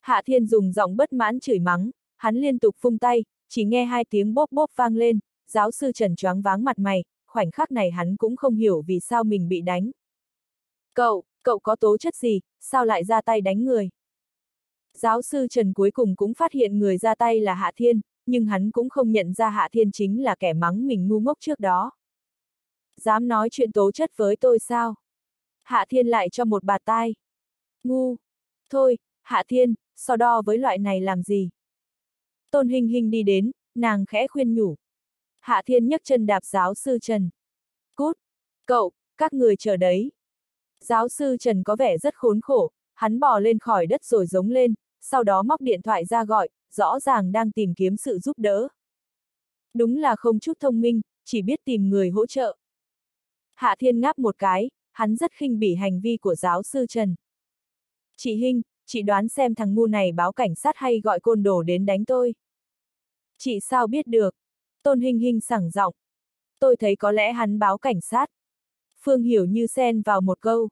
Hạ Thiên dùng giọng bất mãn chửi mắng, hắn liên tục phung tay, chỉ nghe hai tiếng bốp bốp vang lên, giáo sư Trần choáng váng mặt mày, khoảnh khắc này hắn cũng không hiểu vì sao mình bị đánh. Cậu, cậu có tố chất gì, sao lại ra tay đánh người? Giáo sư Trần cuối cùng cũng phát hiện người ra tay là Hạ Thiên, nhưng hắn cũng không nhận ra Hạ Thiên chính là kẻ mắng mình ngu ngốc trước đó. Dám nói chuyện tố chất với tôi sao? Hạ Thiên lại cho một bà tai. Ngu. Thôi, Hạ Thiên, so đo với loại này làm gì? Tôn Hinh Hinh đi đến, nàng khẽ khuyên nhủ. Hạ Thiên nhấc chân đạp giáo sư Trần. Cút! Cậu, các người chờ đấy. Giáo sư Trần có vẻ rất khốn khổ, hắn bò lên khỏi đất rồi giống lên, sau đó móc điện thoại ra gọi, rõ ràng đang tìm kiếm sự giúp đỡ. Đúng là không chút thông minh, chỉ biết tìm người hỗ trợ. Hạ Thiên ngáp một cái, hắn rất khinh bỉ hành vi của giáo sư Trần. Chị Hinh, chị đoán xem thằng ngu này báo cảnh sát hay gọi côn đồ đến đánh tôi. Chị sao biết được? Tôn Hinh Hinh sẳng giọng. Tôi thấy có lẽ hắn báo cảnh sát. Phương hiểu như xen vào một câu.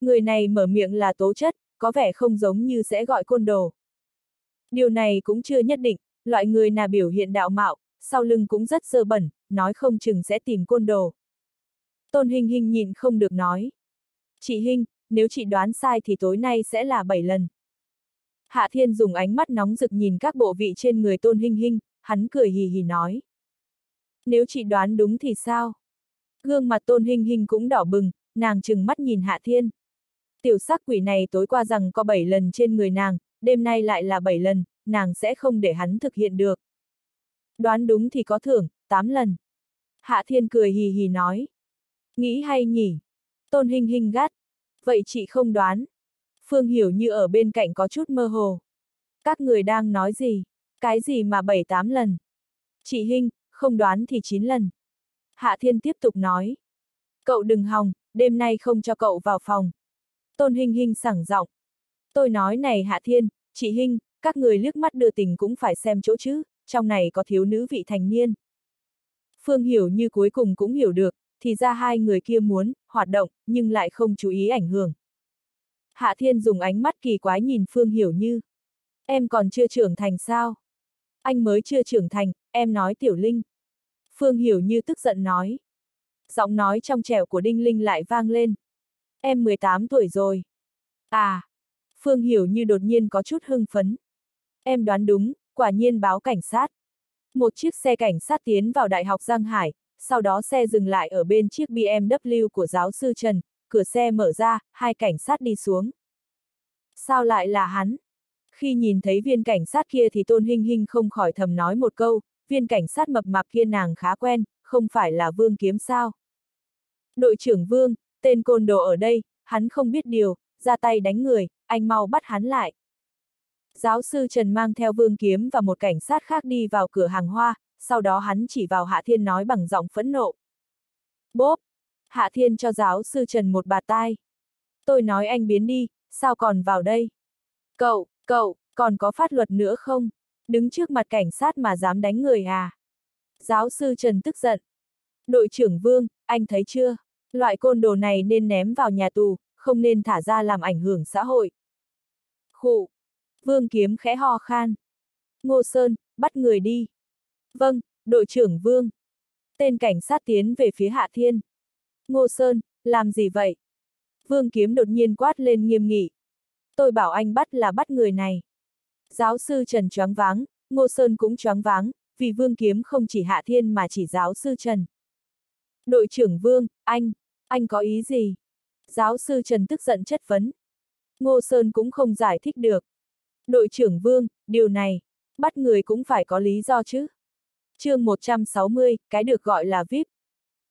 Người này mở miệng là tố chất, có vẻ không giống như sẽ gọi côn đồ. Điều này cũng chưa nhất định, loại người nào biểu hiện đạo mạo, sau lưng cũng rất dơ bẩn, nói không chừng sẽ tìm côn đồ. Tôn Hinh Hinh nhìn không được nói. Chị Hinh, nếu chị đoán sai thì tối nay sẽ là 7 lần. Hạ Thiên dùng ánh mắt nóng rực nhìn các bộ vị trên người Tôn Hinh Hinh, hắn cười hì hì nói. Nếu chị đoán đúng thì sao? Gương mặt Tôn Hinh Hinh cũng đỏ bừng, nàng chừng mắt nhìn Hạ Thiên. Tiểu sắc quỷ này tối qua rằng có 7 lần trên người nàng, đêm nay lại là 7 lần, nàng sẽ không để hắn thực hiện được. Đoán đúng thì có thưởng, 8 lần. Hạ Thiên cười hì hì nói. Nghĩ hay nhỉ? Tôn hình hình gắt. Vậy chị không đoán. Phương hiểu như ở bên cạnh có chút mơ hồ. Các người đang nói gì? Cái gì mà 7-8 lần? Chị Hinh, không đoán thì chín lần. Hạ Thiên tiếp tục nói. Cậu đừng hòng, đêm nay không cho cậu vào phòng. Tôn hình hình sẳng giọng. Tôi nói này Hạ Thiên, chị Hinh, các người liếc mắt đưa tình cũng phải xem chỗ chứ, trong này có thiếu nữ vị thành niên. Phương hiểu như cuối cùng cũng hiểu được, thì ra hai người kia muốn, hoạt động, nhưng lại không chú ý ảnh hưởng. Hạ Thiên dùng ánh mắt kỳ quái nhìn Phương hiểu như. Em còn chưa trưởng thành sao? Anh mới chưa trưởng thành, em nói Tiểu Linh. Phương hiểu như tức giận nói. Giọng nói trong trẻo của Đinh Linh lại vang lên. Em 18 tuổi rồi. À! Phương hiểu như đột nhiên có chút hưng phấn. Em đoán đúng, quả nhiên báo cảnh sát. Một chiếc xe cảnh sát tiến vào Đại học Giang Hải, sau đó xe dừng lại ở bên chiếc BMW của giáo sư Trần, cửa xe mở ra, hai cảnh sát đi xuống. Sao lại là hắn? Khi nhìn thấy viên cảnh sát kia thì Tôn Hinh Hinh không khỏi thầm nói một câu, viên cảnh sát mập mạp kia nàng khá quen, không phải là Vương Kiếm sao? Đội trưởng Vương, tên côn đồ ở đây, hắn không biết điều, ra tay đánh người, anh mau bắt hắn lại. Giáo sư Trần mang theo Vương Kiếm và một cảnh sát khác đi vào cửa hàng hoa, sau đó hắn chỉ vào Hạ Thiên nói bằng giọng phẫn nộ. Bốp! Hạ Thiên cho giáo sư Trần một bà tai. Tôi nói anh biến đi, sao còn vào đây? Cậu, cậu, còn có pháp luật nữa không? Đứng trước mặt cảnh sát mà dám đánh người à? Giáo sư Trần tức giận. Đội trưởng Vương, anh thấy chưa? Loại côn đồ này nên ném vào nhà tù, không nên thả ra làm ảnh hưởng xã hội. Khụ! Vương Kiếm khẽ ho khan. Ngô Sơn, bắt người đi. Vâng, đội trưởng Vương. Tên cảnh sát tiến về phía Hạ Thiên. Ngô Sơn, làm gì vậy? Vương Kiếm đột nhiên quát lên nghiêm nghị. Tôi bảo anh bắt là bắt người này. Giáo sư Trần choáng váng, Ngô Sơn cũng choáng váng, vì Vương Kiếm không chỉ Hạ Thiên mà chỉ giáo sư Trần. Đội trưởng Vương, anh, anh có ý gì? Giáo sư Trần tức giận chất vấn. Ngô Sơn cũng không giải thích được. Đội trưởng Vương, điều này, bắt người cũng phải có lý do chứ chương 160, cái được gọi là VIP.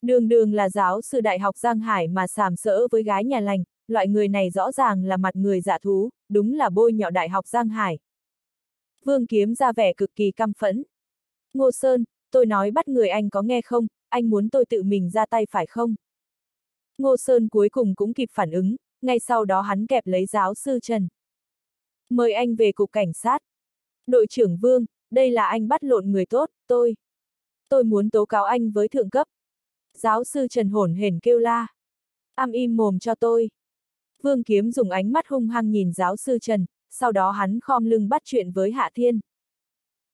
Đường đường là giáo sư đại học Giang Hải mà sàm sỡ với gái nhà lành, loại người này rõ ràng là mặt người giả thú, đúng là bôi nhọ đại học Giang Hải. Vương Kiếm ra vẻ cực kỳ căm phẫn. Ngô Sơn, tôi nói bắt người anh có nghe không, anh muốn tôi tự mình ra tay phải không? Ngô Sơn cuối cùng cũng kịp phản ứng, ngay sau đó hắn kẹp lấy giáo sư Trần. Mời anh về cục cảnh sát. Đội trưởng Vương, đây là anh bắt lộn người tốt, tôi. Tôi muốn tố cáo anh với thượng cấp. Giáo sư Trần hổn hển kêu la. Am im mồm cho tôi. Vương Kiếm dùng ánh mắt hung hăng nhìn giáo sư Trần, sau đó hắn khom lưng bắt chuyện với Hạ Thiên.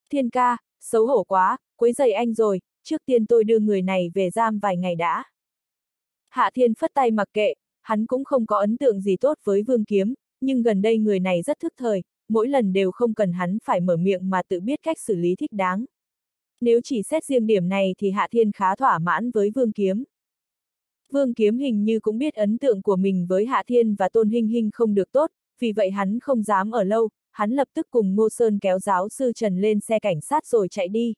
Thiên ca, xấu hổ quá, quấy giày anh rồi, trước tiên tôi đưa người này về giam vài ngày đã. Hạ Thiên phất tay mặc kệ, hắn cũng không có ấn tượng gì tốt với Vương Kiếm, nhưng gần đây người này rất thức thời, mỗi lần đều không cần hắn phải mở miệng mà tự biết cách xử lý thích đáng. Nếu chỉ xét riêng điểm này thì Hạ Thiên khá thỏa mãn với Vương Kiếm. Vương Kiếm hình như cũng biết ấn tượng của mình với Hạ Thiên và Tôn Hinh Hinh không được tốt, vì vậy hắn không dám ở lâu, hắn lập tức cùng Ngô Sơn kéo giáo sư Trần lên xe cảnh sát rồi chạy đi.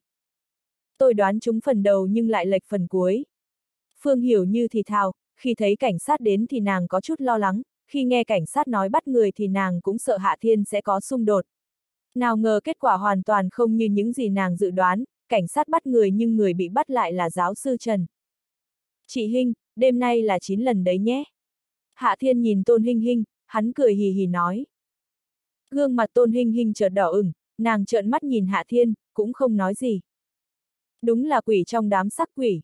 Tôi đoán chúng phần đầu nhưng lại lệch phần cuối. Phương hiểu như thì thào, khi thấy cảnh sát đến thì nàng có chút lo lắng, khi nghe cảnh sát nói bắt người thì nàng cũng sợ Hạ Thiên sẽ có xung đột. Nào ngờ kết quả hoàn toàn không như những gì nàng dự đoán, cảnh sát bắt người nhưng người bị bắt lại là giáo sư Trần. Chị Hinh, đêm nay là 9 lần đấy nhé. Hạ Thiên nhìn Tôn Hinh Hinh, hắn cười hì hì nói. Gương mặt Tôn Hinh Hinh chợt đỏ ửng, nàng trợn mắt nhìn Hạ Thiên, cũng không nói gì. Đúng là quỷ trong đám sắc quỷ.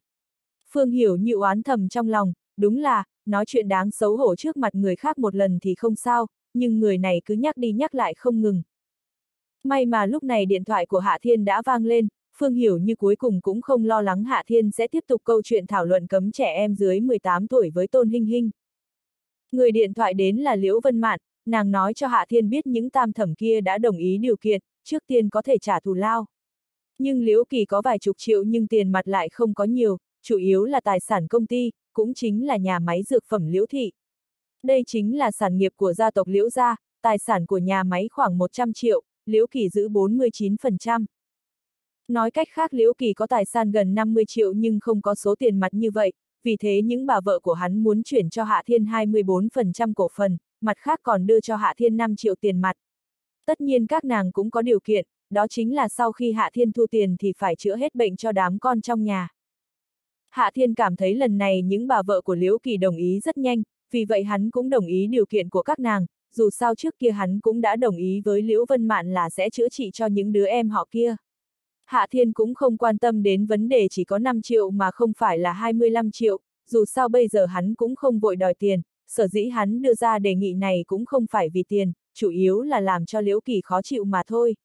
Phương Hiểu như oán thầm trong lòng, đúng là, nói chuyện đáng xấu hổ trước mặt người khác một lần thì không sao, nhưng người này cứ nhắc đi nhắc lại không ngừng. May mà lúc này điện thoại của Hạ Thiên đã vang lên, Phương Hiểu như cuối cùng cũng không lo lắng Hạ Thiên sẽ tiếp tục câu chuyện thảo luận cấm trẻ em dưới 18 tuổi với Tôn Hinh Hinh. Người điện thoại đến là Liễu Vân Mạn, nàng nói cho Hạ Thiên biết những tam thẩm kia đã đồng ý điều kiện, trước tiên có thể trả thù lao. Nhưng Liễu Kỳ có vài chục triệu nhưng tiền mặt lại không có nhiều, chủ yếu là tài sản công ty, cũng chính là nhà máy dược phẩm Liễu Thị. Đây chính là sản nghiệp của gia tộc Liễu Gia, tài sản của nhà máy khoảng 100 triệu, Liễu Kỳ giữ 49%. Nói cách khác Liễu Kỳ có tài sản gần 50 triệu nhưng không có số tiền mặt như vậy, vì thế những bà vợ của hắn muốn chuyển cho Hạ Thiên 24% cổ phần, mặt khác còn đưa cho Hạ Thiên 5 triệu tiền mặt. Tất nhiên các nàng cũng có điều kiện, đó chính là sau khi Hạ Thiên thu tiền thì phải chữa hết bệnh cho đám con trong nhà. Hạ Thiên cảm thấy lần này những bà vợ của Liễu Kỳ đồng ý rất nhanh, vì vậy hắn cũng đồng ý điều kiện của các nàng, dù sao trước kia hắn cũng đã đồng ý với Liễu Vân Mạn là sẽ chữa trị cho những đứa em họ kia. Hạ Thiên cũng không quan tâm đến vấn đề chỉ có 5 triệu mà không phải là 25 triệu, dù sao bây giờ hắn cũng không vội đòi tiền, sở dĩ hắn đưa ra đề nghị này cũng không phải vì tiền, chủ yếu là làm cho Liễu Kỳ khó chịu mà thôi.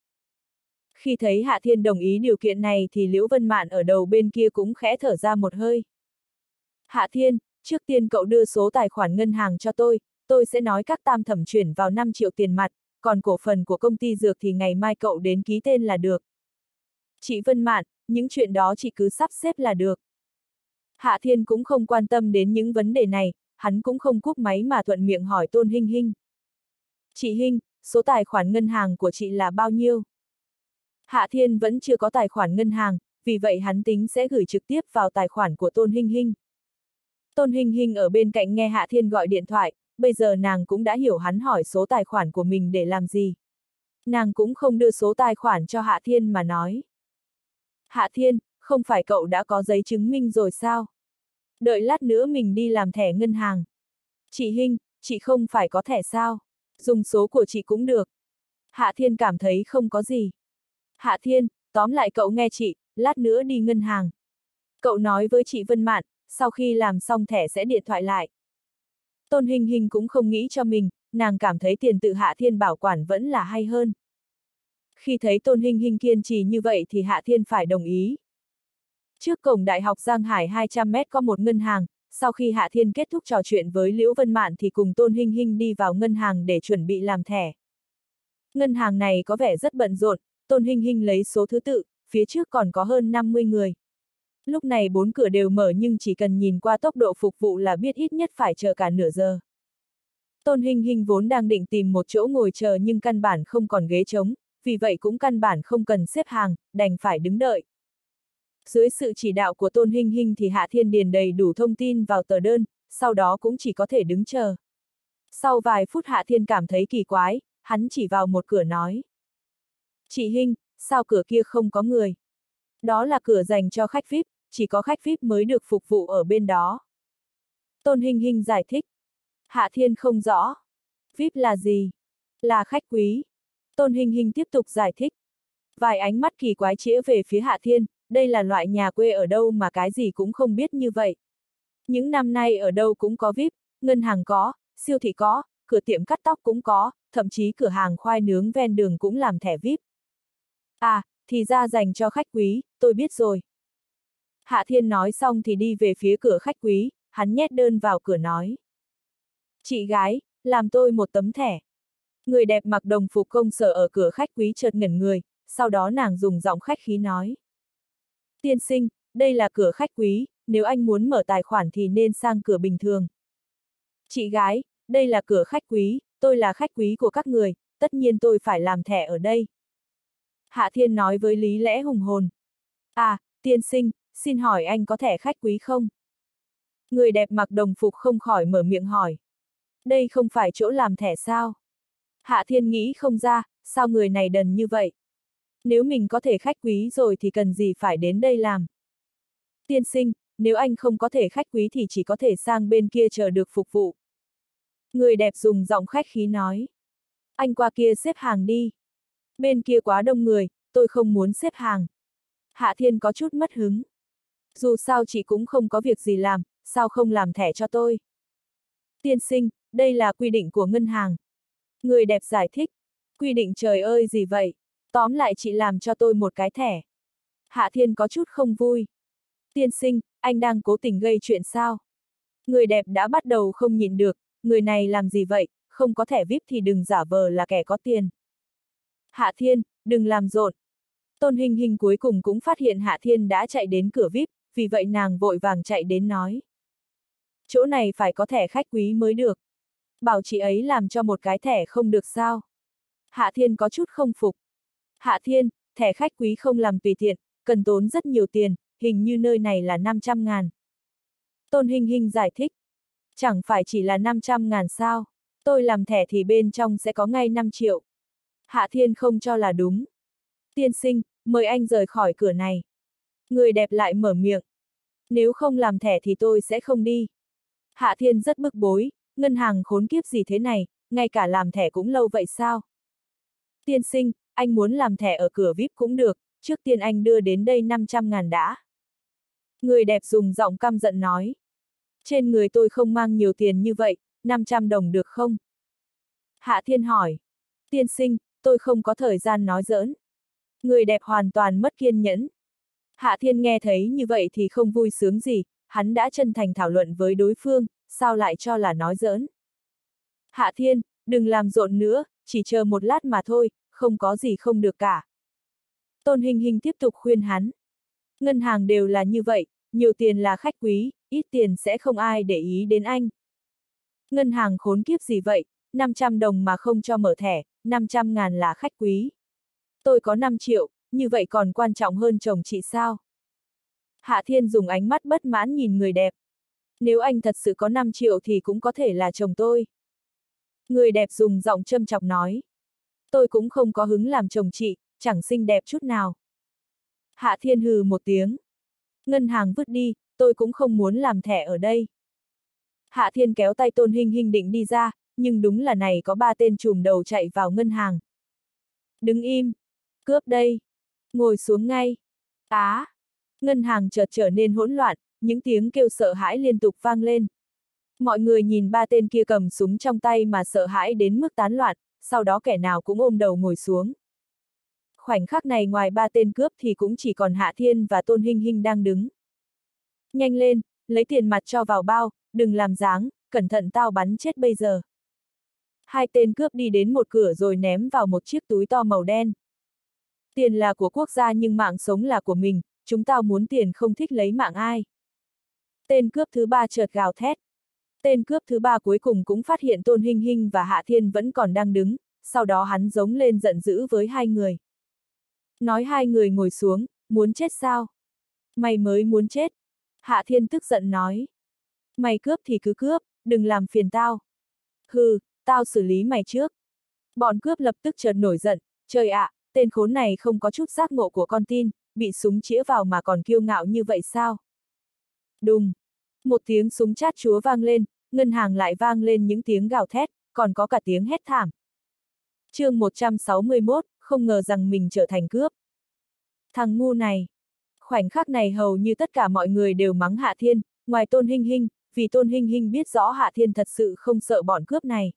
Khi thấy Hạ Thiên đồng ý điều kiện này thì Liễu Vân Mạn ở đầu bên kia cũng khẽ thở ra một hơi. Hạ Thiên, trước tiên cậu đưa số tài khoản ngân hàng cho tôi, tôi sẽ nói các tam thẩm chuyển vào 5 triệu tiền mặt, còn cổ phần của công ty dược thì ngày mai cậu đến ký tên là được. Chị Vân Mạn, những chuyện đó chị cứ sắp xếp là được. Hạ Thiên cũng không quan tâm đến những vấn đề này, hắn cũng không cúp máy mà thuận miệng hỏi Tôn Hinh Hinh. Chị Hinh, số tài khoản ngân hàng của chị là bao nhiêu? Hạ Thiên vẫn chưa có tài khoản ngân hàng, vì vậy hắn tính sẽ gửi trực tiếp vào tài khoản của Tôn Hinh Hinh. Tôn Hinh Hinh ở bên cạnh nghe Hạ Thiên gọi điện thoại, bây giờ nàng cũng đã hiểu hắn hỏi số tài khoản của mình để làm gì. Nàng cũng không đưa số tài khoản cho Hạ Thiên mà nói. Hạ Thiên, không phải cậu đã có giấy chứng minh rồi sao? Đợi lát nữa mình đi làm thẻ ngân hàng. Chị Hinh, chị không phải có thẻ sao? Dùng số của chị cũng được. Hạ Thiên cảm thấy không có gì. Hạ Thiên, tóm lại cậu nghe chị, lát nữa đi ngân hàng. Cậu nói với chị Vân Mạn, sau khi làm xong thẻ sẽ điện thoại lại. Tôn Hình Hình cũng không nghĩ cho mình, nàng cảm thấy tiền tự Hạ Thiên bảo quản vẫn là hay hơn. Khi thấy Tôn Hình Hình kiên trì như vậy thì Hạ Thiên phải đồng ý. Trước cổng Đại học Giang Hải 200 mét có một ngân hàng, sau khi Hạ Thiên kết thúc trò chuyện với Liễu Vân Mạn thì cùng Tôn Hinh Hinh đi vào ngân hàng để chuẩn bị làm thẻ. Ngân hàng này có vẻ rất bận rộn, Tôn Hinh Hinh lấy số thứ tự, phía trước còn có hơn 50 người. Lúc này bốn cửa đều mở nhưng chỉ cần nhìn qua tốc độ phục vụ là biết ít nhất phải chờ cả nửa giờ. Tôn Hinh Hinh vốn đang định tìm một chỗ ngồi chờ nhưng căn bản không còn ghế trống, vì vậy cũng căn bản không cần xếp hàng, đành phải đứng đợi. Dưới sự chỉ đạo của Tôn Hinh Hinh thì Hạ Thiên điền đầy đủ thông tin vào tờ đơn, sau đó cũng chỉ có thể đứng chờ. Sau vài phút Hạ Thiên cảm thấy kỳ quái, hắn chỉ vào một cửa nói. Chị Hinh, sao cửa kia không có người? Đó là cửa dành cho khách VIP, chỉ có khách VIP mới được phục vụ ở bên đó. Tôn Hinh Hinh giải thích. Hạ Thiên không rõ. VIP là gì? Là khách quý. Tôn Hinh Hinh tiếp tục giải thích. Vài ánh mắt kỳ quái chĩa về phía Hạ Thiên, đây là loại nhà quê ở đâu mà cái gì cũng không biết như vậy. Những năm nay ở đâu cũng có VIP, ngân hàng có, siêu thị có, cửa tiệm cắt tóc cũng có, thậm chí cửa hàng khoai nướng ven đường cũng làm thẻ VIP. À, thì ra dành cho khách quý, tôi biết rồi. Hạ Thiên nói xong thì đi về phía cửa khách quý, hắn nhét đơn vào cửa nói. Chị gái, làm tôi một tấm thẻ. Người đẹp mặc đồng phục công sở ở cửa khách quý chợt ngẩn người, sau đó nàng dùng giọng khách khí nói. Tiên sinh, đây là cửa khách quý, nếu anh muốn mở tài khoản thì nên sang cửa bình thường. Chị gái, đây là cửa khách quý, tôi là khách quý của các người, tất nhiên tôi phải làm thẻ ở đây. Hạ Thiên nói với lý lẽ hùng hồn. À, tiên sinh, xin hỏi anh có thẻ khách quý không? Người đẹp mặc đồng phục không khỏi mở miệng hỏi. Đây không phải chỗ làm thẻ sao? Hạ Thiên nghĩ không ra, sao người này đần như vậy? Nếu mình có thể khách quý rồi thì cần gì phải đến đây làm? Tiên sinh, nếu anh không có thể khách quý thì chỉ có thể sang bên kia chờ được phục vụ. Người đẹp dùng giọng khách khí nói. Anh qua kia xếp hàng đi. Bên kia quá đông người, tôi không muốn xếp hàng. Hạ Thiên có chút mất hứng. Dù sao chị cũng không có việc gì làm, sao không làm thẻ cho tôi? Tiên sinh, đây là quy định của ngân hàng. Người đẹp giải thích. Quy định trời ơi gì vậy? Tóm lại chị làm cho tôi một cái thẻ. Hạ Thiên có chút không vui. Tiên sinh, anh đang cố tình gây chuyện sao? Người đẹp đã bắt đầu không nhịn được, người này làm gì vậy, không có thẻ VIP thì đừng giả vờ là kẻ có tiền. Hạ Thiên, đừng làm rộn. Tôn Hình Hình cuối cùng cũng phát hiện Hạ Thiên đã chạy đến cửa VIP, vì vậy nàng vội vàng chạy đến nói. Chỗ này phải có thẻ khách quý mới được. Bảo chị ấy làm cho một cái thẻ không được sao. Hạ Thiên có chút không phục. Hạ Thiên, thẻ khách quý không làm tùy tiện, cần tốn rất nhiều tiền, hình như nơi này là 500 ngàn. Tôn Hình Hình giải thích. Chẳng phải chỉ là 500 ngàn sao, tôi làm thẻ thì bên trong sẽ có ngay 5 triệu. Hạ Thiên không cho là đúng. Tiên sinh, mời anh rời khỏi cửa này. Người đẹp lại mở miệng. Nếu không làm thẻ thì tôi sẽ không đi. Hạ Thiên rất bức bối, ngân hàng khốn kiếp gì thế này, ngay cả làm thẻ cũng lâu vậy sao? Tiên sinh, anh muốn làm thẻ ở cửa VIP cũng được, trước tiên anh đưa đến đây 500 ngàn đã. Người đẹp dùng giọng căm giận nói. Trên người tôi không mang nhiều tiền như vậy, 500 đồng được không? Hạ Thiên hỏi. Tiên sinh, tôi không có thời gian nói giỡn. Người đẹp hoàn toàn mất kiên nhẫn. Hạ Thiên nghe thấy như vậy thì không vui sướng gì, hắn đã chân thành thảo luận với đối phương, sao lại cho là nói giỡn. Hạ Thiên, đừng làm rộn nữa, chỉ chờ một lát mà thôi, không có gì không được cả. Tôn Hình Hình tiếp tục khuyên hắn. Ngân hàng đều là như vậy, nhiều tiền là khách quý, ít tiền sẽ không ai để ý đến anh. Ngân hàng khốn kiếp gì vậy, 500 đồng mà không cho mở thẻ, 500 ngàn là khách quý. Tôi có 5 triệu, như vậy còn quan trọng hơn chồng chị sao? Hạ Thiên dùng ánh mắt bất mãn nhìn người đẹp. Nếu anh thật sự có 5 triệu thì cũng có thể là chồng tôi. Người đẹp dùng giọng châm chọc nói. Tôi cũng không có hứng làm chồng chị, chẳng xinh đẹp chút nào. Hạ Thiên hừ một tiếng. Ngân hàng vứt đi, tôi cũng không muốn làm thẻ ở đây. Hạ Thiên kéo tay Tôn Hinh Hinh định đi ra, nhưng đúng là này có ba tên trùm đầu chạy vào ngân hàng. Đứng im. Cướp đây. Ngồi xuống ngay. Á. Ngân hàng chợt trở nên hỗn loạn, những tiếng kêu sợ hãi liên tục vang lên. Mọi người nhìn ba tên kia cầm súng trong tay mà sợ hãi đến mức tán loạn, sau đó kẻ nào cũng ôm đầu ngồi xuống. Khoảnh khắc này ngoài ba tên cướp thì cũng chỉ còn Hạ Thiên và Tôn Hinh Hinh đang đứng. Nhanh lên, lấy tiền mặt cho vào bao, đừng làm dáng, cẩn thận tao bắn chết bây giờ. Hai tên cướp đi đến một cửa rồi ném vào một chiếc túi to màu đen. Tiền là của quốc gia nhưng mạng sống là của mình, chúng tao muốn tiền không thích lấy mạng ai. Tên cướp thứ ba chợt gào thét. Tên cướp thứ ba cuối cùng cũng phát hiện Tôn Hinh Hinh và Hạ Thiên vẫn còn đang đứng, sau đó hắn giống lên giận dữ với hai người. Nói hai người ngồi xuống, muốn chết sao? Mày mới muốn chết. Hạ Thiên tức giận nói. Mày cướp thì cứ cướp, đừng làm phiền tao. Hừ, tao xử lý mày trước. Bọn cướp lập tức chợt nổi giận, trời ạ, tên khốn này không có chút giác ngộ của con tin, bị súng chĩa vào mà còn kiêu ngạo như vậy sao? Đùng! Một tiếng súng chát chúa vang lên, ngân hàng lại vang lên những tiếng gào thét, còn có cả tiếng hét thảm. chương 161, không ngờ rằng mình trở thành cướp. Thằng ngu này! Khoảnh khắc này hầu như tất cả mọi người đều mắng Hạ Thiên, ngoài Tôn Hinh Hinh, vì Tôn Hinh Hinh biết rõ Hạ Thiên thật sự không sợ bọn cướp này.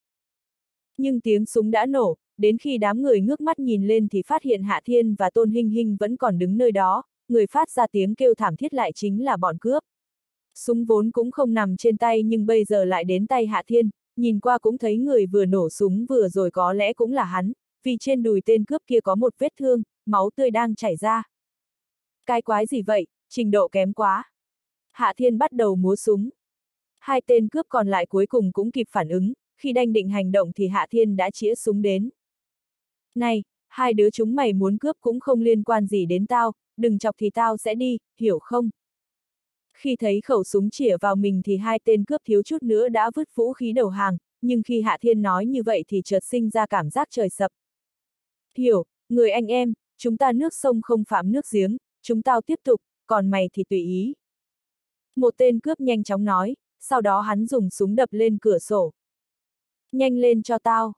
Nhưng tiếng súng đã nổ, đến khi đám người ngước mắt nhìn lên thì phát hiện Hạ Thiên và Tôn Hinh Hinh vẫn còn đứng nơi đó, người phát ra tiếng kêu thảm thiết lại chính là bọn cướp. Súng vốn cũng không nằm trên tay nhưng bây giờ lại đến tay Hạ Thiên, nhìn qua cũng thấy người vừa nổ súng vừa rồi có lẽ cũng là hắn, vì trên đùi tên cướp kia có một vết thương, máu tươi đang chảy ra. Cái quái gì vậy, trình độ kém quá. Hạ Thiên bắt đầu múa súng. Hai tên cướp còn lại cuối cùng cũng kịp phản ứng, khi đanh định hành động thì Hạ Thiên đã chĩa súng đến. Này, hai đứa chúng mày muốn cướp cũng không liên quan gì đến tao, đừng chọc thì tao sẽ đi, hiểu không? Khi thấy khẩu súng chĩa vào mình thì hai tên cướp thiếu chút nữa đã vứt vũ khí đầu hàng, nhưng khi Hạ Thiên nói như vậy thì chợt sinh ra cảm giác trời sập. Hiểu, người anh em, chúng ta nước sông không phạm nước giếng, chúng tao tiếp tục, còn mày thì tùy ý. Một tên cướp nhanh chóng nói, sau đó hắn dùng súng đập lên cửa sổ. Nhanh lên cho tao.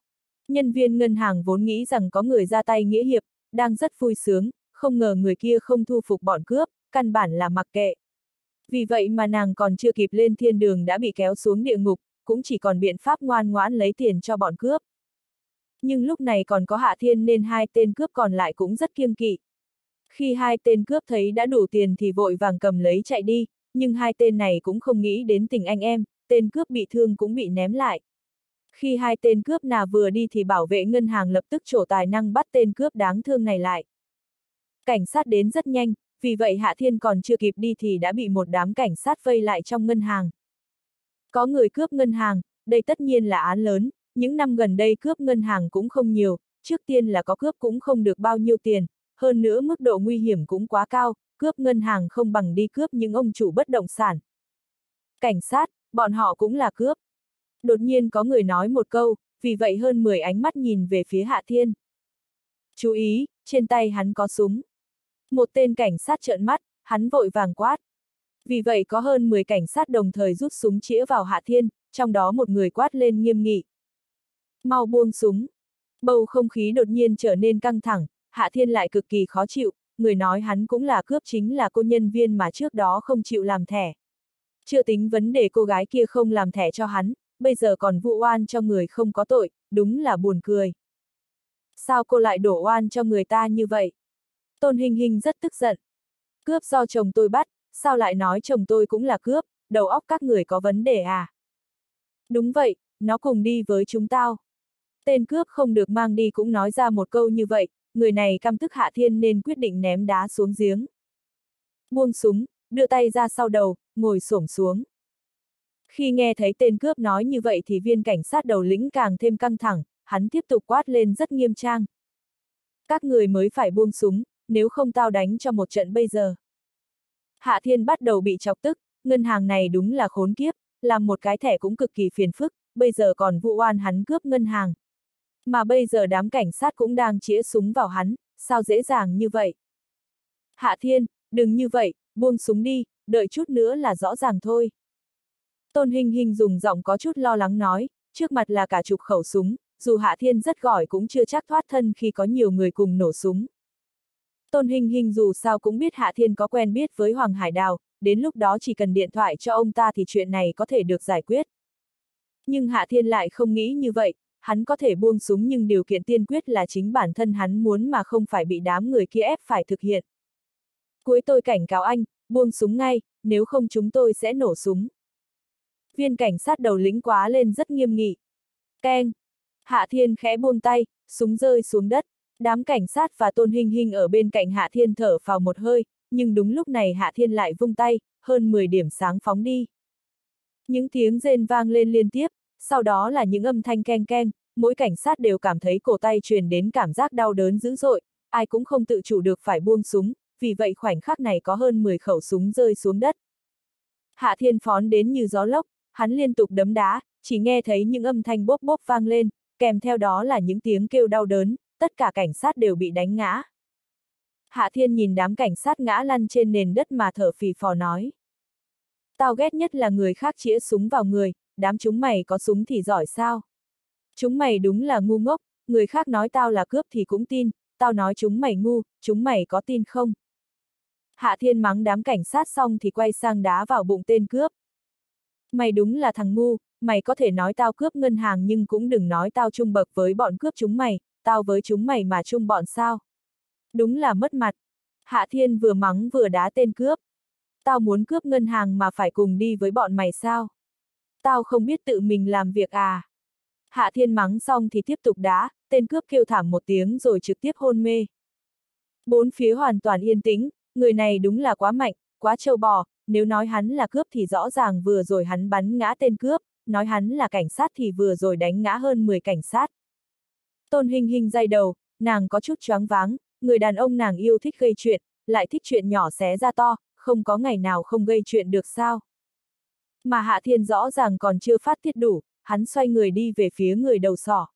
Nhân viên ngân hàng vốn nghĩ rằng có người ra tay nghĩa hiệp, đang rất vui sướng, không ngờ người kia không thu phục bọn cướp, căn bản là mặc kệ. Vì vậy mà nàng còn chưa kịp lên thiên đường đã bị kéo xuống địa ngục, cũng chỉ còn biện pháp ngoan ngoãn lấy tiền cho bọn cướp. Nhưng lúc này còn có hạ thiên nên hai tên cướp còn lại cũng rất kiêng kỵ. Khi hai tên cướp thấy đã đủ tiền thì vội vàng cầm lấy chạy đi, nhưng hai tên này cũng không nghĩ đến tình anh em, tên cướp bị thương cũng bị ném lại. Khi hai tên cướp nào vừa đi thì bảo vệ ngân hàng lập tức trổ tài năng bắt tên cướp đáng thương này lại. Cảnh sát đến rất nhanh, vì vậy Hạ Thiên còn chưa kịp đi thì đã bị một đám cảnh sát vây lại trong ngân hàng. Có người cướp ngân hàng, đây tất nhiên là án lớn, những năm gần đây cướp ngân hàng cũng không nhiều, trước tiên là có cướp cũng không được bao nhiêu tiền, hơn nữa mức độ nguy hiểm cũng quá cao, cướp ngân hàng không bằng đi cướp những ông chủ bất động sản. Cảnh sát, bọn họ cũng là cướp. Đột nhiên có người nói một câu, vì vậy hơn 10 ánh mắt nhìn về phía Hạ Thiên. Chú ý, trên tay hắn có súng. Một tên cảnh sát trợn mắt, hắn vội vàng quát. Vì vậy có hơn 10 cảnh sát đồng thời rút súng chĩa vào Hạ Thiên, trong đó một người quát lên nghiêm nghị. Mau buông súng. Bầu không khí đột nhiên trở nên căng thẳng, Hạ Thiên lại cực kỳ khó chịu, người nói hắn cũng là cướp chính là cô nhân viên mà trước đó không chịu làm thẻ. Chưa tính vấn đề cô gái kia không làm thẻ cho hắn, bây giờ còn vụ oan cho người không có tội, đúng là buồn cười. Sao cô lại đổ oan cho người ta như vậy? Tôn Hình Hình rất tức giận. Cướp do chồng tôi bắt, sao lại nói chồng tôi cũng là cướp, đầu óc các người có vấn đề à? Đúng vậy, nó cùng đi với chúng tao. Tên cướp không được mang đi cũng nói ra một câu như vậy, người này căm tức Hạ Thiên nên quyết định ném đá xuống giếng. Buông súng, đưa tay ra sau đầu, ngồi xổm xuống. Khi nghe thấy tên cướp nói như vậy thì viên cảnh sát đầu lĩnh càng thêm căng thẳng, hắn tiếp tục quát lên rất nghiêm trang. Các người mới phải buông súng, nếu không tao đánh cho một trận bây giờ. Hạ Thiên bắt đầu bị chọc tức, ngân hàng này đúng là khốn kiếp, làm một cái thẻ cũng cực kỳ phiền phức, bây giờ còn vụ oan hắn cướp ngân hàng. Mà bây giờ đám cảnh sát cũng đang chĩa súng vào hắn, sao dễ dàng như vậy? Hạ Thiên, đừng như vậy, buông súng đi, đợi chút nữa là rõ ràng thôi. Tôn Hình Hình dùng giọng có chút lo lắng nói, trước mặt là cả chục khẩu súng, dù Hạ Thiên rất giỏi cũng chưa chắc thoát thân khi có nhiều người cùng nổ súng. Tôn Hình Hình dù sao cũng biết Hạ Thiên có quen biết với Hoàng Hải Đào, đến lúc đó chỉ cần điện thoại cho ông ta thì chuyện này có thể được giải quyết. Nhưng Hạ Thiên lại không nghĩ như vậy, hắn có thể buông súng nhưng điều kiện tiên quyết là chính bản thân hắn muốn mà không phải bị đám người kia ép phải thực hiện. Cuối tôi cảnh cáo anh, buông súng ngay, nếu không chúng tôi sẽ nổ súng. Viên cảnh sát đầu lĩnh quá lên rất nghiêm nghị. Keng! Hạ Thiên khẽ buông tay, súng rơi xuống đất. Đám cảnh sát và Tôn Hình Hình ở bên cạnh Hạ Thiên thở vào một hơi, nhưng đúng lúc này Hạ Thiên lại vung tay, hơn 10 điểm sáng phóng đi. Những tiếng rên vang lên liên tiếp, sau đó là những âm thanh keng keng, mỗi cảnh sát đều cảm thấy cổ tay truyền đến cảm giác đau đớn dữ dội, ai cũng không tự chủ được phải buông súng, vì vậy khoảnh khắc này có hơn 10 khẩu súng rơi xuống đất. Hạ Thiên phón đến như gió lốc, hắn liên tục đấm đá, chỉ nghe thấy những âm thanh bốp bốp vang lên, kèm theo đó là những tiếng kêu đau đớn, tất cả cảnh sát đều bị đánh ngã. Hạ Thiên nhìn đám cảnh sát ngã lăn trên nền đất mà thở phì phò nói. Tao ghét nhất là người khác chĩa súng vào người, đám chúng mày có súng thì giỏi sao? Chúng mày đúng là ngu ngốc, người khác nói tao là cướp thì cũng tin, tao nói chúng mày ngu, chúng mày có tin không? Hạ Thiên mắng đám cảnh sát xong thì quay sang đá vào bụng tên cướp. Mày đúng là thằng ngu, mày có thể nói tao cướp ngân hàng nhưng cũng đừng nói tao chung bậc với bọn cướp chúng mày, tao với chúng mày mà chung bọn sao. Đúng là mất mặt. Hạ Thiên vừa mắng vừa đá tên cướp. Tao muốn cướp ngân hàng mà phải cùng đi với bọn mày sao? Tao không biết tự mình làm việc à? Hạ Thiên mắng xong thì tiếp tục đá, tên cướp kêu thảm một tiếng rồi trực tiếp hôn mê. Bốn phía hoàn toàn yên tĩnh, người này đúng là quá mạnh, quá trâu bò, nếu nói hắn là cướp thì rõ ràng vừa rồi hắn bắn ngã tên cướp, nói hắn là cảnh sát thì vừa rồi đánh ngã hơn 10 cảnh sát. Tôn Hình Hình dây đầu, nàng có chút choáng váng, người đàn ông nàng yêu thích gây chuyện, lại thích chuyện nhỏ xé ra to, không có ngày nào không gây chuyện được sao. Mà Hạ Thiên rõ ràng còn chưa phát tiết đủ, hắn xoay người đi về phía người đầu sỏ.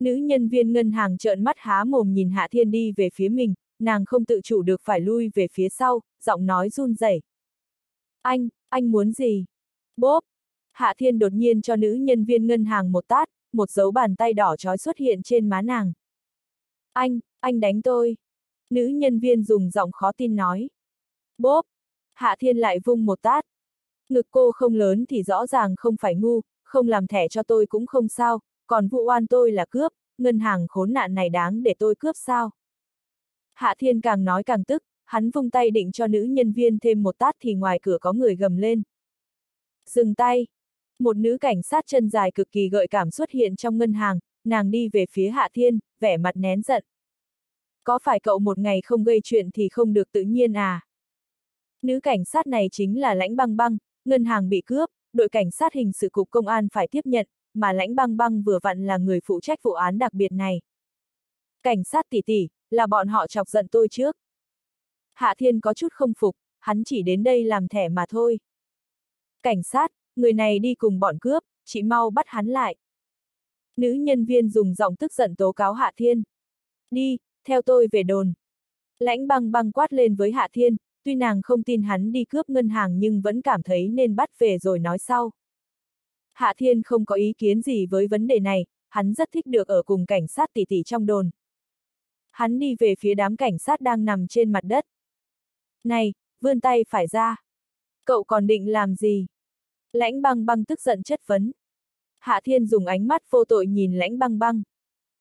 Nữ nhân viên ngân hàng trợn mắt há mồm nhìn Hạ Thiên đi về phía mình, nàng không tự chủ được phải lui về phía sau, giọng nói run rẩy. Anh, anh muốn gì? Bốp! Hạ Thiên đột nhiên cho nữ nhân viên ngân hàng một tát, một dấu bàn tay đỏ trói xuất hiện trên má nàng. Anh, anh đánh tôi. Nữ nhân viên dùng giọng khó tin nói. Bốp! Hạ Thiên lại vung một tát. Ngực cô không lớn thì rõ ràng không phải ngu, không làm thẻ cho tôi cũng không sao, còn vụ oan tôi là cướp, ngân hàng khốn nạn này đáng để tôi cướp sao. Hạ Thiên càng nói càng tức, hắn vung tay định cho nữ nhân viên thêm một tát thì ngoài cửa có người gầm lên. Dừng tay! Một nữ cảnh sát chân dài cực kỳ gợi cảm xuất hiện trong ngân hàng, nàng đi về phía Hạ Thiên, vẻ mặt nén giận. Có phải cậu một ngày không gây chuyện thì không được tự nhiên à? Nữ cảnh sát này chính là lãnh băng băng, ngân hàng bị cướp, đội cảnh sát hình sự cục công an phải tiếp nhận, mà lãnh băng băng vừa vặn là người phụ trách vụ án đặc biệt này. Cảnh sát tỷ tỷ, là bọn họ chọc giận tôi trước. Hạ Thiên có chút không phục, hắn chỉ đến đây làm thẻ mà thôi. Cảnh sát, người này đi cùng bọn cướp, chị mau bắt hắn lại. Nữ nhân viên dùng giọng tức giận tố cáo Hạ Thiên. Đi, theo tôi về đồn. Lãnh băng băng quát lên với Hạ Thiên, tuy nàng không tin hắn đi cướp ngân hàng nhưng vẫn cảm thấy nên bắt về rồi nói sau. Hạ Thiên không có ý kiến gì với vấn đề này, hắn rất thích được ở cùng cảnh sát tỷ tỷ trong đồn. Hắn đi về phía đám cảnh sát đang nằm trên mặt đất. Này, vươn tay phải ra. Cậu còn định làm gì? Lãnh băng băng tức giận chất vấn. Hạ Thiên dùng ánh mắt vô tội nhìn lãnh băng băng.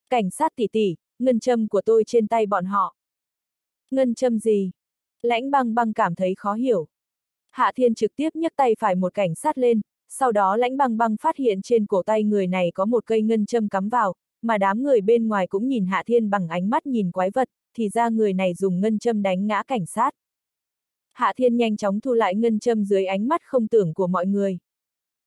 Cảnh sát tỷ tỷ, ngân châm của tôi trên tay bọn họ. Ngân châm gì? Lãnh băng băng cảm thấy khó hiểu. Hạ Thiên trực tiếp nhấc tay phải một cảnh sát lên, sau đó lãnh băng băng phát hiện trên cổ tay người này có một cây ngân châm cắm vào, mà đám người bên ngoài cũng nhìn Hạ Thiên bằng ánh mắt nhìn quái vật, thì ra người này dùng ngân châm đánh ngã cảnh sát. Hạ Thiên nhanh chóng thu lại ngân châm dưới ánh mắt không tưởng của mọi người.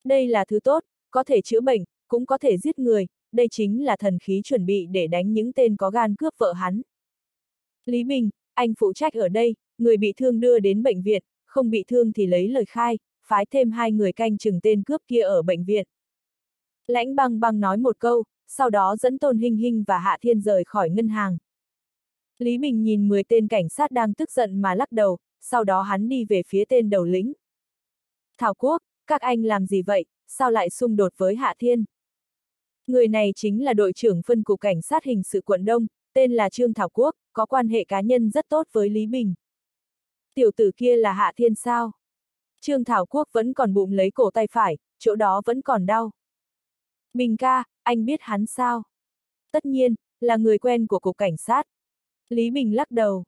Đây là thứ tốt, có thể chữa bệnh, cũng có thể giết người, đây chính là thần khí chuẩn bị để đánh những tên có gan cướp vợ hắn. Lý Bình, anh phụ trách ở đây, người bị thương đưa đến bệnh viện, không bị thương thì lấy lời khai, phái thêm hai người canh chừng tên cướp kia ở bệnh viện. Lãnh băng băng nói một câu, sau đó dẫn Tôn Hinh Hinh và Hạ Thiên rời khỏi ngân hàng. Lý Bình nhìn 10 tên cảnh sát đang tức giận mà lắc đầu, sau đó hắn đi về phía tên đầu lĩnh. Thảo Quốc, các anh làm gì vậy, sao lại xung đột với Hạ Thiên? Người này chính là đội trưởng phân cục cảnh sát hình sự quận Đông, tên là Trương Thảo Quốc, có quan hệ cá nhân rất tốt với Lý Bình. Tiểu tử kia là Hạ Thiên sao? Trương Thảo Quốc vẫn còn bụng lấy cổ tay phải, chỗ đó vẫn còn đau. Bình ca, anh biết hắn sao? Tất nhiên, là người quen của cục cảnh sát. Lý Bình lắc đầu.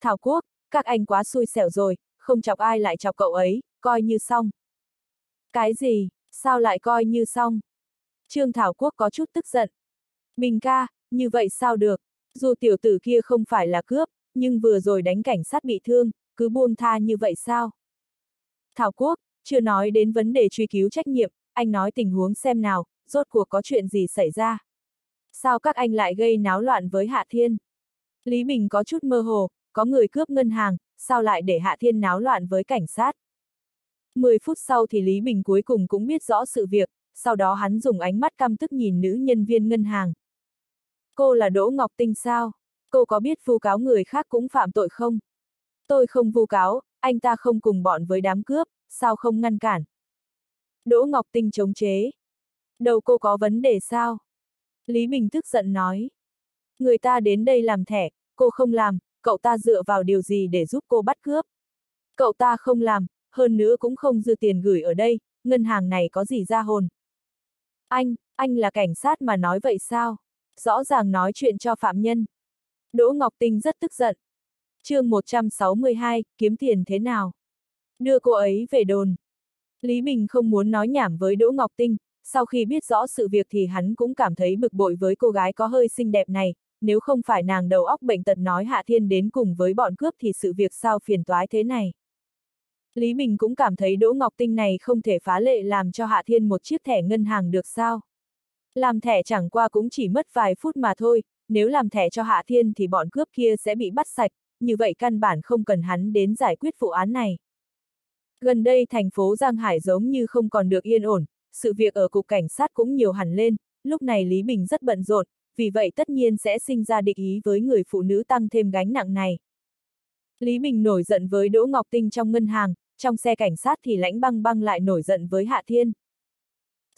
Thảo Quốc, các anh quá xui xẻo rồi, không chọc ai lại chọc cậu ấy, coi như xong. Cái gì, sao lại coi như xong? Trương Thảo Quốc có chút tức giận. Bình ca, như vậy sao được? Dù tiểu tử kia không phải là cướp, nhưng vừa rồi đánh cảnh sát bị thương, cứ buông tha như vậy sao? Thảo Quốc, chưa nói đến vấn đề truy cứu trách nhiệm, anh nói tình huống xem nào, rốt cuộc có chuyện gì xảy ra? Sao các anh lại gây náo loạn với Hạ Thiên? Lý Bình có chút mơ hồ, có người cướp ngân hàng, sao lại để Hạ Thiên náo loạn với cảnh sát? Mười phút sau thì Lý Bình cuối cùng cũng biết rõ sự việc, sau đó hắn dùng ánh mắt căm tức nhìn nữ nhân viên ngân hàng. Cô là Đỗ Ngọc Tinh sao? Cô có biết vu cáo người khác cũng phạm tội không? Tôi không vu cáo, anh ta không cùng bọn với đám cướp, sao không ngăn cản? Đỗ Ngọc Tinh chống chế. Đầu cô có vấn đề sao? Lý Bình tức giận nói. Người ta đến đây làm thẻ, cô không làm, cậu ta dựa vào điều gì để giúp cô bắt cướp? Cậu ta không làm, hơn nữa cũng không dư tiền gửi ở đây, ngân hàng này có gì ra hồn? Anh, anh là cảnh sát mà nói vậy sao? Rõ ràng nói chuyện cho phạm nhân. Đỗ Ngọc Tinh rất tức giận. chương 162, kiếm tiền thế nào? Đưa cô ấy về đồn. Lý Bình không muốn nói nhảm với Đỗ Ngọc Tinh, sau khi biết rõ sự việc thì hắn cũng cảm thấy bực bội với cô gái có hơi xinh đẹp này, nếu không phải nàng đầu óc bệnh tật nói Hạ Thiên đến cùng với bọn cướp thì sự việc sao phiền toái thế này. Lý Bình cũng cảm thấy Đỗ Ngọc Tinh này không thể phá lệ làm cho Hạ Thiên một chiếc thẻ ngân hàng được sao. Làm thẻ chẳng qua cũng chỉ mất vài phút mà thôi, nếu làm thẻ cho Hạ Thiên thì bọn cướp kia sẽ bị bắt sạch, như vậy căn bản không cần hắn đến giải quyết vụ án này. Gần đây thành phố Giang Hải giống như không còn được yên ổn, sự việc ở cục cảnh sát cũng nhiều hẳn lên, lúc này Lý Bình rất bận rộn, vì vậy tất nhiên sẽ sinh ra địch ý với người phụ nữ tăng thêm gánh nặng này. Lý Bình nổi giận với Đỗ Ngọc Tinh trong ngân hàng, trong xe cảnh sát thì lãnh băng băng lại nổi giận với Hạ Thiên.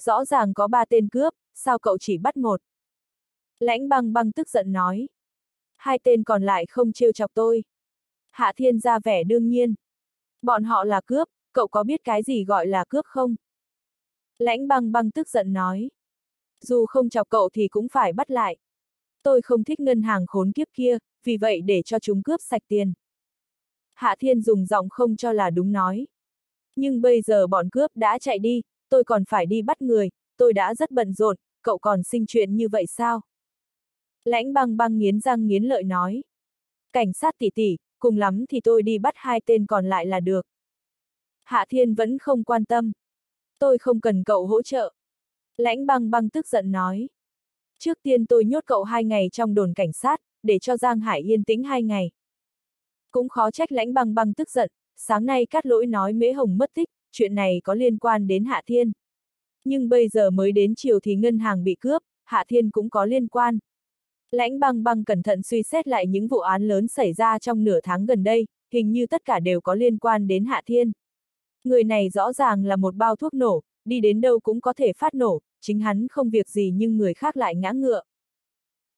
Rõ ràng có ba tên cướp, sao cậu chỉ bắt một? Lãnh băng băng tức giận nói. Hai tên còn lại không trêu chọc tôi. Hạ Thiên ra vẻ đương nhiên. Bọn họ là cướp, cậu có biết cái gì gọi là cướp không? Lãnh băng băng tức giận nói. Dù không chọc cậu thì cũng phải bắt lại. Tôi không thích ngân hàng khốn kiếp kia, vì vậy để cho chúng cướp sạch tiền. Hạ Thiên dùng giọng không cho là đúng nói. Nhưng bây giờ bọn cướp đã chạy đi, tôi còn phải đi bắt người, tôi đã rất bận rộn, cậu còn sinh chuyện như vậy sao? Lãnh băng băng nghiến răng nghiến lợi nói. Cảnh sát tỷ tỷ, cùng lắm thì tôi đi bắt hai tên còn lại là được. Hạ Thiên vẫn không quan tâm. Tôi không cần cậu hỗ trợ. Lãnh băng băng tức giận nói. Trước tiên tôi nhốt cậu hai ngày trong đồn cảnh sát, để cho Giang Hải yên tĩnh hai ngày. Cũng khó trách lãnh băng băng tức giận, sáng nay cát lỗi nói Mễ Hồng mất tích, chuyện này có liên quan đến Hạ Thiên. Nhưng bây giờ mới đến chiều thì ngân hàng bị cướp, Hạ Thiên cũng có liên quan. Lãnh băng băng cẩn thận suy xét lại những vụ án lớn xảy ra trong nửa tháng gần đây, hình như tất cả đều có liên quan đến Hạ Thiên. Người này rõ ràng là một bao thuốc nổ, đi đến đâu cũng có thể phát nổ, chính hắn không việc gì nhưng người khác lại ngã ngựa.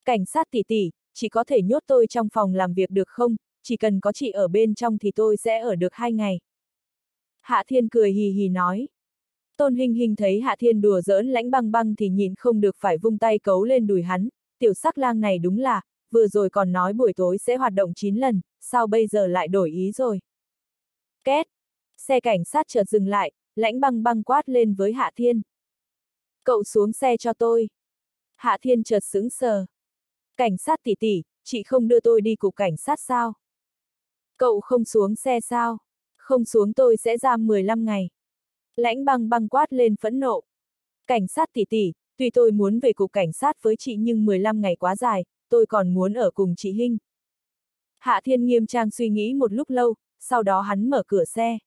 Cảnh sát tỷ tỷ, chỉ có thể nhốt tôi trong phòng làm việc được không, chỉ cần có chị ở bên trong thì tôi sẽ ở được hai ngày. Hạ Thiên cười hì hì nói. Tôn Hình Hình thấy Hạ Thiên đùa giỡn lãnh băng băng thì nhìn không được phải vung tay cấu lên đùi hắn, tiểu sắc lang này đúng là, vừa rồi còn nói buổi tối sẽ hoạt động 9 lần, sao bây giờ lại đổi ý rồi. Két! Xe cảnh sát chợt dừng lại, lãnh băng băng quát lên với Hạ Thiên. Cậu xuống xe cho tôi. Hạ Thiên chợt sững sờ. Cảnh sát tỷ tỷ, chị không đưa tôi đi cục cảnh sát sao? Cậu không xuống xe sao? Không xuống tôi sẽ giam 15 ngày. Lãnh băng băng quát lên phẫn nộ. Cảnh sát tỷ tỷ, tuy tôi muốn về cục cảnh sát với chị nhưng 15 ngày quá dài, tôi còn muốn ở cùng chị Hinh. Hạ Thiên nghiêm trang suy nghĩ một lúc lâu, sau đó hắn mở cửa xe.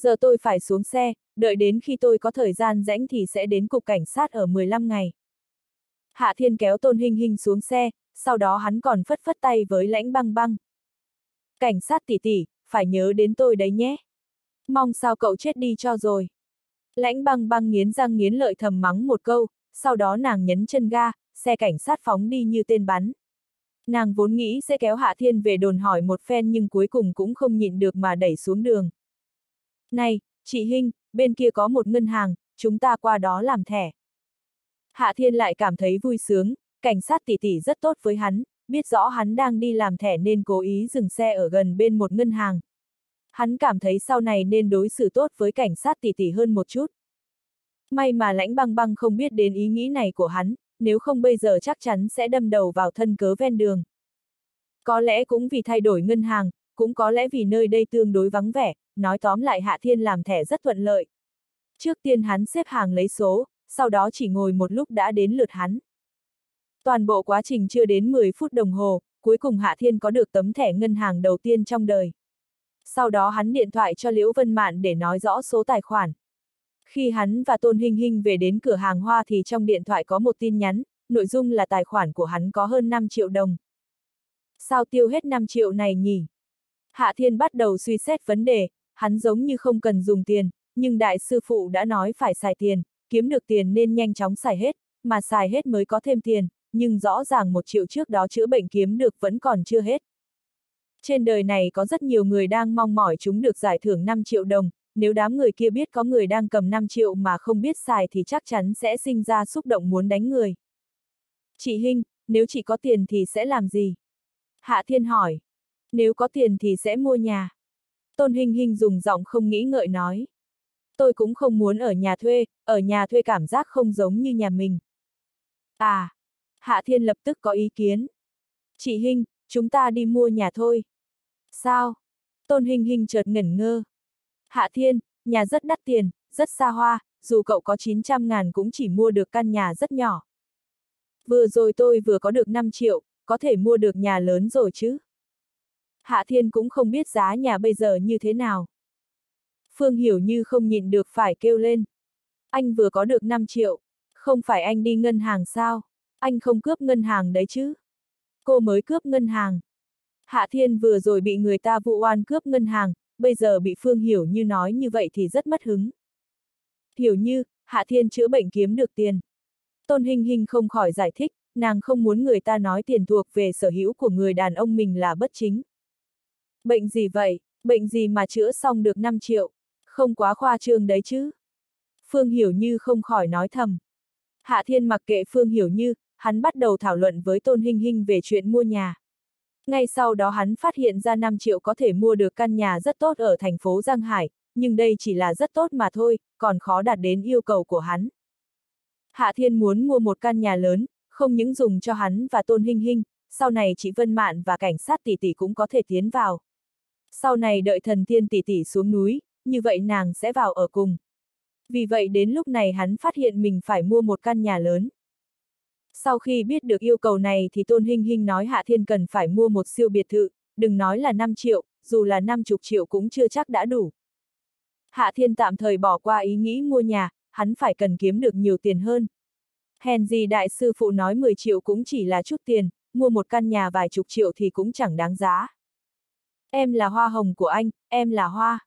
Giờ tôi phải xuống xe, đợi đến khi tôi có thời gian rãnh thì sẽ đến cục cảnh sát ở 15 ngày. Hạ Thiên kéo Tôn Hinh Hinh xuống xe, sau đó hắn còn phất phất tay với lãnh băng băng. Cảnh sát tỷ tỷ, phải nhớ đến tôi đấy nhé. Mong sao cậu chết đi cho rồi. Lãnh băng băng nghiến răng nghiến lợi thầm mắng một câu, sau đó nàng nhấn chân ga, xe cảnh sát phóng đi như tên bắn. Nàng vốn nghĩ sẽ kéo Hạ Thiên về đồn hỏi một phen nhưng cuối cùng cũng không nhịn được mà đẩy xuống đường. Này, chị Hinh, bên kia có một ngân hàng, chúng ta qua đó làm thẻ. Hạ Thiên lại cảm thấy vui sướng, cảnh sát tỷ tỷ rất tốt với hắn, biết rõ hắn đang đi làm thẻ nên cố ý dừng xe ở gần bên một ngân hàng. Hắn cảm thấy sau này nên đối xử tốt với cảnh sát tỷ tỷ hơn một chút. May mà lãnh băng băng không biết đến ý nghĩ này của hắn, nếu không bây giờ chắc chắn sẽ đâm đầu vào thân cớ ven đường. Có lẽ cũng vì thay đổi ngân hàng, cũng có lẽ vì nơi đây tương đối vắng vẻ, nói tóm lại Hạ Thiên làm thẻ rất thuận lợi. Trước tiên hắn xếp hàng lấy số, sau đó chỉ ngồi một lúc đã đến lượt hắn. Toàn bộ quá trình chưa đến 10 phút đồng hồ, cuối cùng Hạ Thiên có được tấm thẻ ngân hàng đầu tiên trong đời. Sau đó hắn điện thoại cho Liễu Vân Mạn để nói rõ số tài khoản. Khi hắn và Tôn Hinh Hinh về đến cửa hàng hoa thì trong điện thoại có một tin nhắn, nội dung là tài khoản của hắn có hơn 5 triệu đồng. Sao tiêu hết 5 triệu này nhỉ? Hạ Thiên bắt đầu suy xét vấn đề, hắn giống như không cần dùng tiền, nhưng đại sư phụ đã nói phải xài tiền, kiếm được tiền nên nhanh chóng xài hết, mà xài hết mới có thêm tiền, nhưng rõ ràng một triệu trước đó chữa bệnh kiếm được vẫn còn chưa hết. Trên đời này có rất nhiều người đang mong mỏi chúng được giải thưởng 5 triệu đồng, nếu đám người kia biết có người đang cầm 5 triệu mà không biết xài thì chắc chắn sẽ sinh ra xúc động muốn đánh người. Chị Hinh, nếu chị có tiền thì sẽ làm gì? Hạ Thiên hỏi. Nếu có tiền thì sẽ mua nhà. Tôn Hinh Hinh dùng giọng không nghĩ ngợi nói. Tôi cũng không muốn ở nhà thuê, ở nhà thuê cảm giác không giống như nhà mình. À, Hạ Thiên lập tức có ý kiến. Chị Hinh, chúng ta đi mua nhà thôi. Sao? Tôn Hinh Hinh chợt ngẩn ngơ. Hạ Thiên, nhà rất đắt tiền, rất xa hoa, dù cậu có 900 ngàn cũng chỉ mua được căn nhà rất nhỏ. Vừa rồi tôi vừa có được 5 triệu, có thể mua được nhà lớn rồi chứ. Hạ Thiên cũng không biết giá nhà bây giờ như thế nào. Phương Hiểu như không nhịn được phải kêu lên. Anh vừa có được 5 triệu, không phải anh đi ngân hàng sao? Anh không cướp ngân hàng đấy chứ? Cô mới cướp ngân hàng. Hạ Thiên vừa rồi bị người ta vụ oan cướp ngân hàng, bây giờ bị Phương Hiểu Như nói như vậy thì rất mất hứng. Hiểu Như, Hạ Thiên chữa bệnh kiếm được tiền. Tôn Hình Hình không khỏi giải thích, nàng không muốn người ta nói tiền thuộc về sở hữu của người đàn ông mình là bất chính. Bệnh gì vậy, bệnh gì mà chữa xong được 5 triệu, không quá khoa trương đấy chứ. Phương Hiểu Như không khỏi nói thầm. Hạ Thiên mặc kệ Phương Hiểu Như, hắn bắt đầu thảo luận với Tôn Hinh Hinh về chuyện mua nhà. Ngay sau đó hắn phát hiện ra 5 triệu có thể mua được căn nhà rất tốt ở thành phố Giang Hải, nhưng đây chỉ là rất tốt mà thôi, còn khó đạt đến yêu cầu của hắn. Hạ Thiên muốn mua một căn nhà lớn, không những dùng cho hắn và Tôn Hinh Hinh, sau này chị Vân Mạn và cảnh sát tỷ tỷ cũng có thể tiến vào. Sau này đợi thần tiên tỷ tỷ xuống núi, như vậy nàng sẽ vào ở cùng. Vì vậy đến lúc này hắn phát hiện mình phải mua một căn nhà lớn. Sau khi biết được yêu cầu này thì Tôn Hinh Hinh nói Hạ Thiên cần phải mua một siêu biệt thự, đừng nói là 5 triệu, dù là 50 triệu cũng chưa chắc đã đủ. Hạ Thiên tạm thời bỏ qua ý nghĩ mua nhà, hắn phải cần kiếm được nhiều tiền hơn. Hèn gì đại sư phụ nói 10 triệu cũng chỉ là chút tiền, mua một căn nhà vài chục triệu thì cũng chẳng đáng giá. Em là hoa hồng của anh, em là hoa.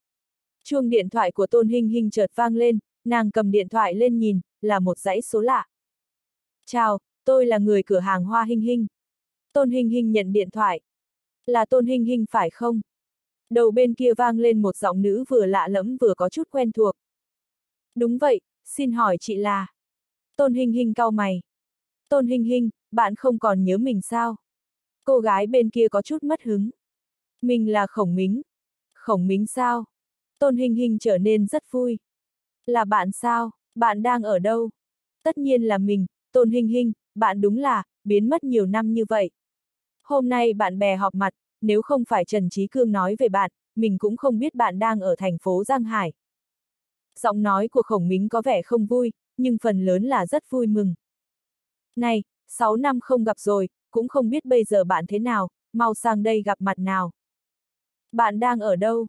Chuông điện thoại của Tôn Hinh Hinh chợt vang lên, nàng cầm điện thoại lên nhìn, là một dãy số lạ. Chào, tôi là người cửa hàng Hoa Hinh Hinh. Tôn Hinh Hinh nhận điện thoại. Là Tôn Hinh Hinh phải không? Đầu bên kia vang lên một giọng nữ vừa lạ lẫm vừa có chút quen thuộc. Đúng vậy, xin hỏi chị là... Tôn Hinh Hinh cau mày. Tôn Hinh Hinh, bạn không còn nhớ mình sao? Cô gái bên kia có chút mất hứng. Mình là Khổng Mính. Khổng Mính sao? Tôn hình hình trở nên rất vui. Là bạn sao? Bạn đang ở đâu? Tất nhiên là mình, Tôn hình hình, bạn đúng là, biến mất nhiều năm như vậy. Hôm nay bạn bè họp mặt, nếu không phải Trần Trí Cương nói về bạn, mình cũng không biết bạn đang ở thành phố Giang Hải. Giọng nói của khổng mính có vẻ không vui, nhưng phần lớn là rất vui mừng. Này, 6 năm không gặp rồi, cũng không biết bây giờ bạn thế nào, mau sang đây gặp mặt nào. Bạn đang ở đâu?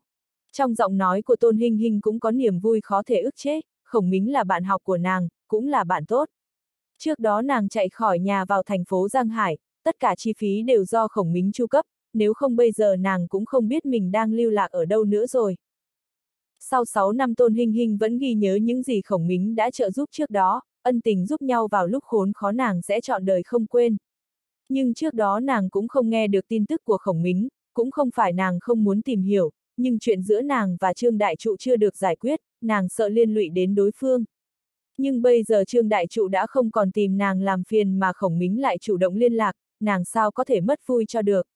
Trong giọng nói của Tôn Hinh Hinh cũng có niềm vui khó thể ức chế, khổng mính là bạn học của nàng, cũng là bạn tốt. Trước đó nàng chạy khỏi nhà vào thành phố Giang Hải, tất cả chi phí đều do khổng mính chu cấp, nếu không bây giờ nàng cũng không biết mình đang lưu lạc ở đâu nữa rồi. Sau 6 năm Tôn Hinh Hinh vẫn ghi nhớ những gì khổng mính đã trợ giúp trước đó, ân tình giúp nhau vào lúc khốn khó nàng sẽ chọn đời không quên. Nhưng trước đó nàng cũng không nghe được tin tức của khổng mính, cũng không phải nàng không muốn tìm hiểu, nhưng chuyện giữa nàng và Trương Đại Trụ chưa được giải quyết, nàng sợ liên lụy đến đối phương. Nhưng bây giờ Trương Đại Trụ đã không còn tìm nàng làm phiền mà khổng mính lại chủ động liên lạc, nàng sao có thể mất vui cho được.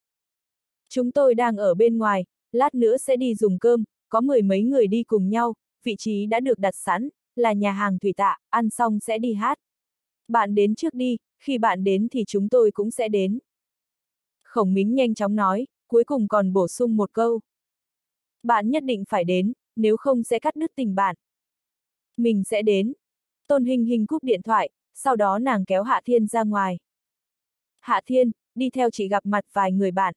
Chúng tôi đang ở bên ngoài, lát nữa sẽ đi dùng cơm, có mười mấy người đi cùng nhau, vị trí đã được đặt sẵn, là nhà hàng thủy tạ, ăn xong sẽ đi hát. Bạn đến trước đi, khi bạn đến thì chúng tôi cũng sẽ đến. Khổng Mính nhanh chóng nói, cuối cùng còn bổ sung một câu. Bạn nhất định phải đến, nếu không sẽ cắt đứt tình bạn. Mình sẽ đến. Tôn Hình Hình cúp điện thoại, sau đó nàng kéo Hạ Thiên ra ngoài. Hạ Thiên, đi theo chị gặp mặt vài người bạn.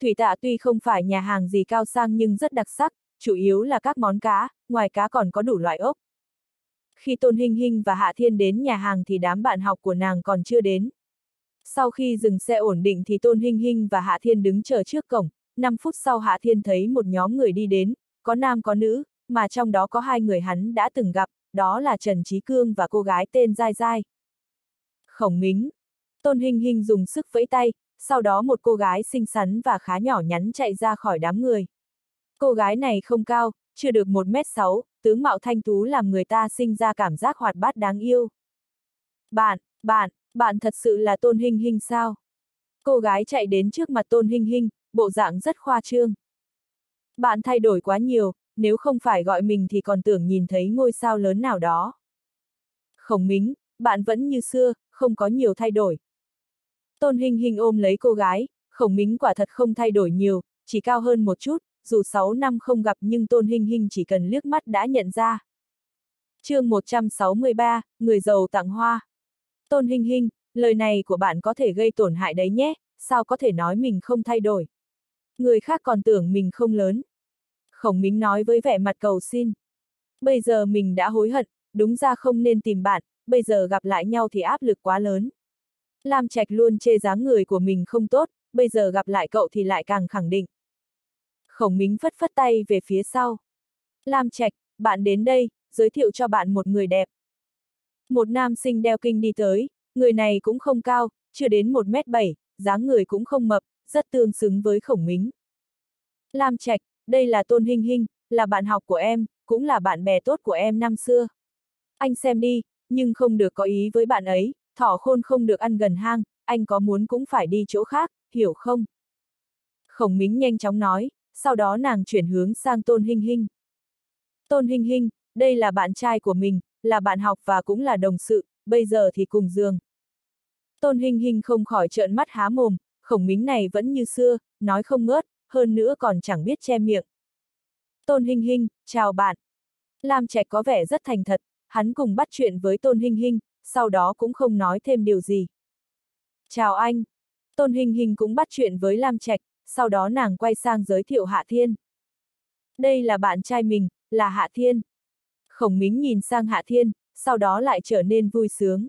Thủy tạ tuy không phải nhà hàng gì cao sang nhưng rất đặc sắc, chủ yếu là các món cá, ngoài cá còn có đủ loại ốc. Khi Tôn hình hình và Hạ Thiên đến nhà hàng thì đám bạn học của nàng còn chưa đến. Sau khi dừng xe ổn định thì Tôn Hinh Hinh và Hạ Thiên đứng chờ trước cổng, 5 phút sau Hạ Thiên thấy một nhóm người đi đến, có nam có nữ, mà trong đó có hai người hắn đã từng gặp, đó là Trần Trí Cương và cô gái tên Giai Giai. Khổng Mính. Tôn Hinh Hinh dùng sức vẫy tay, sau đó một cô gái xinh xắn và khá nhỏ nhắn chạy ra khỏi đám người. Cô gái này không cao, chưa được 1m6, tướng mạo thanh tú làm người ta sinh ra cảm giác hoạt bát đáng yêu. Bạn, bạn, bạn thật sự là Tôn Hinh Hinh sao? Cô gái chạy đến trước mặt Tôn Hinh Hinh, bộ dạng rất khoa trương. Bạn thay đổi quá nhiều, nếu không phải gọi mình thì còn tưởng nhìn thấy ngôi sao lớn nào đó. Khổng Mính, bạn vẫn như xưa, không có nhiều thay đổi. Tôn Hinh Hinh ôm lấy cô gái, Khổng Mính quả thật không thay đổi nhiều, chỉ cao hơn một chút, dù 6 năm không gặp nhưng Tôn Hinh Hinh chỉ cần liếc mắt đã nhận ra. chương 163, Người giàu tặng hoa. Tôn Hinh Hinh, lời này của bạn có thể gây tổn hại đấy nhé, sao có thể nói mình không thay đổi. Người khác còn tưởng mình không lớn. Khổng Mính nói với vẻ mặt cầu xin. Bây giờ mình đã hối hận, đúng ra không nên tìm bạn, bây giờ gặp lại nhau thì áp lực quá lớn. Lam Trạch luôn chê dáng người của mình không tốt, bây giờ gặp lại cậu thì lại càng khẳng định. Khổng Mính phất phất tay về phía sau. Lam Trạch, bạn đến đây, giới thiệu cho bạn một người đẹp. Một nam sinh đeo kinh đi tới, người này cũng không cao, chưa đến 1m7, dáng người cũng không mập, rất tương xứng với khổng mính. Lam Trạch, đây là Tôn Hinh Hinh, là bạn học của em, cũng là bạn bè tốt của em năm xưa. Anh xem đi, nhưng không được có ý với bạn ấy, thỏ khôn không được ăn gần hang, anh có muốn cũng phải đi chỗ khác, hiểu không? Khổng Mính nhanh chóng nói, sau đó nàng chuyển hướng sang Tôn Hinh Hinh. Tôn Hinh Hinh, đây là bạn trai của mình, là bạn học và cũng là đồng sự, bây giờ thì cùng giường. Tôn Hinh Hinh không khỏi trợn mắt há mồm, khổng mính này vẫn như xưa, nói không ngớt, hơn nữa còn chẳng biết che miệng. Tôn Hinh Hinh, chào bạn. Lam Trạch có vẻ rất thành thật, hắn cùng bắt chuyện với Tôn Hinh Hinh, sau đó cũng không nói thêm điều gì. Chào anh. Tôn Hinh Hinh cũng bắt chuyện với Lam Trạch, sau đó nàng quay sang giới thiệu Hạ Thiên. Đây là bạn trai mình, là Hạ Thiên. Khổng Mính nhìn sang Hạ Thiên, sau đó lại trở nên vui sướng.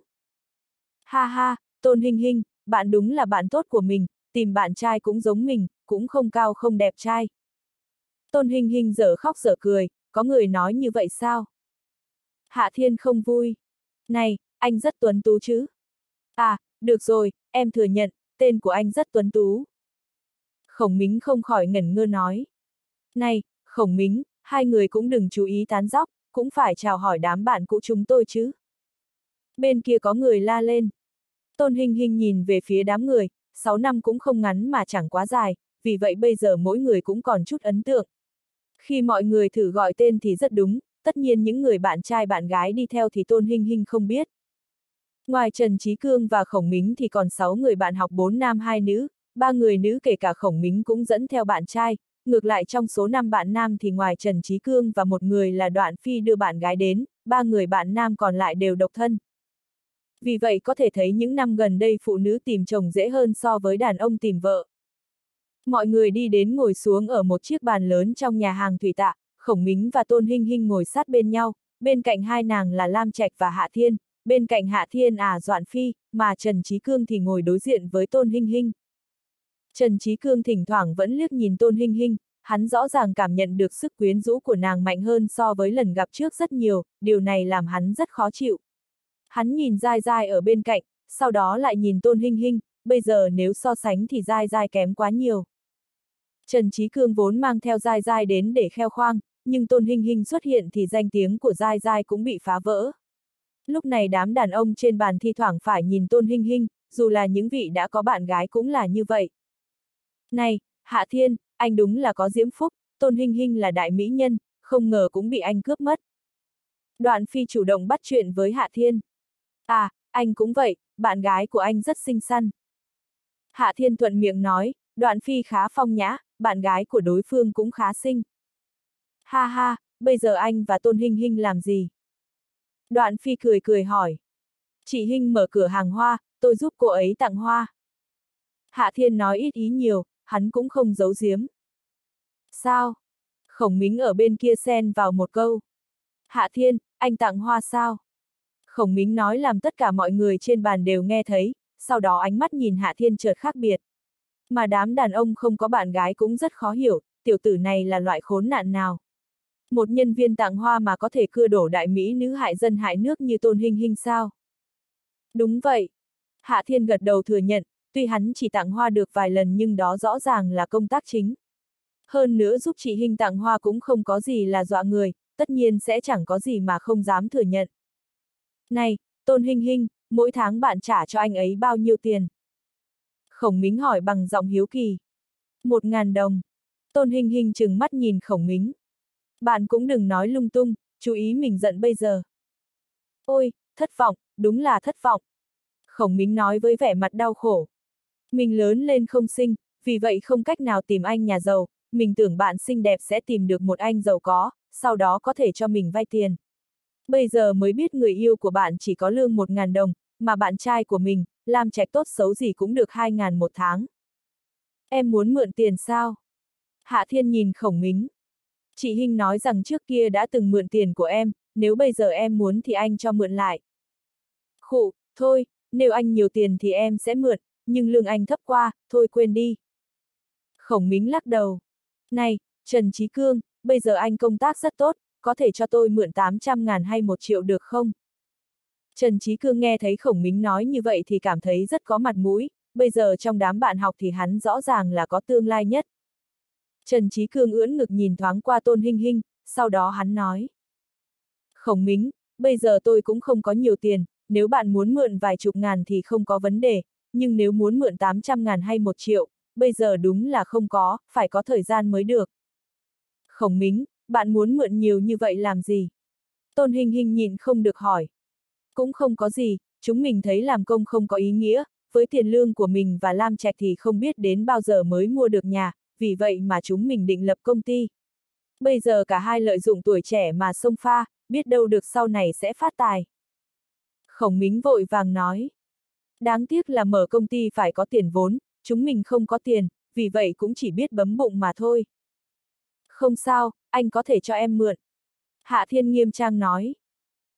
Ha ha, Tôn Hinh Hinh, bạn đúng là bạn tốt của mình, tìm bạn trai cũng giống mình, cũng không cao không đẹp trai. Tôn Hinh Hinh dở khóc dở cười, có người nói như vậy sao? Hạ Thiên không vui. Này, anh rất tuấn tú chứ? À, được rồi, em thừa nhận, tên của anh rất tuấn tú. Khổng Mính không khỏi ngẩn ngơ nói. Này, Khổng Mính, hai người cũng đừng chú ý tán dóc, cũng phải chào hỏi đám bạn cũ chúng tôi chứ. Bên kia có người la lên. Tôn hình hình nhìn về phía đám người, 6 năm cũng không ngắn mà chẳng quá dài, vì vậy bây giờ mỗi người cũng còn chút ấn tượng. Khi mọi người thử gọi tên thì rất đúng, tất nhiên những người bạn trai bạn gái đi theo thì Tôn Hinh Hinh không biết. Ngoài Trần Trí Cương và Khổng Mính thì còn 6 người bạn học 4 nam 2 nữ, ba người nữ kể cả Khổng Mính cũng dẫn theo bạn trai, ngược lại trong số 5 bạn nam thì ngoài Trần Trí Cương và một người là Đoạn Phi đưa bạn gái đến, ba người bạn nam còn lại đều độc thân. Vì vậy có thể thấy những năm gần đây phụ nữ tìm chồng dễ hơn so với đàn ông tìm vợ. Mọi người đi đến ngồi xuống ở một chiếc bàn lớn trong nhà hàng thủy tạ, Khổng Mính và Tôn Hinh Hinh ngồi sát bên nhau, bên cạnh hai nàng là Lam Trạch và Hạ Thiên, bên cạnh Hạ Thiên à Doạn Phi, mà Trần Trí Cương thì ngồi đối diện với Tôn Hinh Hinh. Trần Trí Cương thỉnh thoảng vẫn liếc nhìn Tôn Hinh Hinh, hắn rõ ràng cảm nhận được sức quyến rũ của nàng mạnh hơn so với lần gặp trước rất nhiều, điều này làm hắn rất khó chịu. Hắn nhìn dai dai ở bên cạnh, sau đó lại nhìn Tôn Hinh Hinh, bây giờ nếu so sánh thì dai dai kém quá nhiều. Trần Trí Cương vốn mang theo dai dai đến để kheo khoang, nhưng Tôn Hinh Hinh xuất hiện thì danh tiếng của dai dai cũng bị phá vỡ. Lúc này đám đàn ông trên bàn thi thoảng phải nhìn Tôn Hinh Hinh, dù là những vị đã có bạn gái cũng là như vậy. Này, Hạ Thiên, anh đúng là có diễm phúc, Tôn Hinh Hinh là đại mỹ nhân, không ngờ cũng bị anh cướp mất. Đoạn Phi chủ động bắt chuyện với Hạ Thiên. À, anh cũng vậy, bạn gái của anh rất xinh xắn. Hạ Thiên thuận miệng nói, đoạn Phi khá phong nhã, bạn gái của đối phương cũng khá xinh. Ha ha, bây giờ anh và Tôn Hinh Hinh làm gì? Đoạn Phi cười cười hỏi. Chị Hinh mở cửa hàng hoa, tôi giúp cô ấy tặng hoa. Hạ Thiên nói ít ý nhiều, hắn cũng không giấu giếm. Sao? Khổng Mính ở bên kia xen vào một câu. Hạ Thiên, anh tặng hoa sao? Khổng Mính nói làm tất cả mọi người trên bàn đều nghe thấy, sau đó ánh mắt nhìn Hạ Thiên chợt khác biệt. Mà đám đàn ông không có bạn gái cũng rất khó hiểu, tiểu tử này là loại khốn nạn nào. Một nhân viên tặng hoa mà có thể cưa đổ đại Mỹ nữ hại dân hại nước như tôn hình hình sao? Đúng vậy. Hạ Thiên gật đầu thừa nhận, tuy hắn chỉ tặng hoa được vài lần nhưng đó rõ ràng là công tác chính. Hơn nữa giúp chị Hinh tặng hoa cũng không có gì là dọa người, tất nhiên sẽ chẳng có gì mà không dám thừa nhận. Này, Tôn Hinh Hinh, mỗi tháng bạn trả cho anh ấy bao nhiêu tiền? Khổng Mính hỏi bằng giọng hiếu kỳ. Một ngàn đồng. Tôn Hinh Hinh chừng mắt nhìn Khổng Mính. Bạn cũng đừng nói lung tung, chú ý mình giận bây giờ. Ôi, thất vọng, đúng là thất vọng. Khổng Mính nói với vẻ mặt đau khổ. Mình lớn lên không sinh, vì vậy không cách nào tìm anh nhà giàu, mình tưởng bạn xinh đẹp sẽ tìm được một anh giàu có, sau đó có thể cho mình vay tiền. Bây giờ mới biết người yêu của bạn chỉ có lương 1.000 đồng, mà bạn trai của mình, làm trạch tốt xấu gì cũng được 2.000 một tháng. Em muốn mượn tiền sao? Hạ Thiên nhìn khổng mính. Chị Hinh nói rằng trước kia đã từng mượn tiền của em, nếu bây giờ em muốn thì anh cho mượn lại. Khụ, thôi, nếu anh nhiều tiền thì em sẽ mượn, nhưng lương anh thấp qua, thôi quên đi. Khổng Mính lắc đầu. Này, Trần Trí Cương, bây giờ anh công tác rất tốt, có thể cho tôi mượn 800 ngàn hay 1 triệu được không? Trần Trí Cương nghe thấy Khổng Mính nói như vậy thì cảm thấy rất có mặt mũi, bây giờ trong đám bạn học thì hắn rõ ràng là có tương lai nhất. Trần Trí Cương ưỡn ngực nhìn thoáng qua Tôn Hinh Hinh, sau đó hắn nói. Khổng Mính, bây giờ tôi cũng không có nhiều tiền, nếu bạn muốn mượn vài chục ngàn thì không có vấn đề, nhưng nếu muốn mượn 800 ngàn hay 1 triệu, bây giờ đúng là không có, phải có thời gian mới được. Khổng Mính, bạn muốn mượn nhiều như vậy làm gì? Tôn Hình Hình nhìn không được hỏi. Cũng không có gì, chúng mình thấy làm công không có ý nghĩa, với tiền lương của mình và Lam Trạch thì không biết đến bao giờ mới mua được nhà, vì vậy mà chúng mình định lập công ty. Bây giờ cả hai lợi dụng tuổi trẻ mà xông pha, biết đâu được sau này sẽ phát tài. Khổng Mính vội vàng nói. Đáng tiếc là mở công ty phải có tiền vốn, chúng mình không có tiền, vì vậy cũng chỉ biết bấm bụng mà thôi. Không sao, anh có thể cho em mượn. Hạ Thiên nghiêm trang nói.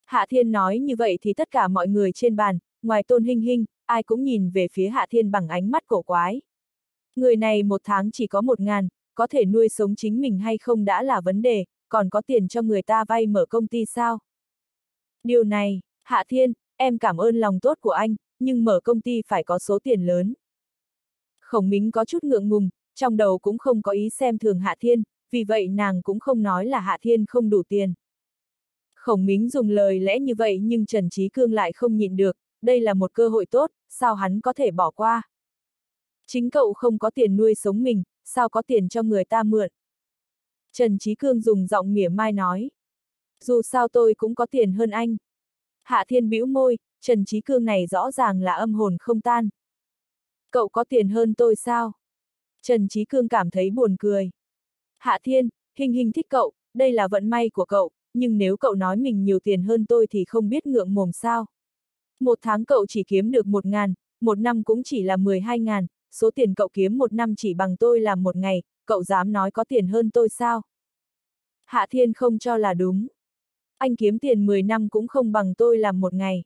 Hạ Thiên nói như vậy thì tất cả mọi người trên bàn, ngoài tôn hình hình, ai cũng nhìn về phía Hạ Thiên bằng ánh mắt cổ quái. Người này một tháng chỉ có một ngàn, có thể nuôi sống chính mình hay không đã là vấn đề, còn có tiền cho người ta vay mở công ty sao? Điều này, Hạ Thiên, em cảm ơn lòng tốt của anh, nhưng mở công ty phải có số tiền lớn. Khổng Mính có chút ngượng ngùng, trong đầu cũng không có ý xem thường Hạ Thiên, vì vậy nàng cũng không nói là Hạ Thiên không đủ tiền. Khổng Mính dùng lời lẽ như vậy nhưng Trần Trí Cương lại không nhịn được, đây là một cơ hội tốt, sao hắn có thể bỏ qua. Chính cậu không có tiền nuôi sống mình, sao có tiền cho người ta mượn. Trần Trí Cương dùng giọng mỉa mai nói. Dù sao tôi cũng có tiền hơn anh. Hạ Thiên bĩu môi, Trần Trí Cương này rõ ràng là âm hồn không tan. Cậu có tiền hơn tôi sao? Trần Trí Cương cảm thấy buồn cười. Hạ Thiên, hình hình thích cậu, đây là vận may của cậu, nhưng nếu cậu nói mình nhiều tiền hơn tôi thì không biết ngượng mồm sao. Một tháng cậu chỉ kiếm được một ngàn, một năm cũng chỉ là 12 ngàn, số tiền cậu kiếm một năm chỉ bằng tôi làm một ngày, cậu dám nói có tiền hơn tôi sao? Hạ Thiên không cho là đúng. Anh kiếm tiền 10 năm cũng không bằng tôi làm một ngày.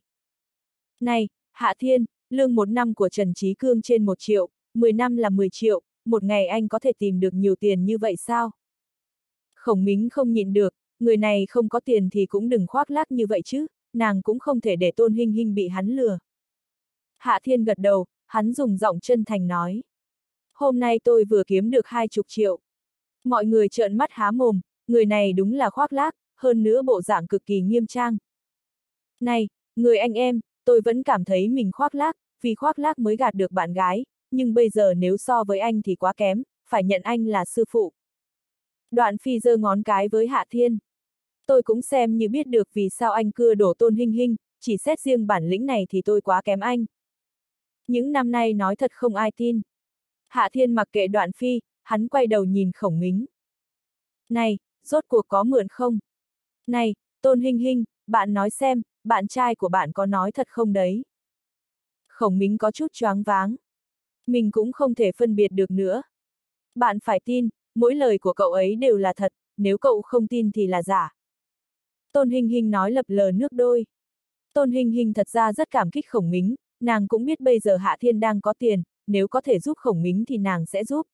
Này, Hạ Thiên, lương một năm của Trần Trí Cương trên một triệu, 10 năm là 10 triệu, một ngày anh có thể tìm được nhiều tiền như vậy sao? Khổng Mính không nhịn được, người này không có tiền thì cũng đừng khoác lác như vậy chứ, nàng cũng không thể để tôn hình hình bị hắn lừa. Hạ Thiên gật đầu, hắn dùng giọng chân thành nói. Hôm nay tôi vừa kiếm được hai chục triệu. Mọi người trợn mắt há mồm, người này đúng là khoác lác, hơn nữa bộ dạng cực kỳ nghiêm trang. Này, người anh em, tôi vẫn cảm thấy mình khoác lác, vì khoác lác mới gạt được bạn gái, nhưng bây giờ nếu so với anh thì quá kém, phải nhận anh là sư phụ. Đoạn phi giơ ngón cái với Hạ Thiên. Tôi cũng xem như biết được vì sao anh cưa đổ tôn hình hình, chỉ xét riêng bản lĩnh này thì tôi quá kém anh. Những năm nay nói thật không ai tin. Hạ Thiên mặc kệ đoạn phi, hắn quay đầu nhìn khổng mính. Này, rốt cuộc có mượn không? Này, tôn hình hình, bạn nói xem, bạn trai của bạn có nói thật không đấy? Khổng mính có chút choáng váng. Mình cũng không thể phân biệt được nữa. Bạn phải tin, mỗi lời của cậu ấy đều là thật, nếu cậu không tin thì là giả. Tôn Hình Hình nói lập lờ nước đôi. Tôn Hình Hình thật ra rất cảm kích khổng mính, nàng cũng biết bây giờ Hạ Thiên đang có tiền, nếu có thể giúp khổng mính thì nàng sẽ giúp.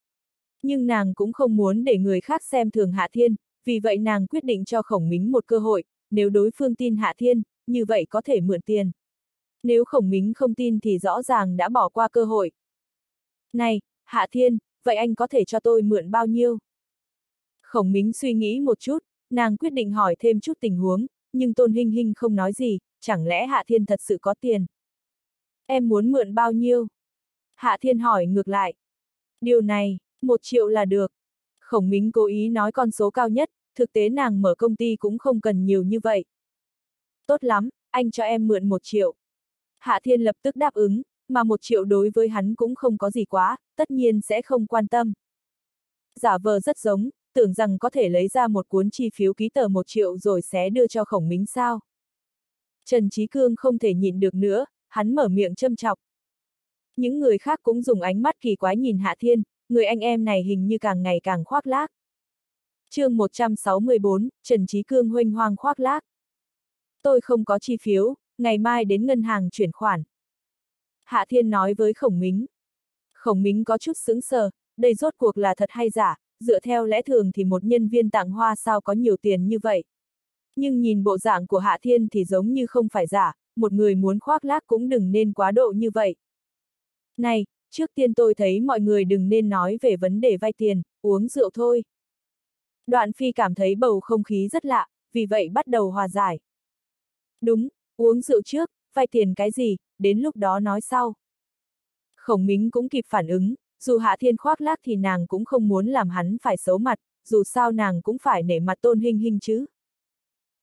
Nhưng nàng cũng không muốn để người khác xem thường Hạ Thiên, vì vậy nàng quyết định cho khổng mính một cơ hội, nếu đối phương tin Hạ Thiên, như vậy có thể mượn tiền. Nếu khổng mính không tin thì rõ ràng đã bỏ qua cơ hội. Này, Hạ Thiên, vậy anh có thể cho tôi mượn bao nhiêu? Khổng mính suy nghĩ một chút, nàng quyết định hỏi thêm chút tình huống, nhưng Tôn Hinh Hinh không nói gì, chẳng lẽ Hạ Thiên thật sự có tiền? Em muốn mượn bao nhiêu? Hạ Thiên hỏi ngược lại. Điều này, một triệu là được. Khổng Mính cố ý nói con số cao nhất, thực tế nàng mở công ty cũng không cần nhiều như vậy. Tốt lắm, anh cho em mượn một triệu. Hạ Thiên lập tức đáp ứng, mà một triệu đối với hắn cũng không có gì quá, tất nhiên sẽ không quan tâm. Giả vờ rất giống, tưởng rằng có thể lấy ra một cuốn chi phiếu ký tờ một triệu rồi sẽ đưa cho khổng mính sao. Trần Trí Cương không thể nhịn được nữa, hắn mở miệng châm chọc. Những người khác cũng dùng ánh mắt kỳ quái nhìn Hạ Thiên, người anh em này hình như càng ngày càng khoác lác. chương 164, Trần Trí Cương huynh hoang khoác lác. Tôi không có chi phiếu, ngày mai đến ngân hàng chuyển khoản. Hạ Thiên nói với Khổng Mính. Khổng Mính có chút sững sờ, đây rốt cuộc là thật hay giả, dựa theo lẽ thường thì một nhân viên tặng hoa sao có nhiều tiền như vậy. Nhưng nhìn bộ dạng của Hạ Thiên thì giống như không phải giả, một người muốn khoác lác cũng đừng nên quá độ như vậy. Này, trước tiên tôi thấy mọi người đừng nên nói về vấn đề vay tiền, uống rượu thôi. Đoạn phi cảm thấy bầu không khí rất lạ, vì vậy bắt đầu hòa giải. Đúng, uống rượu trước, vay tiền cái gì, đến lúc đó nói sau. Khổng Mính cũng kịp phản ứng, dù Hạ Thiên khoác lác thì nàng cũng không muốn làm hắn phải xấu mặt, dù sao nàng cũng phải nể mặt tôn hình hình chứ.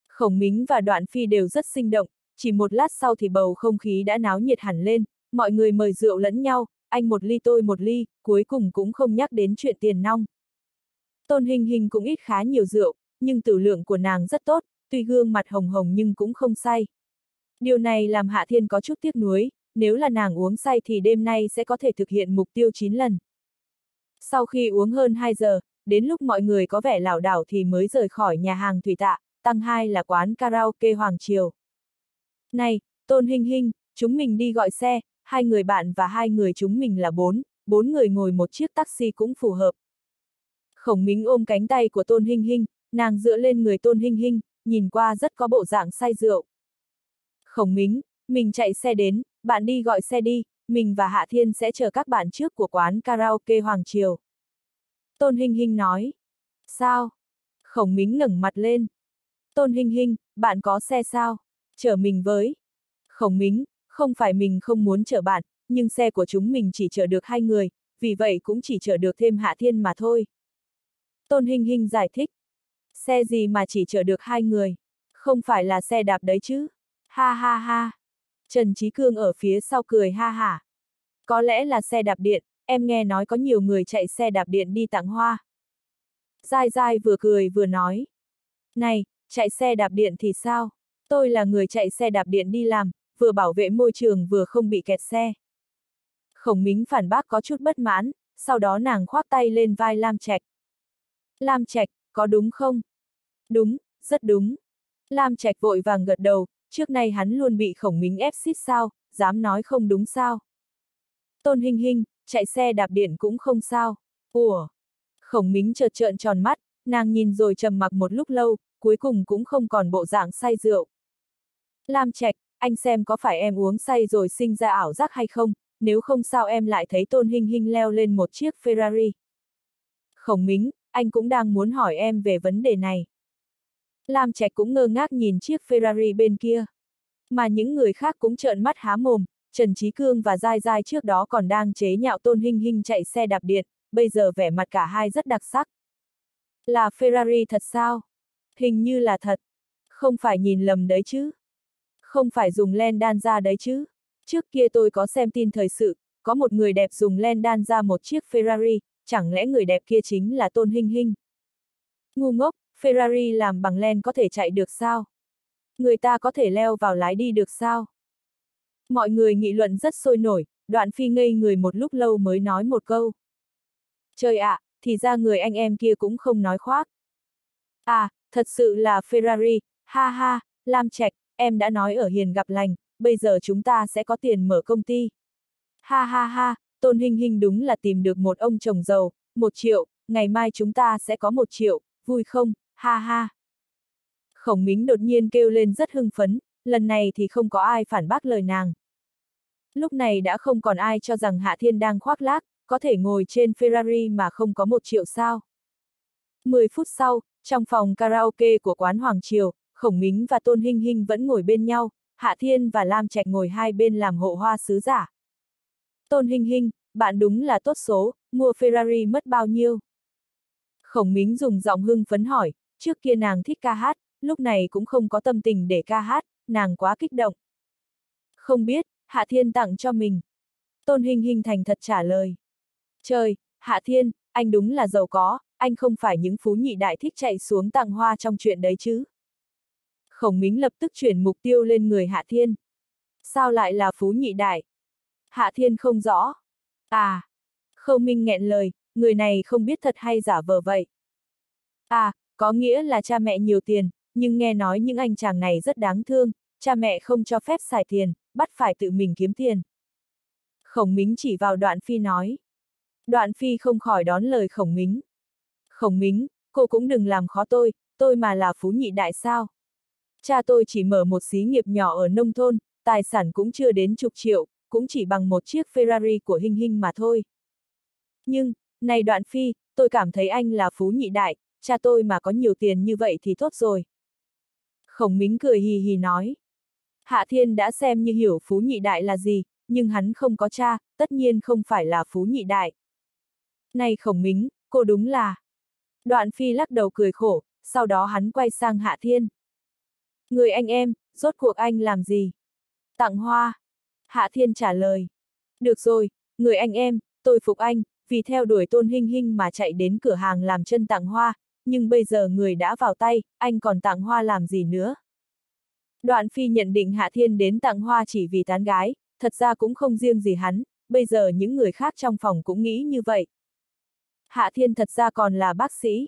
Khổng Mính và Đoạn Phi đều rất sinh động, chỉ một lát sau thì bầu không khí đã náo nhiệt hẳn lên, mọi người mời rượu lẫn nhau, anh một ly tôi một ly, cuối cùng cũng không nhắc đến chuyện tiền nong. Tôn Hình Hình cũng ít khá nhiều rượu, nhưng tử lượng của nàng rất tốt, tuy gương mặt hồng hồng nhưng cũng không say. Điều này làm Hạ Thiên có chút tiếc nuối, nếu là nàng uống say thì đêm nay sẽ có thể thực hiện mục tiêu 9 lần. Sau khi uống hơn 2 giờ, đến lúc mọi người có vẻ lảo đảo thì mới rời khỏi nhà hàng Thủy Tạ, tăng 2 là quán karaoke Hoàng Triều. Này, Tôn Hinh Hinh, chúng mình đi gọi xe, hai người bạn và hai người chúng mình là bốn, bốn người ngồi một chiếc taxi cũng phù hợp. Khổng Mính ôm cánh tay của Tôn Hinh Hinh, nàng dựa lên người Tôn Hinh Hinh, nhìn qua rất có bộ dạng say rượu. Khổng Mính, mình chạy xe đến, bạn đi gọi xe đi, mình và Hạ Thiên sẽ chờ các bạn trước của quán karaoke Hoàng Triều. Tôn Hinh Hinh nói. Sao? Khổng Mính ngẩng mặt lên. Tôn Hinh Hinh, bạn có xe sao? Chở mình với. Khổng Mính, không phải mình không muốn chở bạn, nhưng xe của chúng mình chỉ chở được hai người, vì vậy cũng chỉ chở được thêm Hạ Thiên mà thôi. Tôn Hinh Hinh giải thích. Xe gì mà chỉ chở được hai người? Không phải là xe đạp đấy chứ? Ha ha ha. Trần Trí Cương ở phía sau cười ha hả. Có lẽ là xe đạp điện, em nghe nói có nhiều người chạy xe đạp điện đi tặng hoa. Giai Giai vừa cười vừa nói. Này, chạy xe đạp điện thì sao? Tôi là người chạy xe đạp điện đi làm, vừa bảo vệ môi trường vừa không bị kẹt xe. Khổng Mính phản bác có chút bất mãn, sau đó nàng khoác tay lên vai Lam Trạch. Lam Trạch, có đúng không? Đúng, rất đúng. Lam Trạch vội vàng gật đầu, trước nay hắn luôn bị khổng mính ép xít sao, dám nói không đúng sao. Tôn Hinh Hinh, chạy xe đạp điện cũng không sao. Ủa? Khổng mính chợt trợn tròn mắt, nàng nhìn rồi trầm mặc một lúc lâu, cuối cùng cũng không còn bộ dạng say rượu. Lam Trạch, anh xem có phải em uống say rồi sinh ra ảo giác hay không, nếu không sao em lại thấy Tôn Hinh Hinh leo lên một chiếc Ferrari. Khổng mính, anh cũng đang muốn hỏi em về vấn đề này. Lam Trạch cũng ngơ ngác nhìn chiếc Ferrari bên kia. Mà những người khác cũng trợn mắt há mồm, Trần Trí Cương và Giai Giai trước đó còn đang chế nhạo Tôn Hinh Hinh chạy xe đạp điện, bây giờ vẻ mặt cả hai rất đặc sắc. Là Ferrari thật sao? Hình như là thật. Không phải nhìn lầm đấy chứ. Không phải dùng len đan ra đấy chứ. Trước kia tôi có xem tin thời sự, có một người đẹp dùng len đan ra một chiếc Ferrari, chẳng lẽ người đẹp kia chính là Tôn Hinh Hinh? Ngu ngốc, Ferrari làm bằng len có thể chạy được sao? Người ta có thể leo vào lái đi được sao? Mọi người nghị luận rất sôi nổi, đoạn phi ngây người một lúc lâu mới nói một câu. Trời ạ, à, thì ra người anh em kia cũng không nói khoác. À, thật sự là Ferrari, ha ha, Lam Trạch, em đã nói ở hiền gặp lành, bây giờ chúng ta sẽ có tiền mở công ty. Ha ha ha, Tôn Hinh Hinh đúng là tìm được một ông chồng giàu, một triệu, ngày mai chúng ta sẽ có một triệu, vui không, ha ha. Khổng Mính đột nhiên kêu lên rất hưng phấn, lần này thì không có ai phản bác lời nàng. Lúc này đã không còn ai cho rằng Hạ Thiên đang khoác lác, có thể ngồi trên Ferrari mà không có một triệu sao. Mười phút sau, trong phòng karaoke của quán Hoàng Triều, Khổng Mính và Tôn Hinh Hinh vẫn ngồi bên nhau, Hạ Thiên và Lam Trạch ngồi hai bên làm hộ hoa sứ giả. Tôn Hinh Hinh, bạn đúng là tốt số, mua Ferrari mất bao nhiêu? Khổng Mính dùng giọng hưng phấn hỏi, trước kia nàng thích ca hát, lúc này cũng không có tâm tình để ca hát, nàng quá kích động. Không biết, Hạ Thiên tặng cho mình. Tôn Hinh Hinh thành thật trả lời. Trời, Hạ Thiên, anh đúng là giàu có, anh không phải những phú nhị đại thích chạy xuống tặng hoa trong chuyện đấy chứ. Khổng Mính lập tức chuyển mục tiêu lên người Hạ Thiên. Sao lại là phú nhị đại? Hạ Thiên không rõ. À, Khâu Minh nghẹn lời, người này không biết thật hay giả vờ vậy. À, có nghĩa là cha mẹ nhiều tiền, nhưng nghe nói những anh chàng này rất đáng thương, cha mẹ không cho phép xài tiền, bắt phải tự mình kiếm tiền. Khổng Mính chỉ vào đoạn phi nói. Đoạn phi không khỏi đón lời khổng mính. Khổng mính, cô cũng đừng làm khó tôi, tôi mà là phú nhị đại sao. Cha tôi chỉ mở một xí nghiệp nhỏ ở nông thôn, tài sản cũng chưa đến chục triệu, cũng chỉ bằng một chiếc Ferrari của Hinh Hinh mà thôi. Nhưng, này đoạn phi, tôi cảm thấy anh là phú nhị đại, cha tôi mà có nhiều tiền như vậy thì tốt rồi. Khổng Mính cười hì hì nói. Hạ Thiên đã xem như hiểu phú nhị đại là gì, nhưng hắn không có cha, tất nhiên không phải là phú nhị đại. Này khổng mính, cô đúng là... Đoạn phi lắc đầu cười khổ, sau đó hắn quay sang Hạ Thiên. Người anh em, rốt cuộc anh làm gì? Tặng hoa. Hạ Thiên trả lời. Được rồi, người anh em, tôi phục anh, vì theo đuổi tôn hinh hinh mà chạy đến cửa hàng làm chân tặng hoa, nhưng bây giờ người đã vào tay, anh còn tặng hoa làm gì nữa? Đoạn phi nhận định Hạ Thiên đến tặng hoa chỉ vì tán gái, thật ra cũng không riêng gì hắn, bây giờ những người khác trong phòng cũng nghĩ như vậy. Hạ Thiên thật ra còn là bác sĩ.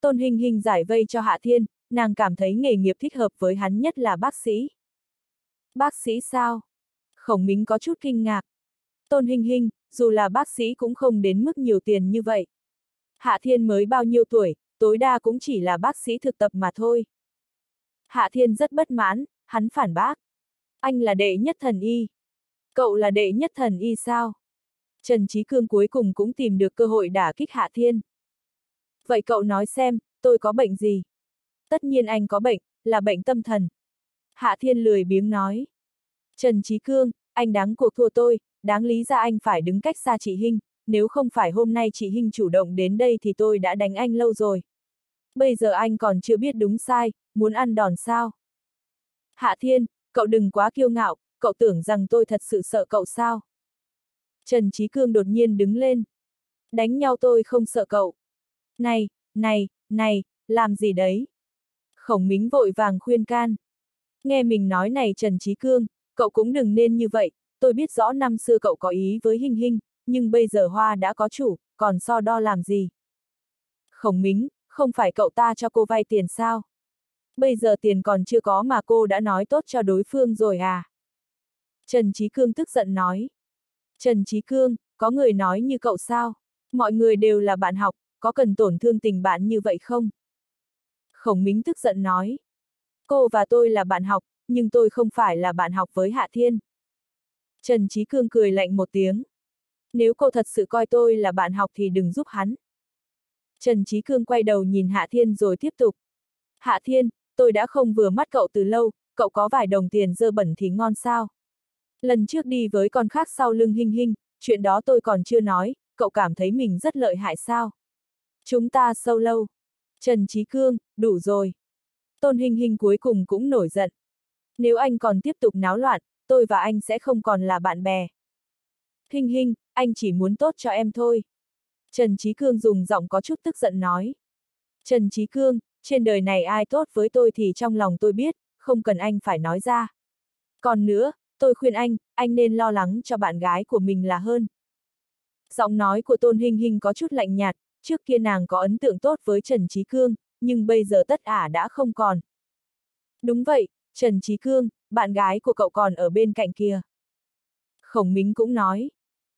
Tôn Hình Hình giải vây cho Hạ Thiên, nàng cảm thấy nghề nghiệp thích hợp với hắn nhất là bác sĩ. Bác sĩ sao? Khổng Mính có chút kinh ngạc. Tôn Hình Hình, dù là bác sĩ cũng không đến mức nhiều tiền như vậy. Hạ Thiên mới bao nhiêu tuổi, tối đa cũng chỉ là bác sĩ thực tập mà thôi. Hạ Thiên rất bất mãn, hắn phản bác. Anh là đệ nhất thần y. Cậu là đệ nhất thần y sao? Trần Trí Cương cuối cùng cũng tìm được cơ hội đả kích Hạ Thiên. Vậy cậu nói xem, tôi có bệnh gì? Tất nhiên anh có bệnh, là bệnh tâm thần. Hạ Thiên lười biếng nói. Trần Trí Cương, anh đáng cuộc thua tôi, đáng lý ra anh phải đứng cách xa chị Hinh, nếu không phải hôm nay chị Hinh chủ động đến đây thì tôi đã đánh anh lâu rồi. Bây giờ anh còn chưa biết đúng sai, muốn ăn đòn sao? Hạ Thiên, cậu đừng quá kiêu ngạo, cậu tưởng rằng tôi thật sự sợ cậu sao? Trần Trí Cương đột nhiên đứng lên. Đánh nhau tôi không sợ cậu. Này, này, này, làm gì đấy? Khổng Mính vội vàng khuyên can. Nghe mình nói này Trần Trí Cương, cậu cũng đừng nên như vậy, tôi biết rõ năm xưa cậu có ý với Hinh Hinh, nhưng bây giờ Hoa đã có chủ, còn so đo làm gì? Khổng Mính, không phải cậu ta cho cô vay tiền sao? Bây giờ tiền còn chưa có mà cô đã nói tốt cho đối phương rồi à? Trần Trí Cương tức giận nói. Trần Trí Cương, có người nói như cậu sao? Mọi người đều là bạn học, có cần tổn thương tình bạn như vậy không? Khổng Mính tức giận nói. Cô và tôi là bạn học, nhưng tôi không phải là bạn học với Hạ Thiên. Trần Trí Cương cười lạnh một tiếng. Nếu cô thật sự coi tôi là bạn học thì đừng giúp hắn. Trần Trí Cương quay đầu nhìn Hạ Thiên rồi tiếp tục. Hạ Thiên, tôi đã không vừa mắt cậu từ lâu, cậu có vài đồng tiền dơ bẩn thì ngon sao? Lần trước đi với con khác sau lưng Hình Hình chuyện đó tôi còn chưa nói, cậu cảm thấy mình rất lợi hại sao? Chúng ta sâu lâu. Trần Trí Cương, đủ rồi. Tôn Hình Hình cuối cùng cũng nổi giận. Nếu anh còn tiếp tục náo loạn, tôi và anh sẽ không còn là bạn bè. Hinh Hinh, anh chỉ muốn tốt cho em thôi. Trần Trí Cương dùng giọng có chút tức giận nói. Trần Trí Cương, trên đời này ai tốt với tôi thì trong lòng tôi biết, không cần anh phải nói ra. Còn nữa, tôi khuyên anh, anh nên lo lắng cho bạn gái của mình là hơn. Giọng nói của Tôn Hinh Hinh có chút lạnh nhạt, trước kia nàng có ấn tượng tốt với Trần Trí Cương, nhưng bây giờ tất ả đã không còn. Đúng vậy, Trần Trí Cương, bạn gái của cậu còn ở bên cạnh kia. Khổng Mính cũng nói,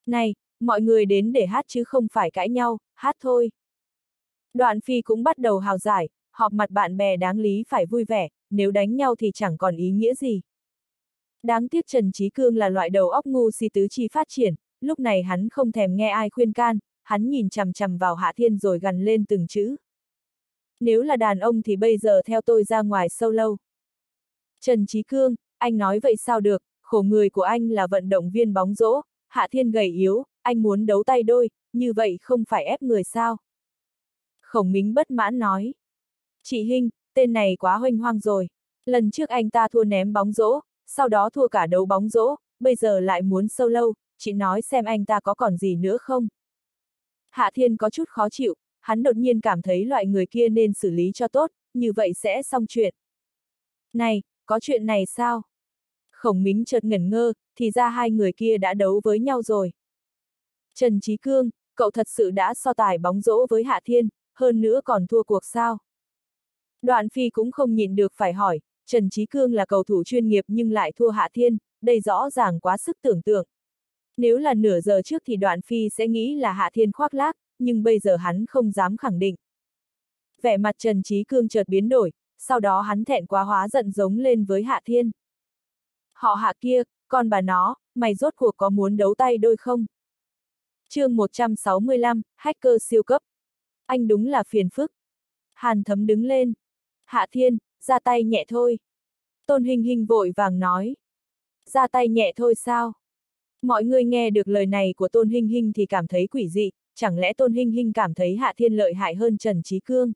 này, mọi người đến để hát chứ không phải cãi nhau, hát thôi. Đoạn phi cũng bắt đầu hào giải, họp mặt bạn bè đáng lý phải vui vẻ, nếu đánh nhau thì chẳng còn ý nghĩa gì. Đáng tiếc Trần Trí Cương là loại đầu óc ngu si tứ chi phát triển, lúc này hắn không thèm nghe ai khuyên can, hắn nhìn chằm chằm vào Hạ Thiên rồi gằn lên từng chữ. Nếu là đàn ông thì bây giờ theo tôi ra ngoài sâu lâu. Trần Trí Cương, anh nói vậy sao được, khổ người của anh là vận động viên bóng rổ, Hạ Thiên gầy yếu, anh muốn đấu tay đôi, như vậy không phải ép người sao? Khổng Mính bất mãn nói. Chị Hinh, tên này quá hoanh hoang rồi. Lần trước anh ta thua ném bóng rổ, sau đó thua cả đấu bóng rổ, bây giờ lại muốn sâu lâu, chị nói xem anh ta có còn gì nữa không? Hạ Thiên có chút khó chịu, hắn đột nhiên cảm thấy loại người kia nên xử lý cho tốt, như vậy sẽ xong chuyện. Này, có chuyện này sao? Khổng Mính chợt ngẩn ngơ, thì ra hai người kia đã đấu với nhau rồi. Trần Trí Cương, cậu thật sự đã so tài bóng rổ với Hạ Thiên, hơn nữa còn thua cuộc sao? Đoạn Phi cũng không nhịn được phải hỏi, Trần Trí Cương là cầu thủ chuyên nghiệp nhưng lại thua Hạ Thiên, đây rõ ràng quá sức tưởng tượng. Nếu là nửa giờ trước thì đoạn phi sẽ nghĩ là Hạ Thiên khoác lác, nhưng bây giờ hắn không dám khẳng định. Vẻ mặt Trần Trí Cương chợt biến đổi, sau đó hắn thẹn quá hóa giận giống lên với Hạ Thiên. Họ hạ kia, con bà nó, mày rốt cuộc có muốn đấu tay đôi không? chương 165, hacker siêu cấp. Anh đúng là phiền phức. Hàn thấm đứng lên. Hạ Thiên, ra tay nhẹ thôi. Tôn Hình Hình vội vàng nói. Ra tay nhẹ thôi sao? Mọi người nghe được lời này của Tôn Hình Hình thì cảm thấy quỷ dị, chẳng lẽ Tôn Hình Hình cảm thấy Hạ Thiên lợi hại hơn Trần Trí Cương?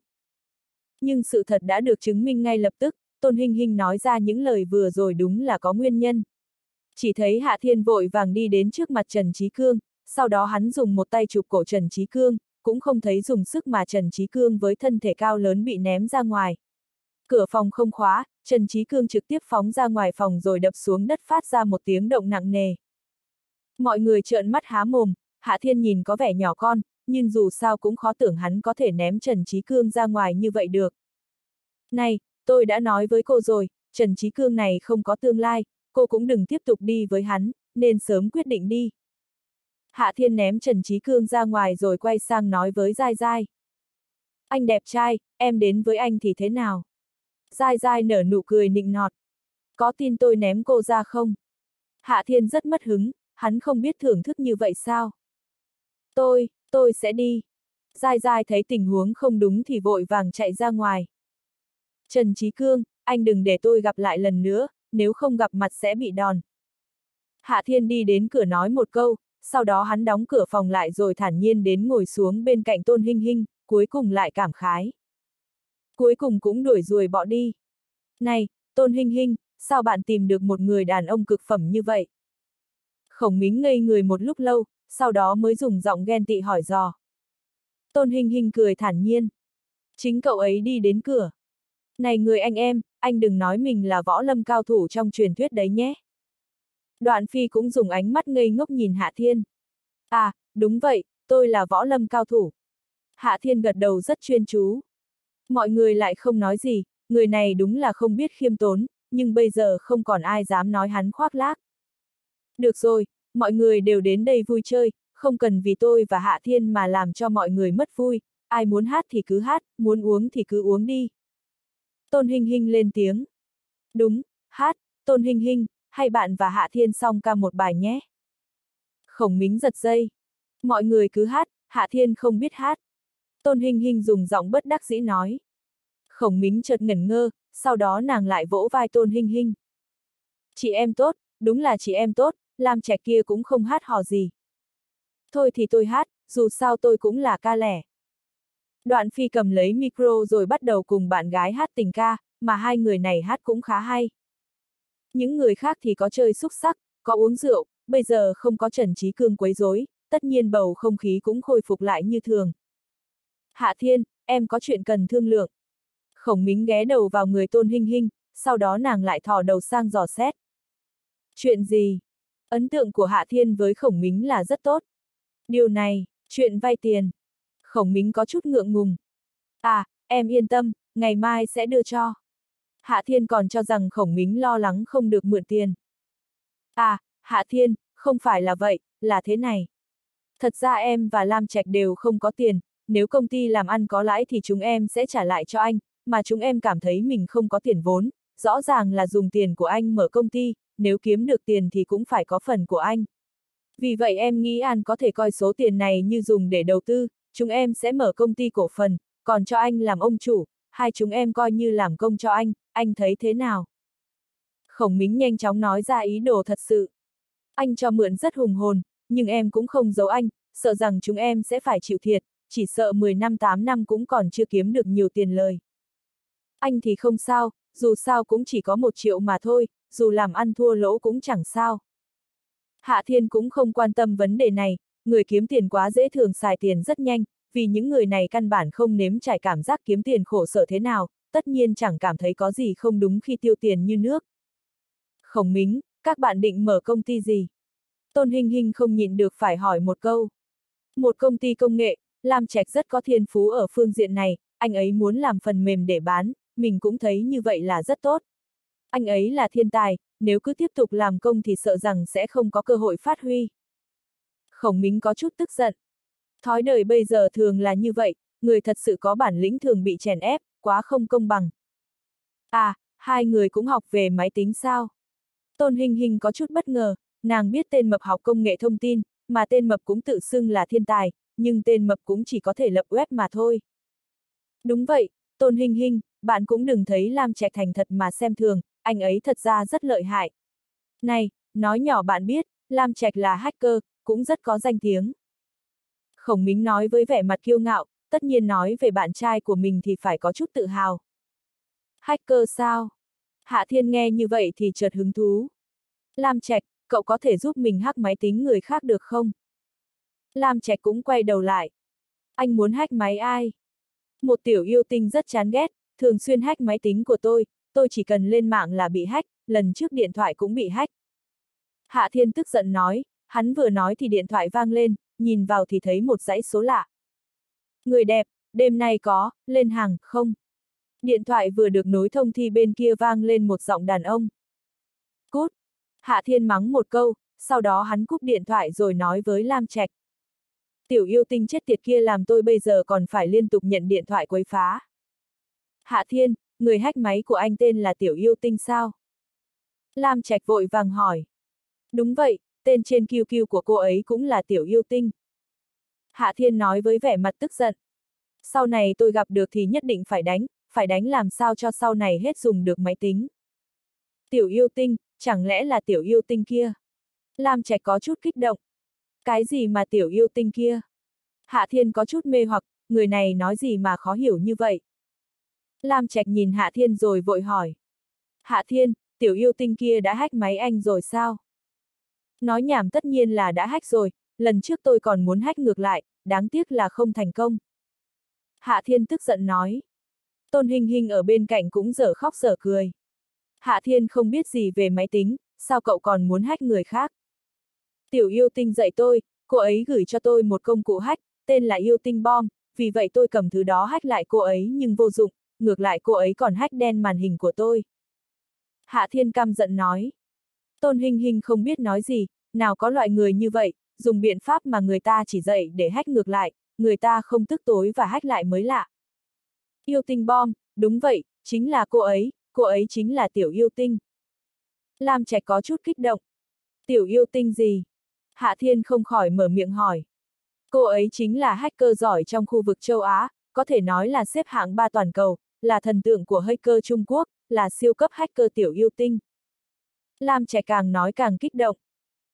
Nhưng sự thật đã được chứng minh ngay lập tức, Tôn Hinh Hinh nói ra những lời vừa rồi đúng là có nguyên nhân. Chỉ thấy Hạ Thiên vội vàng đi đến trước mặt Trần Trí Cương, sau đó hắn dùng một tay chụp cổ Trần Trí Cương, cũng không thấy dùng sức mà Trần Trí Cương với thân thể cao lớn bị ném ra ngoài. Cửa phòng không khóa, Trần Trí Cương trực tiếp phóng ra ngoài phòng rồi đập xuống đất phát ra một tiếng động nặng nề. Mọi người trợn mắt há mồm, Hạ Thiên nhìn có vẻ nhỏ con, nhưng dù sao cũng khó tưởng hắn có thể ném Trần Trí Cương ra ngoài như vậy được. Này, tôi đã nói với cô rồi, Trần Trí Cương này không có tương lai, cô cũng đừng tiếp tục đi với hắn, nên sớm quyết định đi. Hạ Thiên ném Trần Trí Cương ra ngoài rồi quay sang nói với Giai Giai. Anh đẹp trai, em đến với anh thì thế nào? Giai Giai nở nụ cười nịnh nọt. Có tin tôi ném cô ra không? Hạ Thiên rất mất hứng, hắn không biết thưởng thức như vậy sao? Tôi, tôi sẽ đi. Giai Giai thấy tình huống không đúng thì vội vàng chạy ra ngoài. Trần Trí Cương, anh đừng để tôi gặp lại lần nữa, nếu không gặp mặt sẽ bị đòn. Hạ Thiên đi đến cửa nói một câu, sau đó hắn đóng cửa phòng lại rồi thản nhiên đến ngồi xuống bên cạnh Tôn Hinh Hinh, cuối cùng lại cảm khái. Cuối cùng cũng đuổi ruồi bỏ đi. Này, Tôn Hinh Hinh, sao bạn tìm được một người đàn ông cực phẩm như vậy? Khổng mính ngây người một lúc lâu, sau đó mới dùng giọng ghen tị hỏi dò. Tôn hình hình cười thản nhiên. Chính cậu ấy đi đến cửa. Này người anh em, anh đừng nói mình là võ lâm cao thủ trong truyền thuyết đấy nhé. Đoạn phi cũng dùng ánh mắt ngây ngốc nhìn Hạ Thiên. À, đúng vậy, tôi là võ lâm cao thủ. Hạ Thiên gật đầu rất chuyên chú. Mọi người lại không nói gì, người này đúng là không biết khiêm tốn, nhưng bây giờ không còn ai dám nói hắn khoác lác. Được rồi, mọi người đều đến đây vui chơi, không cần vì tôi và Hạ Thiên mà làm cho mọi người mất vui, ai muốn hát thì cứ hát, muốn uống thì cứ uống đi. Tôn Hinh Hinh lên tiếng. Đúng, hát, Tôn Hinh Hinh, hay bạn và Hạ Thiên xong ca một bài nhé. Khổng mính giật dây. Mọi người cứ hát, Hạ Thiên không biết hát. Tôn Hinh Hinh dùng giọng bất đắc dĩ nói. Khổng mính chợt ngẩn ngơ, sau đó nàng lại vỗ vai Tôn Hinh Hinh. Chị em tốt, đúng là chị em tốt, làm trẻ kia cũng không hát hò gì. Thôi thì tôi hát, dù sao tôi cũng là ca lẻ. Đoạn phi cầm lấy micro rồi bắt đầu cùng bạn gái hát tình ca, mà hai người này hát cũng khá hay. Những người khác thì có chơi xúc sắc, có uống rượu, bây giờ không có Trần Trí Cương quấy rối, tất nhiên bầu không khí cũng khôi phục lại như thường. Hạ Thiên, em có chuyện cần thương lượng. Khổng Mính ghé đầu vào người Tôn Hinh Hinh, sau đó nàng lại thò đầu sang dò xét. Chuyện gì? Ấn tượng của Hạ Thiên với Khổng Mính là rất tốt. Điều này, chuyện vay tiền. Khổng Mính có chút ngượng ngùng. À, em yên tâm, ngày mai sẽ đưa cho. Hạ Thiên còn cho rằng khổng mính lo lắng không được mượn tiền. À, Hạ Thiên, không phải là vậy, là thế này. Thật ra em và Lam Trạch đều không có tiền, nếu công ty làm ăn có lãi thì chúng em sẽ trả lại cho anh, mà chúng em cảm thấy mình không có tiền vốn, rõ ràng là dùng tiền của anh mở công ty, nếu kiếm được tiền thì cũng phải có phần của anh. Vì vậy em nghĩ anh có thể coi số tiền này như dùng để đầu tư, chúng em sẽ mở công ty cổ phần, còn cho anh làm ông chủ, hai chúng em coi như làm công cho anh, anh thấy thế nào? Khổng Mính nhanh chóng nói ra ý đồ thật sự. Anh cho mượn rất hùng hồn, nhưng em cũng không giấu anh, sợ rằng chúng em sẽ phải chịu thiệt, chỉ sợ 10 năm 8 năm cũng còn chưa kiếm được nhiều tiền lời. Anh thì không sao, dù sao cũng chỉ có một triệu mà thôi, dù làm ăn thua lỗ cũng chẳng sao. Hạ Thiên cũng không quan tâm vấn đề này, người kiếm tiền quá dễ thường xài tiền rất nhanh, vì những người này căn bản không nếm trải cảm giác kiếm tiền khổ sở thế nào, tất nhiên chẳng cảm thấy có gì không đúng khi tiêu tiền như nước. Khổng Mính, các bạn định mở công ty gì? Tôn hình hình không nhịn được phải hỏi một câu. Một công ty công nghệ, Lam Trạch rất có thiên phú ở phương diện này, anh ấy muốn làm phần mềm để bán, mình cũng thấy như vậy là rất tốt. Anh ấy là thiên tài, nếu cứ tiếp tục làm công thì sợ rằng sẽ không có cơ hội phát huy. Khổng Mính có chút tức giận. Thói đời bây giờ thường là như vậy, người thật sự có bản lĩnh thường bị chèn ép, quá không công bằng. À, hai người cũng học về máy tính sao? Tôn Hình Hình có chút bất ngờ, nàng biết tên mập học công nghệ thông tin, mà tên mập cũng tự xưng là thiên tài, nhưng tên mập cũng chỉ có thể lập web mà thôi. Đúng vậy, Tôn Hình Hình, bạn cũng đừng thấy Lam Trạch thành thật mà xem thường, anh ấy thật ra rất lợi hại. Này, nói nhỏ bạn biết, Lam Trạch là hacker, cũng rất có danh tiếng. Khổng Mính nói với vẻ mặt kiêu ngạo, tất nhiên nói về bạn trai của mình thì phải có chút tự hào. Hacker sao? Hạ Thiên nghe như vậy thì chợt hứng thú. Lam Trạch, cậu có thể giúp mình hack máy tính người khác được không? Lam Trạch cũng quay đầu lại. Anh muốn hack máy ai? Một tiểu yêu tinh rất chán ghét, thường xuyên hack máy tính của tôi, tôi chỉ cần lên mạng là bị hack, lần trước điện thoại cũng bị hack. Hạ Thiên tức giận nói, hắn vừa nói thì điện thoại vang lên, nhìn vào thì thấy một dãy số lạ. Người đẹp, đêm nay có, lên hàng, không? Điện thoại vừa được nối thông thì bên kia vang lên một giọng đàn ông. Cút! Hạ Thiên mắng một câu, sau đó hắn cúp điện thoại rồi nói với Lam Trạch. Tiểu yêu tinh chết tiệt kia làm tôi bây giờ còn phải liên tục nhận điện thoại quấy phá. Hạ Thiên, người hách máy của anh tên là Tiểu yêu tinh sao? Lam Trạch vội vàng hỏi. Đúng vậy, tên trên QQ của cô ấy cũng là Tiểu yêu tinh. Hạ Thiên nói với vẻ mặt tức giận. Sau này tôi gặp được thì nhất định phải đánh, phải đánh làm sao cho sau này hết dùng được máy tính. Tiểu yêu tinh, chẳng lẽ là tiểu yêu tinh kia? Lam Trạch có chút kích động. Cái gì mà tiểu yêu tinh kia? Hạ Thiên có chút mê hoặc, người này nói gì mà khó hiểu như vậy? Lam Trạch nhìn Hạ Thiên rồi vội hỏi. Hạ Thiên, tiểu yêu tinh kia đã hack máy anh rồi sao? Nói nhảm tất nhiên là đã hack rồi, lần trước tôi còn muốn hack ngược lại, đáng tiếc là không thành công. Hạ Thiên tức giận nói. Tôn Hình Hình ở bên cạnh cũng dở khóc dở cười. Hạ Thiên không biết gì về máy tính, sao cậu còn muốn hack người khác? Tiểu yêu tinh dạy tôi, cô ấy gửi cho tôi một công cụ hách, tên là yêu tinh bom, vì vậy tôi cầm thứ đó hách lại cô ấy nhưng vô dụng, ngược lại cô ấy còn hách đen màn hình của tôi. Hạ Thiên căm giận nói. Tôn Hình Hình không biết nói gì, nào có loại người như vậy, dùng biện pháp mà người ta chỉ dạy để hách ngược lại, người ta không tức tối và hách lại mới lạ. Yêu tinh bom, đúng vậy, chính là cô ấy, cô ấy chính là tiểu yêu tinh. Lam Trạch có chút kích động. Tiểu yêu tinh gì? Hạ Thiên không khỏi mở miệng hỏi. Cô ấy chính là hacker giỏi trong khu vực châu Á, có thể nói là xếp hạng ba toàn cầu, là thần tượng của hacker Trung Quốc, là siêu cấp hacker tiểu yêu tinh. Lam trẻ càng nói càng kích động.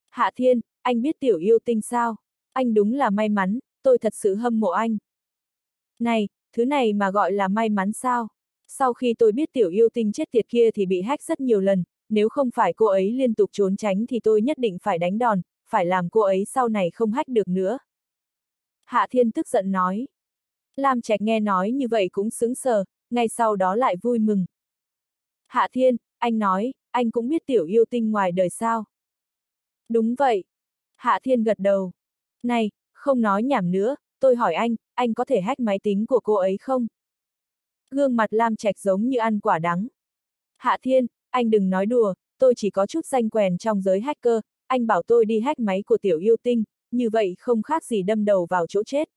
Hạ Thiên, anh biết tiểu yêu tinh sao? Anh đúng là may mắn, tôi thật sự hâm mộ anh. Này, thứ này mà gọi là may mắn sao? Sau khi tôi biết tiểu yêu tinh chết tiệt kia thì bị hack rất nhiều lần, nếu không phải cô ấy liên tục trốn tránh thì tôi nhất định phải đánh đòn, phải làm cô ấy sau này không hách được nữa. Hạ Thiên tức giận nói. Lam Trạch nghe nói như vậy cũng sững sờ, ngay sau đó lại vui mừng. Hạ Thiên, anh nói, anh cũng biết tiểu yêu tinh ngoài đời sao? Đúng vậy. Hạ Thiên gật đầu. Này, không nói nhảm nữa, tôi hỏi anh, anh có thể hack máy tính của cô ấy không? Gương mặt Lam Trạch giống như ăn quả đắng. Hạ Thiên, anh đừng nói đùa, tôi chỉ có chút danh quèn trong giới hacker, anh bảo tôi đi hack máy của tiểu yêu tinh, như vậy không khác gì đâm đầu vào chỗ chết.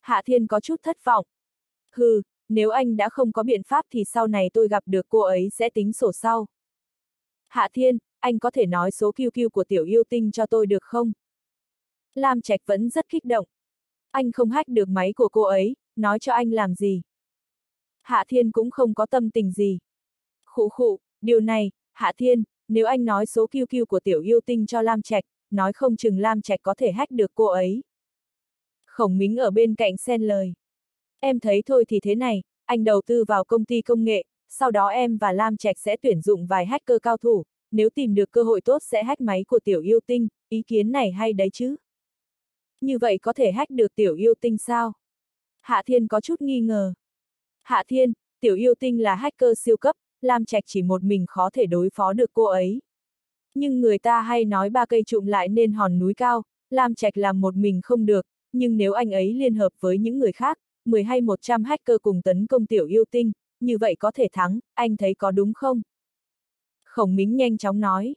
Hạ Thiên có chút thất vọng. Hừ, nếu anh đã không có biện pháp thì sau này tôi gặp được cô ấy sẽ tính sổ sau. Hạ Thiên, anh có thể nói số QQ của tiểu yêu tinh cho tôi được không? Lam Trạch vẫn rất kích động. Anh không hack được máy của cô ấy, nói cho anh làm gì? Hạ Thiên cũng không có tâm tình gì. Khụ khụ, điều này, Hạ Thiên, nếu anh nói số QQ của tiểu yêu tinh cho Lam Trạch, nói không chừng Lam Trạch có thể hách được cô ấy. Khổng Mính ở bên cạnh xen lời. Em thấy thôi thì thế này, anh đầu tư vào công ty công nghệ, sau đó em và Lam Trạch sẽ tuyển dụng vài hacker cao thủ, nếu tìm được cơ hội tốt sẽ hack máy của tiểu yêu tinh, ý kiến này hay đấy chứ. Như vậy có thể hack được tiểu yêu tinh sao? Hạ Thiên có chút nghi ngờ. Hạ Thiên, tiểu yêu tinh là hacker siêu cấp, Lam Trạch chỉ một mình khó thể đối phó được cô ấy. Nhưng người ta hay nói ba cây trụm lại nên hòn núi cao, Lam Trạch làm một mình không được, nhưng nếu anh ấy liên hợp với những người khác, 10 hay 100 hacker cùng tấn công tiểu yêu tinh, như vậy có thể thắng, anh thấy có đúng không? Khổng Mính nhanh chóng nói.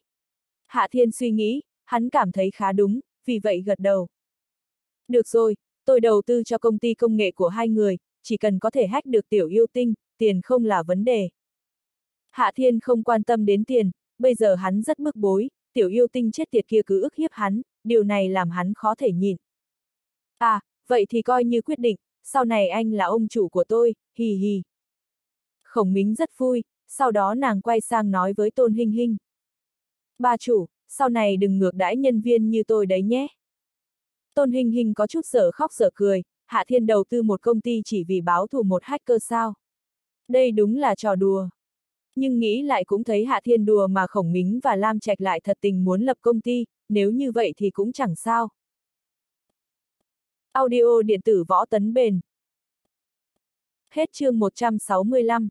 Hạ Thiên suy nghĩ, hắn cảm thấy khá đúng, vì vậy gật đầu. Được rồi, tôi đầu tư cho công ty công nghệ của hai người, chỉ cần có thể hack được tiểu yêu tinh, tiền không là vấn đề. Hạ Thiên không quan tâm đến tiền, bây giờ hắn rất bức bối, tiểu yêu tinh chết tiệt kia cứ ức hiếp hắn, điều này làm hắn khó thể nhịn. À, vậy thì coi như quyết định, sau này anh là ông chủ của tôi, hì hì. Khổng Mính rất vui, sau đó nàng quay sang nói với Tôn Hinh Hinh. Bà chủ, sau này đừng ngược đãi nhân viên như tôi đấy nhé. Tôn Hinh Hinh có chút sở khóc sở cười, Hạ Thiên đầu tư một công ty chỉ vì báo thù một hacker sao. Đây đúng là trò đùa. Nhưng nghĩ lại cũng thấy Hạ Thiên đùa mà Khổng Mính và Lam Trạch lại thật tình muốn lập công ty, nếu như vậy thì cũng chẳng sao. Audio điện tử võ tấn bền. Hết chương 165